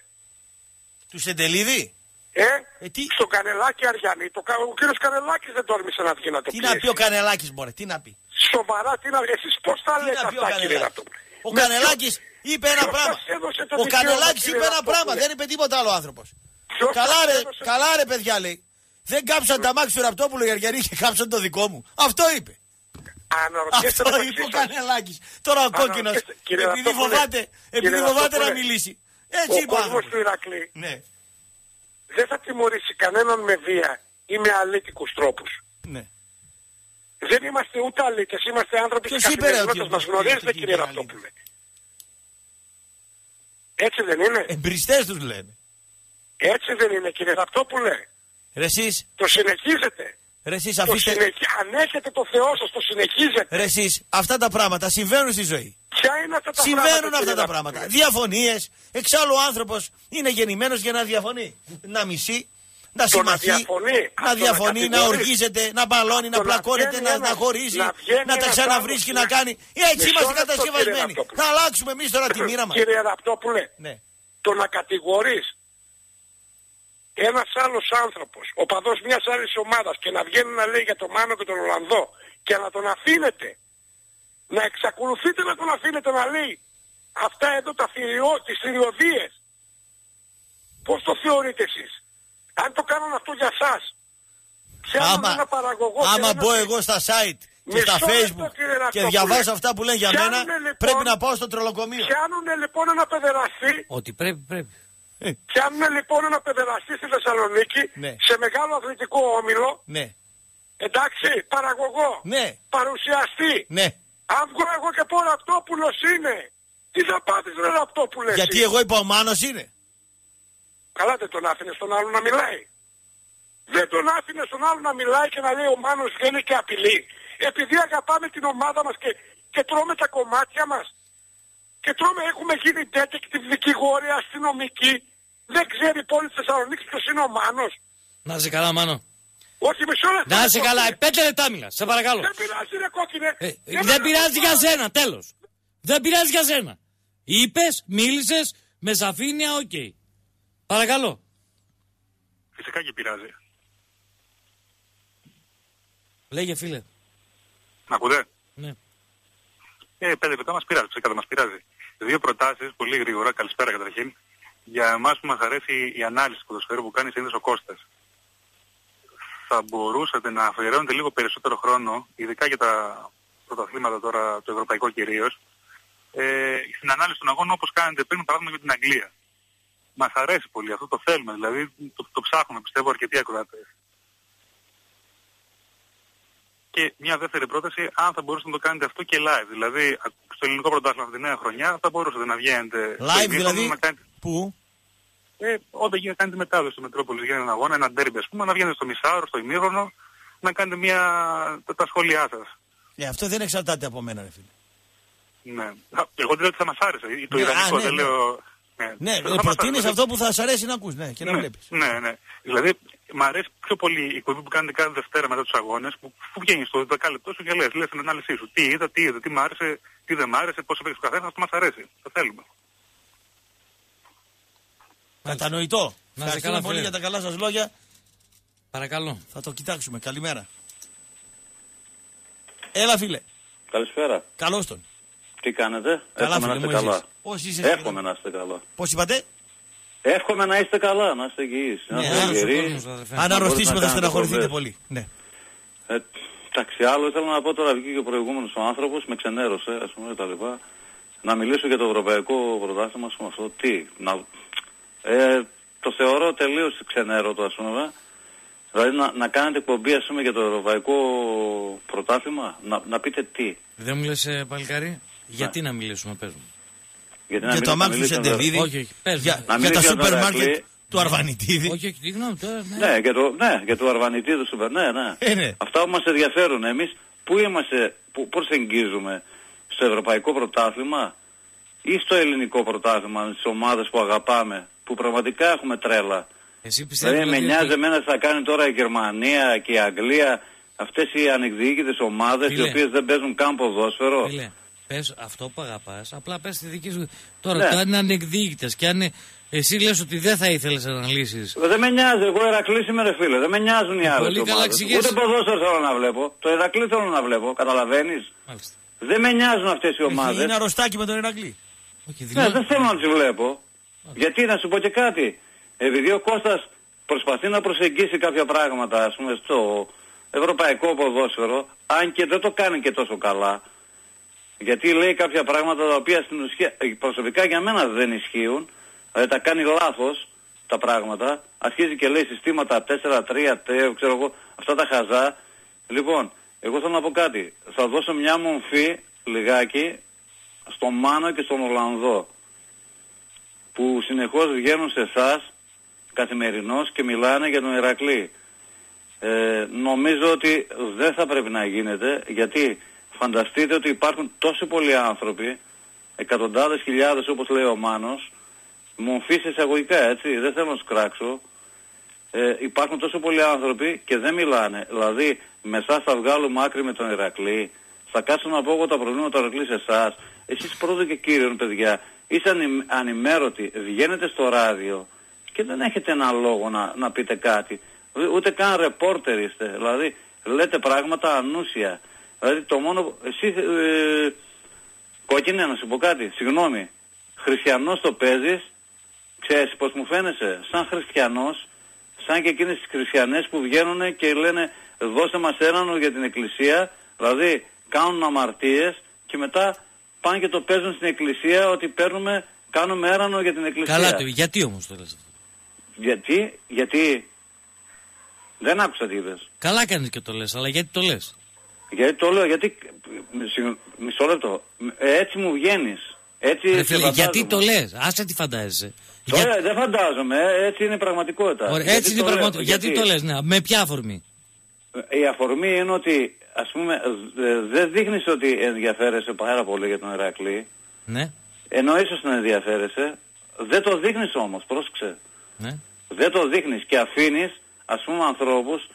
Του Σεντελίδη; Ε, Ε, τι- στο Κανελάκι Αριανή, το, κα- ο κύριος Κανελάκης δεν τόλμησε να βγει να το Τι πει. να πει ο Κανελάκης, Μωρέ, τι να πει; Σοβαρά, τι να εσείς πώς τα Τι λέτε να πει ο αυτά κύριε Κανελάκης; Ραπτόπουλε; Ο Με Κανελάκης είπε ένα ποιος πράγμα. σας έδωσε το Ο δικαίωμα, Κανελάκης κύριε είπε ένα Ραπτόπουλε; πράγμα. Δεν είπε τίποτα άλλο άνθρωπος. Ποιος Καλά σας ρε, έδωσε- καλά ρε παιδιά λέει. Δεν κάψαν τα μάξι του Ραπτόπουλου οι Αργιανοί και κάψαν το δικό μου. Αυτό είπε. Αναρωτιέστε Αυτό μεταξύ είπε ο σας. Κανελάκης. Τώρα ο κόκκινος. Αναρωτιέστε, κύριε Επειδή Ραπτόπουλε, φοβάται, επειδή κύριε φοβάται να Ραπτόπουλε, μιλήσει. Έτσι Ο είπε ο κόσμος άνθρωπος. του Ηρακλή Ναι, δεν θα τιμωρήσει κανέναν με βία ή με αλήτικους τρόπους. ναι. Δεν είμαστε ούτε αλήτες, είμαστε άνθρωποι Ποιος της είπε, ρε, ότι καθημερινότητας. ο- Μας γνωρίζετε ότι κύριε είναι Ραπτόπουλε. Έτσι δεν είναι; Εμπριστές τους λένε. Έτσι δεν είναι κύριε Ραπτόπουλε. Ρε εσείς, Το συνεχίζετε. ρε εσείς Το αφήστε. συνεχι... Αν έχετε το Θεό σας το συνεχίζετε. Ρε εσείς, αυτά τα πράγματα συμβαίνουν στη ζωή. Ποια είναι αυτά τα Συμβαίνουν πράγματα, αυτά κύριε τα Ραπτόπουλε; πράγματα. Διαφωνίες. Εξάλλου ο άνθρωπος είναι γεννημένος για να διαφωνεί. Να μισεί, να Το να συμμαχεί, διαφωνεί, να αυτό να διαφωνεί, να κατηγορείς. οργίζεται, να μπαλώνει, να Το να πλακώνεται, βγαίνει να, ένας- να χωρίζει, να βγαίνει να τα ένας ξαναβρίσκει, άλλος, να να- κάνει. Έτσι Μισό είμαστε λεπτό, κατασκευασμένοι. κύριε Ραπτόπουλε. Να αλλάξουμε εμείς τώρα τη μοίρα μας. Κύριε Ραπτόπουλε, Ναι. το να κατηγορείς ένας άλλος άνθρωπος, ο παδός μιας άλλης ομάδας και να βγαίνει να λέει για τον Μάνο και τον Ολλανδό και να τον αφήνετε, να εξακολουθείτε να τον αφήνετε να λέει αυτά εδώ τα θηριό, τις θηριωδίες. Πώς το θεωρείτε εσείς; Αν το κάνουν αυτό για σας. Πιάνουν Άμα, ένα παραγωγό και άμα ένα- μπω εγώ στα site και Μισό στα λεπτό, facebook κύριε και Ραπτόπουλε. διαβάζω αυτά που λένε για μένα, Πιάνουνε, λοιπόν, πρέπει να πάω στο τρολοκομείο. Πιάνουνε λοιπόν ένα παιδεραστή Ότι πρέπει, πρέπει. Πιάνουν λοιπόν ένα παιδεραστή στη Θεσσαλονίκη Ναι. σε μεγάλο αθλητικό όμιλο. Ναι, Εντάξει, παραγωγό. ναι, Παρουσιαστή. ναι. Αν βγω εγώ και πω Ραπτόπουλος είναι. Τι θα πάθεις ρε Ραπτόπουλε εσύ; Γιατί εγώ είπα ο Μάνος είναι. Καλά δεν τον άφηνες τον άλλο να μιλάει. Δεν τον άφηνες τον άλλο να μιλάει και να λέει ο Μάνος βγαίνει και απειλεί. Επειδή αγαπάμε την ομάδα μας και, και τρώμε τα κομμάτια μας. Και τρώμε, έχουμε γίνει detective, δικηγόροι, αστυνομικοί. Δεν ξέρει η πόλη της Θεσσαλονίκης ποιος είναι ο Μάνος. Να είσαι καλά, Μάνο. Όχι μισό λεπτό. Να ρε είσαι καλά. κόκκινε. Ε, Πέντε λεπτά μιλάς. Σε παρακαλώ. Δεν πειράζει ρε κόκκινε. Ε, Για δεν να- πειράζει για σένα, τέλος. Δεν πειράζει για σένα. Είπες, μίλησες, με σαφήνεια, οκ. Παρακαλώ. Φυσικά και πειράζει. Λέγε, φίλε. Να ακούτε; Ναι. Ε, πέντε λεπτά μας πειράζει, φυσικά δεν μας πειράζει. Δύο προτάσεις, πολύ γρήγορα, καλησπέρα καταρχήν. Για εμάς που μας αρέσει η ανάλυση του ποδοσφαίρου που κάνει συνήθως ο Κώστας. Θα μπορούσατε να αφιερώνετε λίγο περισσότερο χρόνο, ειδικά για τα πρωταθλήματα τώρα, το ευρωπαϊκό κυρίως, ε, στην ανάλυση των αγώνων όπως κάνετε πριν, παράδειγμα για την Αγγλία. Μας αρέσει πολύ, αυτό το θέλουμε, δηλαδή το, το ψάχνουμε, πιστεύω, αρκετοί ακροατές. Και μια δεύτερη πρόταση, αν θα μπορούσατε να το κάνετε αυτό και live. Δηλαδή, στο ελληνικό πρωτάθλημα αυτή τη νέα χρονιά θα μπορούσατε να βγαίνετε. στο Live ημίχρονο δηλαδή. Να κάνετε... Πού; Ε, όταν γίνεται κάνει τη μετάδοση στο Μετρόπολης για έναν αγώνα, ένα ντέρμπι ας πούμε, να βγαίνετε στο μισάωρο, στο ημίχρονο, να κάνετε μια, τα, τα σχόλιά σας. Ναι, αυτό δεν εξαρτάται από μένα, ρε φίλε. Ναι. Α, Εγώ δεν λέω ότι θα μας άρεσε. Το Ναι, ιδανικό α, ναι, δεν ναι. λέω... Ναι, Ναι, θα μας προτείνεις άρεσε. αυτό που θα σ' αρέσει να ακούς, ναι, και να ναι, βλέπεις. Ναι, ναι. Δηλαδή, μ' αρέσει πιο πολύ η κουβέντα που κάνετε κάθε Δευτέρα μετά τους αγώνες, που, που βγαίνεις στο δεκάλεπτό σου και λες, λες την ανάλυση σου. Τι είδα, τι είδα, τι μ' άρεσε, τι δεν μ' άρεσε, πώς έπαιξε ο καθένας, αυτό μας αρέσει. Το θέλουμε. Κατανοητό. Να είστε Ευχαριστούμε καλά, πολύ φίλε. για τα καλά σας λόγια. Παρακαλώ. Θα το κοιτάξουμε. Καλημέρα. Έλα, φίλε. Καλησπέρα. Καλώς τον. Τι κάνετε, Καλά, εύχομαι να φίλε είστε μου, καλά. εσείς. Πώς είσαι, Εύχομαι να είστε καλά. Πώς είπατε; Εύχομαι να είστε καλά, να είστε υγιείς. Να Ναι, είστε άλλος ο γεροί. κόσμος, αδερφέ. να Αν μπορείτε αρρωστήσουμε να θα κάνετε στεναχωρηθείτε προβές. πολύ. Ναι. Ε, εντάξει, άλλο ήθελα να πω τώρα βγήκε ο προηγούμενος ο άνθρωπος, με ξενέρωσε, ας πούμε, τα λοιπά. Να μιλήσω για το ευρωπαϊκό πρωτάθλημα, ας πούμε, αυτό. Τι, να, ε, το θεωρώ τελείως ξενέρωτο, ας πούμε. Δηλαδή να, να κάνετε εκπομπή, ας πούμε, για το ευρωπαϊκό πρωτάθλημα, να, να πείτε τι. Δεν μου λες ε, παλικάρι, γιατί να μιλήσουμε, πες μου. Γιατί Για το αμάξι του Σεντεβίδη. Όχι, όχι, πες μου. Για, Να για μιλήσει τα για τον σούπερ Ηρακλή. μάρκετ του Αρβανιτίδη. Όχι, όχι, τι γνώμη τώρα. Ναι. Ναι, για το, ναι, για το Αρβανιτή του Σούπερ, ναι, ναι. Ε, ναι. Αυτά που μας ενδιαφέρουν εμείς, πού είμαστε, πού προσεγγίζουμε στο Ευρωπαϊκό Πρωτάθλημα ή στο Ελληνικό Πρωτάθλημα, στις ομάδες που αγαπάμε, που πραγματικά έχουμε τρέλα. Εσύ πιστεύεις Δηλαδή με ότι- νοιάζει εμένα τι θα κάνει τώρα η Γερμανία και η Αγγλία, αυτές οι ανεκδιοίκητες ομάδες οι Φίλε. οποίες δεν παίζουν καν ποδόσφαιρο. Φίλε, πες αυτό που αγαπάς, απλά πες τη δική σου. Τώρα, Ναι. το αν είναι ανεκδίκητες και αν είναι... Εσύ λες ότι δεν θα ήθελες να αναλύσεις. Δεν με νοιάζει, εγώ Ερακλής είμαι ρε φίλε, δεν με νοιάζουν οι άλλες Πολύ καλά ομάδες. εξηγείς. Ούτε ποδόσφαιρο θέλω να βλέπω, το Ερακλή θέλω να βλέπω, καταλαβαίνεις; Μάλιστα. Δεν με νοιάζουν αυτές οι ομάδες. Είναι αρρωστάκι με τον Ηρακλή. Όχι, Ναι, δηλαδή, δεν θέλω να τις βλέπω. Γιατί να σου πω και κάτι. Επειδή ο Κώστας προσπαθεί να προσεγγίσει κάποια πράγματα, ας πούμε, στο ευρωπαϊκό ποδόσφαιρο, αν και δεν το κάνει και τόσο καλά, γιατί λέει κάποια πράγματα τα οποία στην ουσία ε, προσωπικά για μένα δεν ισχύουν, δηλαδή τα κάνει λάθος τα πράγματα, αρχίζει και λέει συστήματα 4-3, 3, ξέρω εγώ, αυτά τα χαζά. Λοιπόν, εγώ θέλω να πω κάτι. Θα δώσω μια μομφή λιγάκι στον Μάνο και στον Ολλανδό που συνεχώς βγαίνουν σε εσάς καθημερινώς και μιλάνε για τον Ηρακλή. Ε, νομίζω ότι δεν θα πρέπει να γίνεται γιατί φανταστείτε ότι υπάρχουν τόσοι πολλοί άνθρωποι, εκατοντάδες χιλιάδες όπως λέει ο Μάνος, μομφή σε εισαγωγικά έτσι, δεν θέλω να σκράξω, ε, υπάρχουν τόσο πολλοί άνθρωποι και δεν μιλάνε. Δηλαδή, με εσάς θα βγάλουμε άκρη με τον Ηρακλή, θα κάτσω να πω εγώ τα προβλήματα του Ηρακλή σε εσάς. Εσείς πρώτο και κύριον παιδιά, είστε ανη- ανημέρωτοι, βγαίνετε στο ράδιο και δεν έχετε ένα λόγο να, να πείτε κάτι. Ου- Ούτε καν ρεπόρτερ είστε. Δηλαδή, λέτε πράγματα ανούσια. Δηλαδή, το μόνο... Εσύ, ε, κόκκινε, να σου πω κάτι, συγγνώμη. Χριστιανός το παίζεις, ξέρεις πώς μου φαίνεσαι, σαν χριστιανός, σαν και εκείνες τις χριστιανές που βγαίνουν και λένε δώσε μας ένανο για την εκκλησία, δηλαδή κάνουν αμαρτίες και μετά πάνε και το παίζουν στην εκκλησία ότι παίρνουμε, κάνουμε έρανο για την εκκλησία. Καλά το, γιατί όμως το λες αυτό; Γιατί, γιατί, δεν άκουσα τι είπες. Καλά κάνεις και το λες, αλλά γιατί το λες; Γιατί το λέω, γιατί, συγγνω- μισό λεπτό, Ε, έτσι μου βγαίνεις. Έτσι, Ρε σε φίλε, φαντάζομαι. γιατί το λες, άσε τι φαντάζεσαι. Ωραία, δεν φαντάζομαι, ε, έτσι είναι η πραγματικότητα. Ωραία, Γιατί έτσι είναι η το λέω, πραγματικότητα. Γιατί, το λες, ναι, με ποια αφορμή; Η αφορμή είναι ότι, ας πούμε, ε, δεν δείχνεις ότι ενδιαφέρεσαι πάρα πολύ για τον Ηρακλή, Ναι, ενώ ίσως να ενδιαφέρεσαι, δεν το δείχνεις όμως, πρόσεξε. ναι. Δεν το δείχνεις και αφήνεις, ας πούμε, ανθρώπους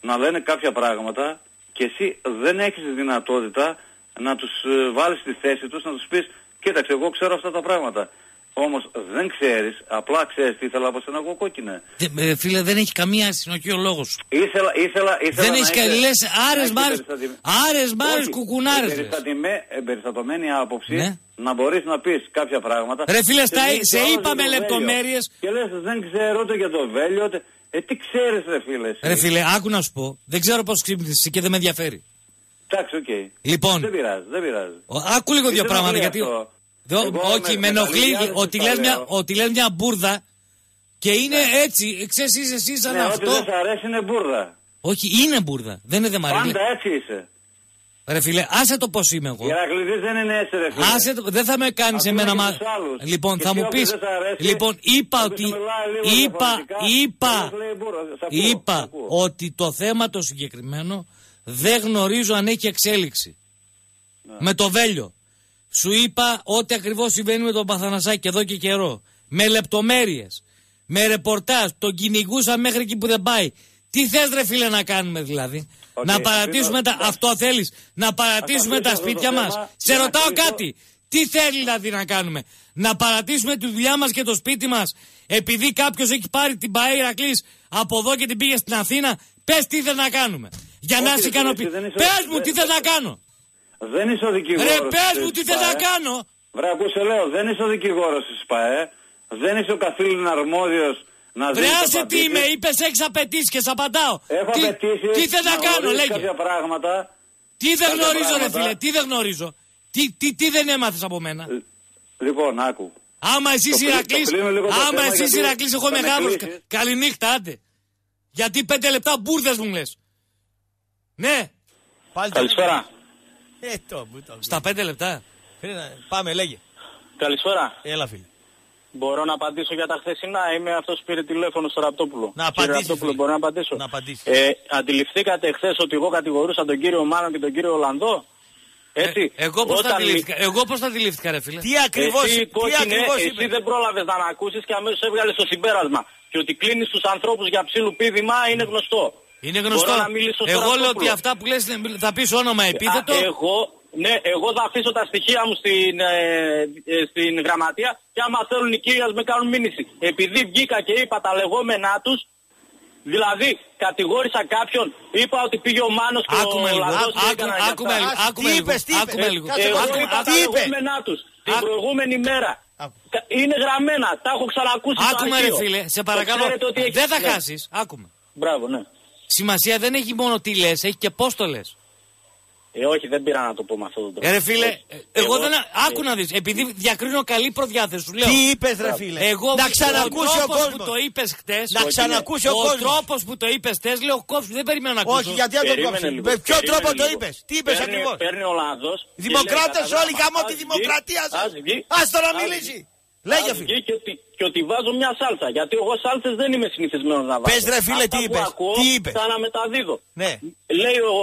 να λένε κάποια πράγματα και εσύ δεν έχεις δυνατότητα να τους ε, βάλεις στη θέση τους, να τους πεις, κοίταξε, εγώ ξέρω αυτά τα πράγματα. Όμως δεν ξέρεις, απλά ξέρεις τι ήθελα από σένα εγώ κόκκινε. Δε- ε, φίλε, δεν έχει καμία συνοχή ο λόγος σου. Ήθελα, ήθελα, ήθελα Δεν να έχεις είσαι- κα- λες να άρες είσαι μάρες, περιστατημε- άρες μάρες Όχι, κουκουνάρες λες. εμπεριστατημέ- Εμπεριστατωμένη άποψη Ναι. να μπορείς να πεις κάποια πράγματα. Ρε φίλε, Και στα- βγήκε σε ο άλλος είπαμε για το Βέλιο. λεπτομέρειες. Και λες δεν ξέρω ούτε για το Βέλιο, ούτε... Ε, τι ξέρεις ρε φίλε εσύ. Ρε φίλε, άκου να σου πω, δεν ξέρω πώς ξύπνησες και δεν με ενδιαφέρει. Εντάξει, οκ. Λοιπόν. Δεν πειράζει, δεν πειράζει. Ο- Άκου λίγο Τι δύο σε πράγματα ενοχλεί γιατί. αυτό; Δω- Εγώ όχι, με- με ενοχλεί με τα ότι λίγα λες, μια, λέω. ότι λες μια μπουρδα και είναι έτσι. Ξέρεις, είσαι εσύ σαν Ναι, ό,τι αυτό. δεν σ' αρέσει είναι μπουρδα. Όχι, είναι μπουρδα. Δεν είναι δε μαρίλη. Πάντα έτσι είσαι. Ρε φίλε, άσε το πώς είμαι εγώ. Ηρακλήδης δεν είναι έτσι ρε φίλε. Άσε το, δεν θα με κάνεις Ακούμε εμένα και μα. τους άλλους. Λοιπόν, Και θα εσύ μου πει. όποιος δεν σ' αρέσει, Λοιπόν, είπα όποιος ότι. μιλάει λίγο Είπα, διαφορετικά, είπα, όποιος λέει μπούρο. Σ' ακούω, σ' είπα ακούω. ότι το θέμα το συγκεκριμένο δεν γνωρίζω αν έχει εξέλιξη. Ναι. Με το βέλιο. Σου είπα ό,τι ακριβώς συμβαίνει με τον Παθανασάκη εδώ και καιρό. Με λεπτομέρειες. Με ρεπορτάζ. Τον κυνηγούσα μέχρι εκεί που δεν πάει. Τι θες, ρε φίλε, να κάνουμε δηλαδή; Οκ, να παρατήσουμε αφήνω- τα. Αυτό θέλεις; Να παρατήσουμε αφήσω τα αυτό το σπίτια θέμα μας; για Σε να ρωτάω κλείσω. κάτι. Τι θέλει δηλαδή να κάνουμε; Να παρατήσουμε τη δουλειά μας και το σπίτι μας; Επειδή κάποιος έχει πάρει την Παέρα Κλή από εδώ και την πήγε στην Αθήνα. Πες τι θε να κάνουμε. Για να Όχι, σε ρε, ικανοποιήσει. δεν είσαι- Πες μου δεν- τι θε να κάνω. Δεν είσαι ο δικηγόρος. Ρε, πες της μου τι θες ΣΠΑΕ. να κάνω. Βρε, ακούς σε λέω, δεν είσαι ο δικηγόρος της ΣΠΑΕ. Δεν είσαι ο καθήλυν αρμόδιος να Βρε, δίνεις άσε τι απαντήσεις. είμαι, είπες έξι απαιτήσεις και σε απαντάω. Έχω τι, απαιτήσεις τι θες να κάνω, γνωρίσεις λέγε. κάποια πράγματα. Τι δεν κάποια γνωρίζω, ρε πράγματα. φίλε, τι δεν γνωρίζω. Τι, τι, τι δεν έμαθες από μένα. Λοιπόν, άκου. Άμα εσύ Το κλείνω- Ηρακλή, το κλείνω λίγο το άμα θέμα, εσύ γιατί Ηρακλή, εγώ θα με μεγάλο. κλείσεις. Καληνύχτα, άντε. Γιατί πέντε λεπτά μπουρδες μου λες. Ναι, Πάλι Καλησπέρα. Ε, το, μου το. στα πέντε λεπτά. Φίλε, να- Πάμε, λέγε. Καλησπέρα. Έλα, φίλε. Μπορώ να απαντήσω για τα χθεσινά. Είμαι αυτός που πήρε τηλέφωνο στο Ραπτόπουλο. Να Κύριε απαντήσεις, Ραπτόπουλο, φίλε. μπορώ να απαντήσω; Να απαντήσεις. Ε, αντιληφθήκατε χθες ότι εγώ κατηγορούσα τον κύριο Μάνο και τον κύριο Ολλανδό; Έτσι. Ε, εγώ πώς τα Όταν αντιλήφθηκα, εγώ πώς τα αντιλήφθηκα, ρε φίλε; Τι ακριβώς, Εσύ, τι κόκκινε, ακριβώς εσύ είπες; δεν πρόλαβες να με ακούσεις και αμέσως έβγαλες το συμπέρασμα. Και ότι κλείνεις τους ανθρώπους για ψήλου πίδημα είναι γνωστό. Είναι γνωστό. Μπορώ να μιλήσω στο Εγώ λέω Ραπτόπουλο. ότι αυτά που λες είναι- θα πεις όνομα επίθετο. Α, εγώ, ναι, εγώ θα αφήσω τα στοιχεία μου στην, ε, ε, στην γραμματεία και άμα θέλουν οι κύριοι ας με κάνουν μήνυση. Επειδή βγήκα και είπα τα λεγόμενά τους, δηλαδή κατηγόρησα κάποιον, είπα ότι πήγε ο Μάνος και Άκουμε ο λίγο, Λαδός και άκου- έκαναν για άκουμε αυτά. λίγο, Ας, άκουμε τι λίγο, είπες, τι είπες; άκουμε λίγο. Κάτσε, Εγώ άκου- είπα τι τα είπες; λεγόμενά τους την Άκου. προηγούμενη μέρα. Άκου. Κα- Είναι γραμμένα, τα έχω ξανακούσει στο Άκουμε ρε αρχείο. φίλε, σε Το παρακαλώ. ξέρετε ότι έχει- Δεν θα ναι. χάσεις, άκουμε. Μπράβο, ναι. Σημασία δεν έχει μόνο τι λες, έχει και πώς το λες. Ε, όχι, δεν πήρα να το πω με αυτόν τον τρόπο. Ε, ρε φίλε, Όχι. ε, εγώ Εγώ- δεν. Άκου να δεις, επειδή διακρίνω καλή προδιάθεση, σου λέω. Τι είπες, ρε φίλε; Εγώ, να ξανακούσει ο, τρόπος κόσμος. που το είπες χτε. Να ξανακούσει ο, Ο κόσμος. τρόπος που το είπες χτες, λέω κόψου, δεν περιμένω να ακούσω. Όχι, γιατί να τον Περίμενε κόψεις; λίγο, Με ποιο περίμενε τρόπο το λίγο. είπες; Τι είπες Παίρνει- ακριβώς; Παίρνει ο Λαδός και Δημοκράτες λέει, όλοι γαμώ τη ας δημοκρατία βγει, σας. ας βγει, Άστο να ας μιλήσει. Βγει, Λέγε, ας φίλε. βγει Και ότι, και ότι βάζω μια σάλτσα. Γιατί εγώ σάλτσες δεν είμαι συνηθισμένος να βάζω. Πες, ρε, φίλε, Αυτά τι που είπες, Ακούω, τι είπες; Θα να μεταδίδω. Ναι. Λέει ο,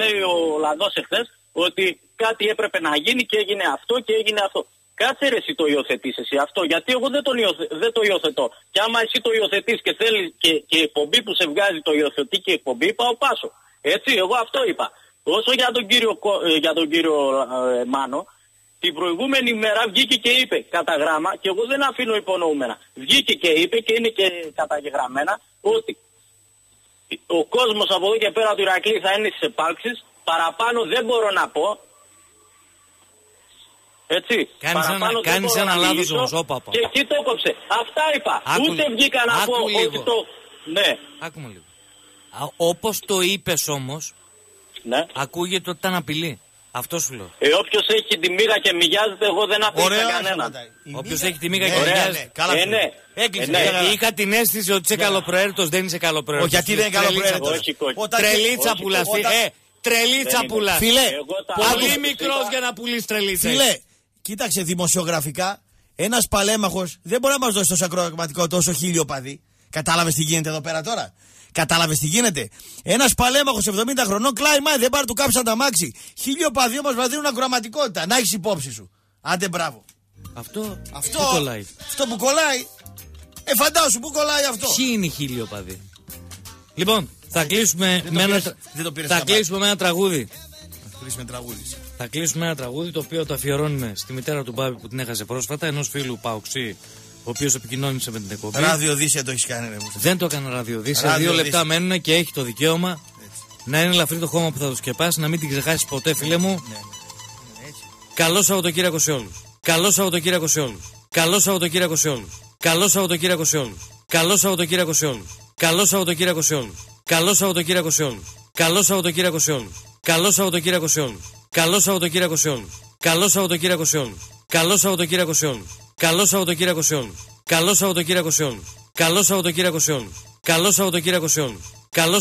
λέει ο Λαδός εχθές ότι κάτι έπρεπε να γίνει και έγινε αυτό και έγινε αυτό. Κάτσε ρε εσύ το υιοθετείς εσύ αυτό, γιατί εγώ δεν, τον υιοθε, δεν το υιοθετώ. Και άμα εσύ το υιοθετείς και θέλεις και, και η εκπομπή που σε βγάζει το υιοθετεί και η εκπομπή, πάω πάσο. Έτσι, εγώ αυτό είπα. Όσο για τον κύριο, Κο- ε, για τον κύριο ε, Μάνο, την προηγούμενη μέρα βγήκε και είπε κατά γράμμα, και εγώ δεν αφήνω υπονοούμενα, βγήκε και είπε και είναι και καταγεγραμμένα ότι ο κόσμος από εδώ και πέρα του Ηρακλή θα είναι στις επάρξεις, παραπάνω δεν μπορώ να πω. Έτσι. Κάνεις παραπάνω ένα- δεν κάνεις μπορώ ένα να λάθος μιλήσω όμως, όπα, όπα. Και εκεί το κόψε. Αυτά είπα. Άκου Ούτε λίγο. βγήκα να Άκου πω λίγο. ότι το... Ναι, Άκουμε λίγο. Όπως το είπες όμως, ναι. ακούγεται ότι ήταν απειλή. Αυτό σου λέω. Ε, όποιος έχει τη μοίρα και μοιάζεται, εγώ δεν αφήνω Ωραία, κανέναν. σταματάει. Η Όποιος μοίρα- έχει τη μίγα Ναι, και ωραία, μοιάζει. ναι, Καλά, Ε, φίλε. ναι. Έκλεισε. Ε, ναι. μια χαρά. Είχα την αίσθηση ότι είσαι καλοπροαίρετο, δεν είσαι καλοπροαίρετο. Όχι, γιατί δεν είναι καλοπροαίρετος. Όχι, όχι. Όταν- Τρελίτσα όχι, πουλάς. όταν- Ε, τρελίτσα Δεν είμαι. πουλάς. Φίλε, Εγώ τα Πολύ άκουσα, μικρός είπα. για να πουλήσει τρελίτσα. Φίλε, κοίταξε δημοσιογραφικά, ένας παλέμαχος δεν μπορεί να μας δώσει τόσο ακροαματικό, τόσο χίλιο παδί. Κατάλαβες τι γίνεται εδώ πέρα τώρα; Κατάλαβες τι γίνεται; Ένας παλέμαχος 70 χρονών κλάει μάι, δεν πάρει του κάψαν τα μάξι. Χίλιο παδί όμω μας δίνουν ακροαματικότητα. Να έχεις υπόψη σου. Άντε μπράβο. Αυτό, Αυτό, Πού κολλάει; αυτό που κολλάει. Ε, φαντάσου που κολλάει αυτό. Ποιοι είναι οι χίλιο παδί; Λοιπόν, θα κλείσουμε, το με ένα, πήρες- τρα- δεν το πήρες θα στα κλείσουμε με ένα τραγούδι. Χρήσιμε τραγούδις. Θα κλείσουμε ένα τραγούδι το οποίο το αφιερώνουμε στη μητέρα του Μπάμπη που την έχασε πρόσφατα, ενός φίλου Παοξή, ο οποίο επικοινώνησε με την εκπομπή. Ραδιοδίσια το έχει κάνει, ρε. μου. Δεν το έκανα ραδιοδίση. Ραδιοδίση. Δύο λεπτά μένουν και έχει το δικαίωμα να είναι ελαφρύ το χώμα που θα το σκεπάσει, να μην την ξεχάσει ποτέ, φίλε μου. Ναι, Καλό Σαββατοκύριακο σε όλου. Καλό Σαββατοκύριακο σε όλου. Καλό Σαββατοκύριακο σε όλου. Καλό Σαββατοκύριακο σε όλου. Καλό Σαββατοκύριακο σε όλου. Καλό Σαββατοκύριακο σε όλου. Καλό Σαββατοκύριακο σε όλου. Καλό Σαββατοκύριακο σε όλου. Καλό Σαββατοκύριακο σε όλου. Καλό Σαββατοκύριακο σε όλου. Καλό Σαββατοκύριακο σε όλου. Καλό Σαββατοκύριακο σε όλου. Καλό Σαββατοκύριακο σε όλους. Καλό Σαββατοκύριακο σε όλους. Καλό Σαββατοκύριακο σε όλους. Καλό Σαββατοκύριακο σε όλους. Καλό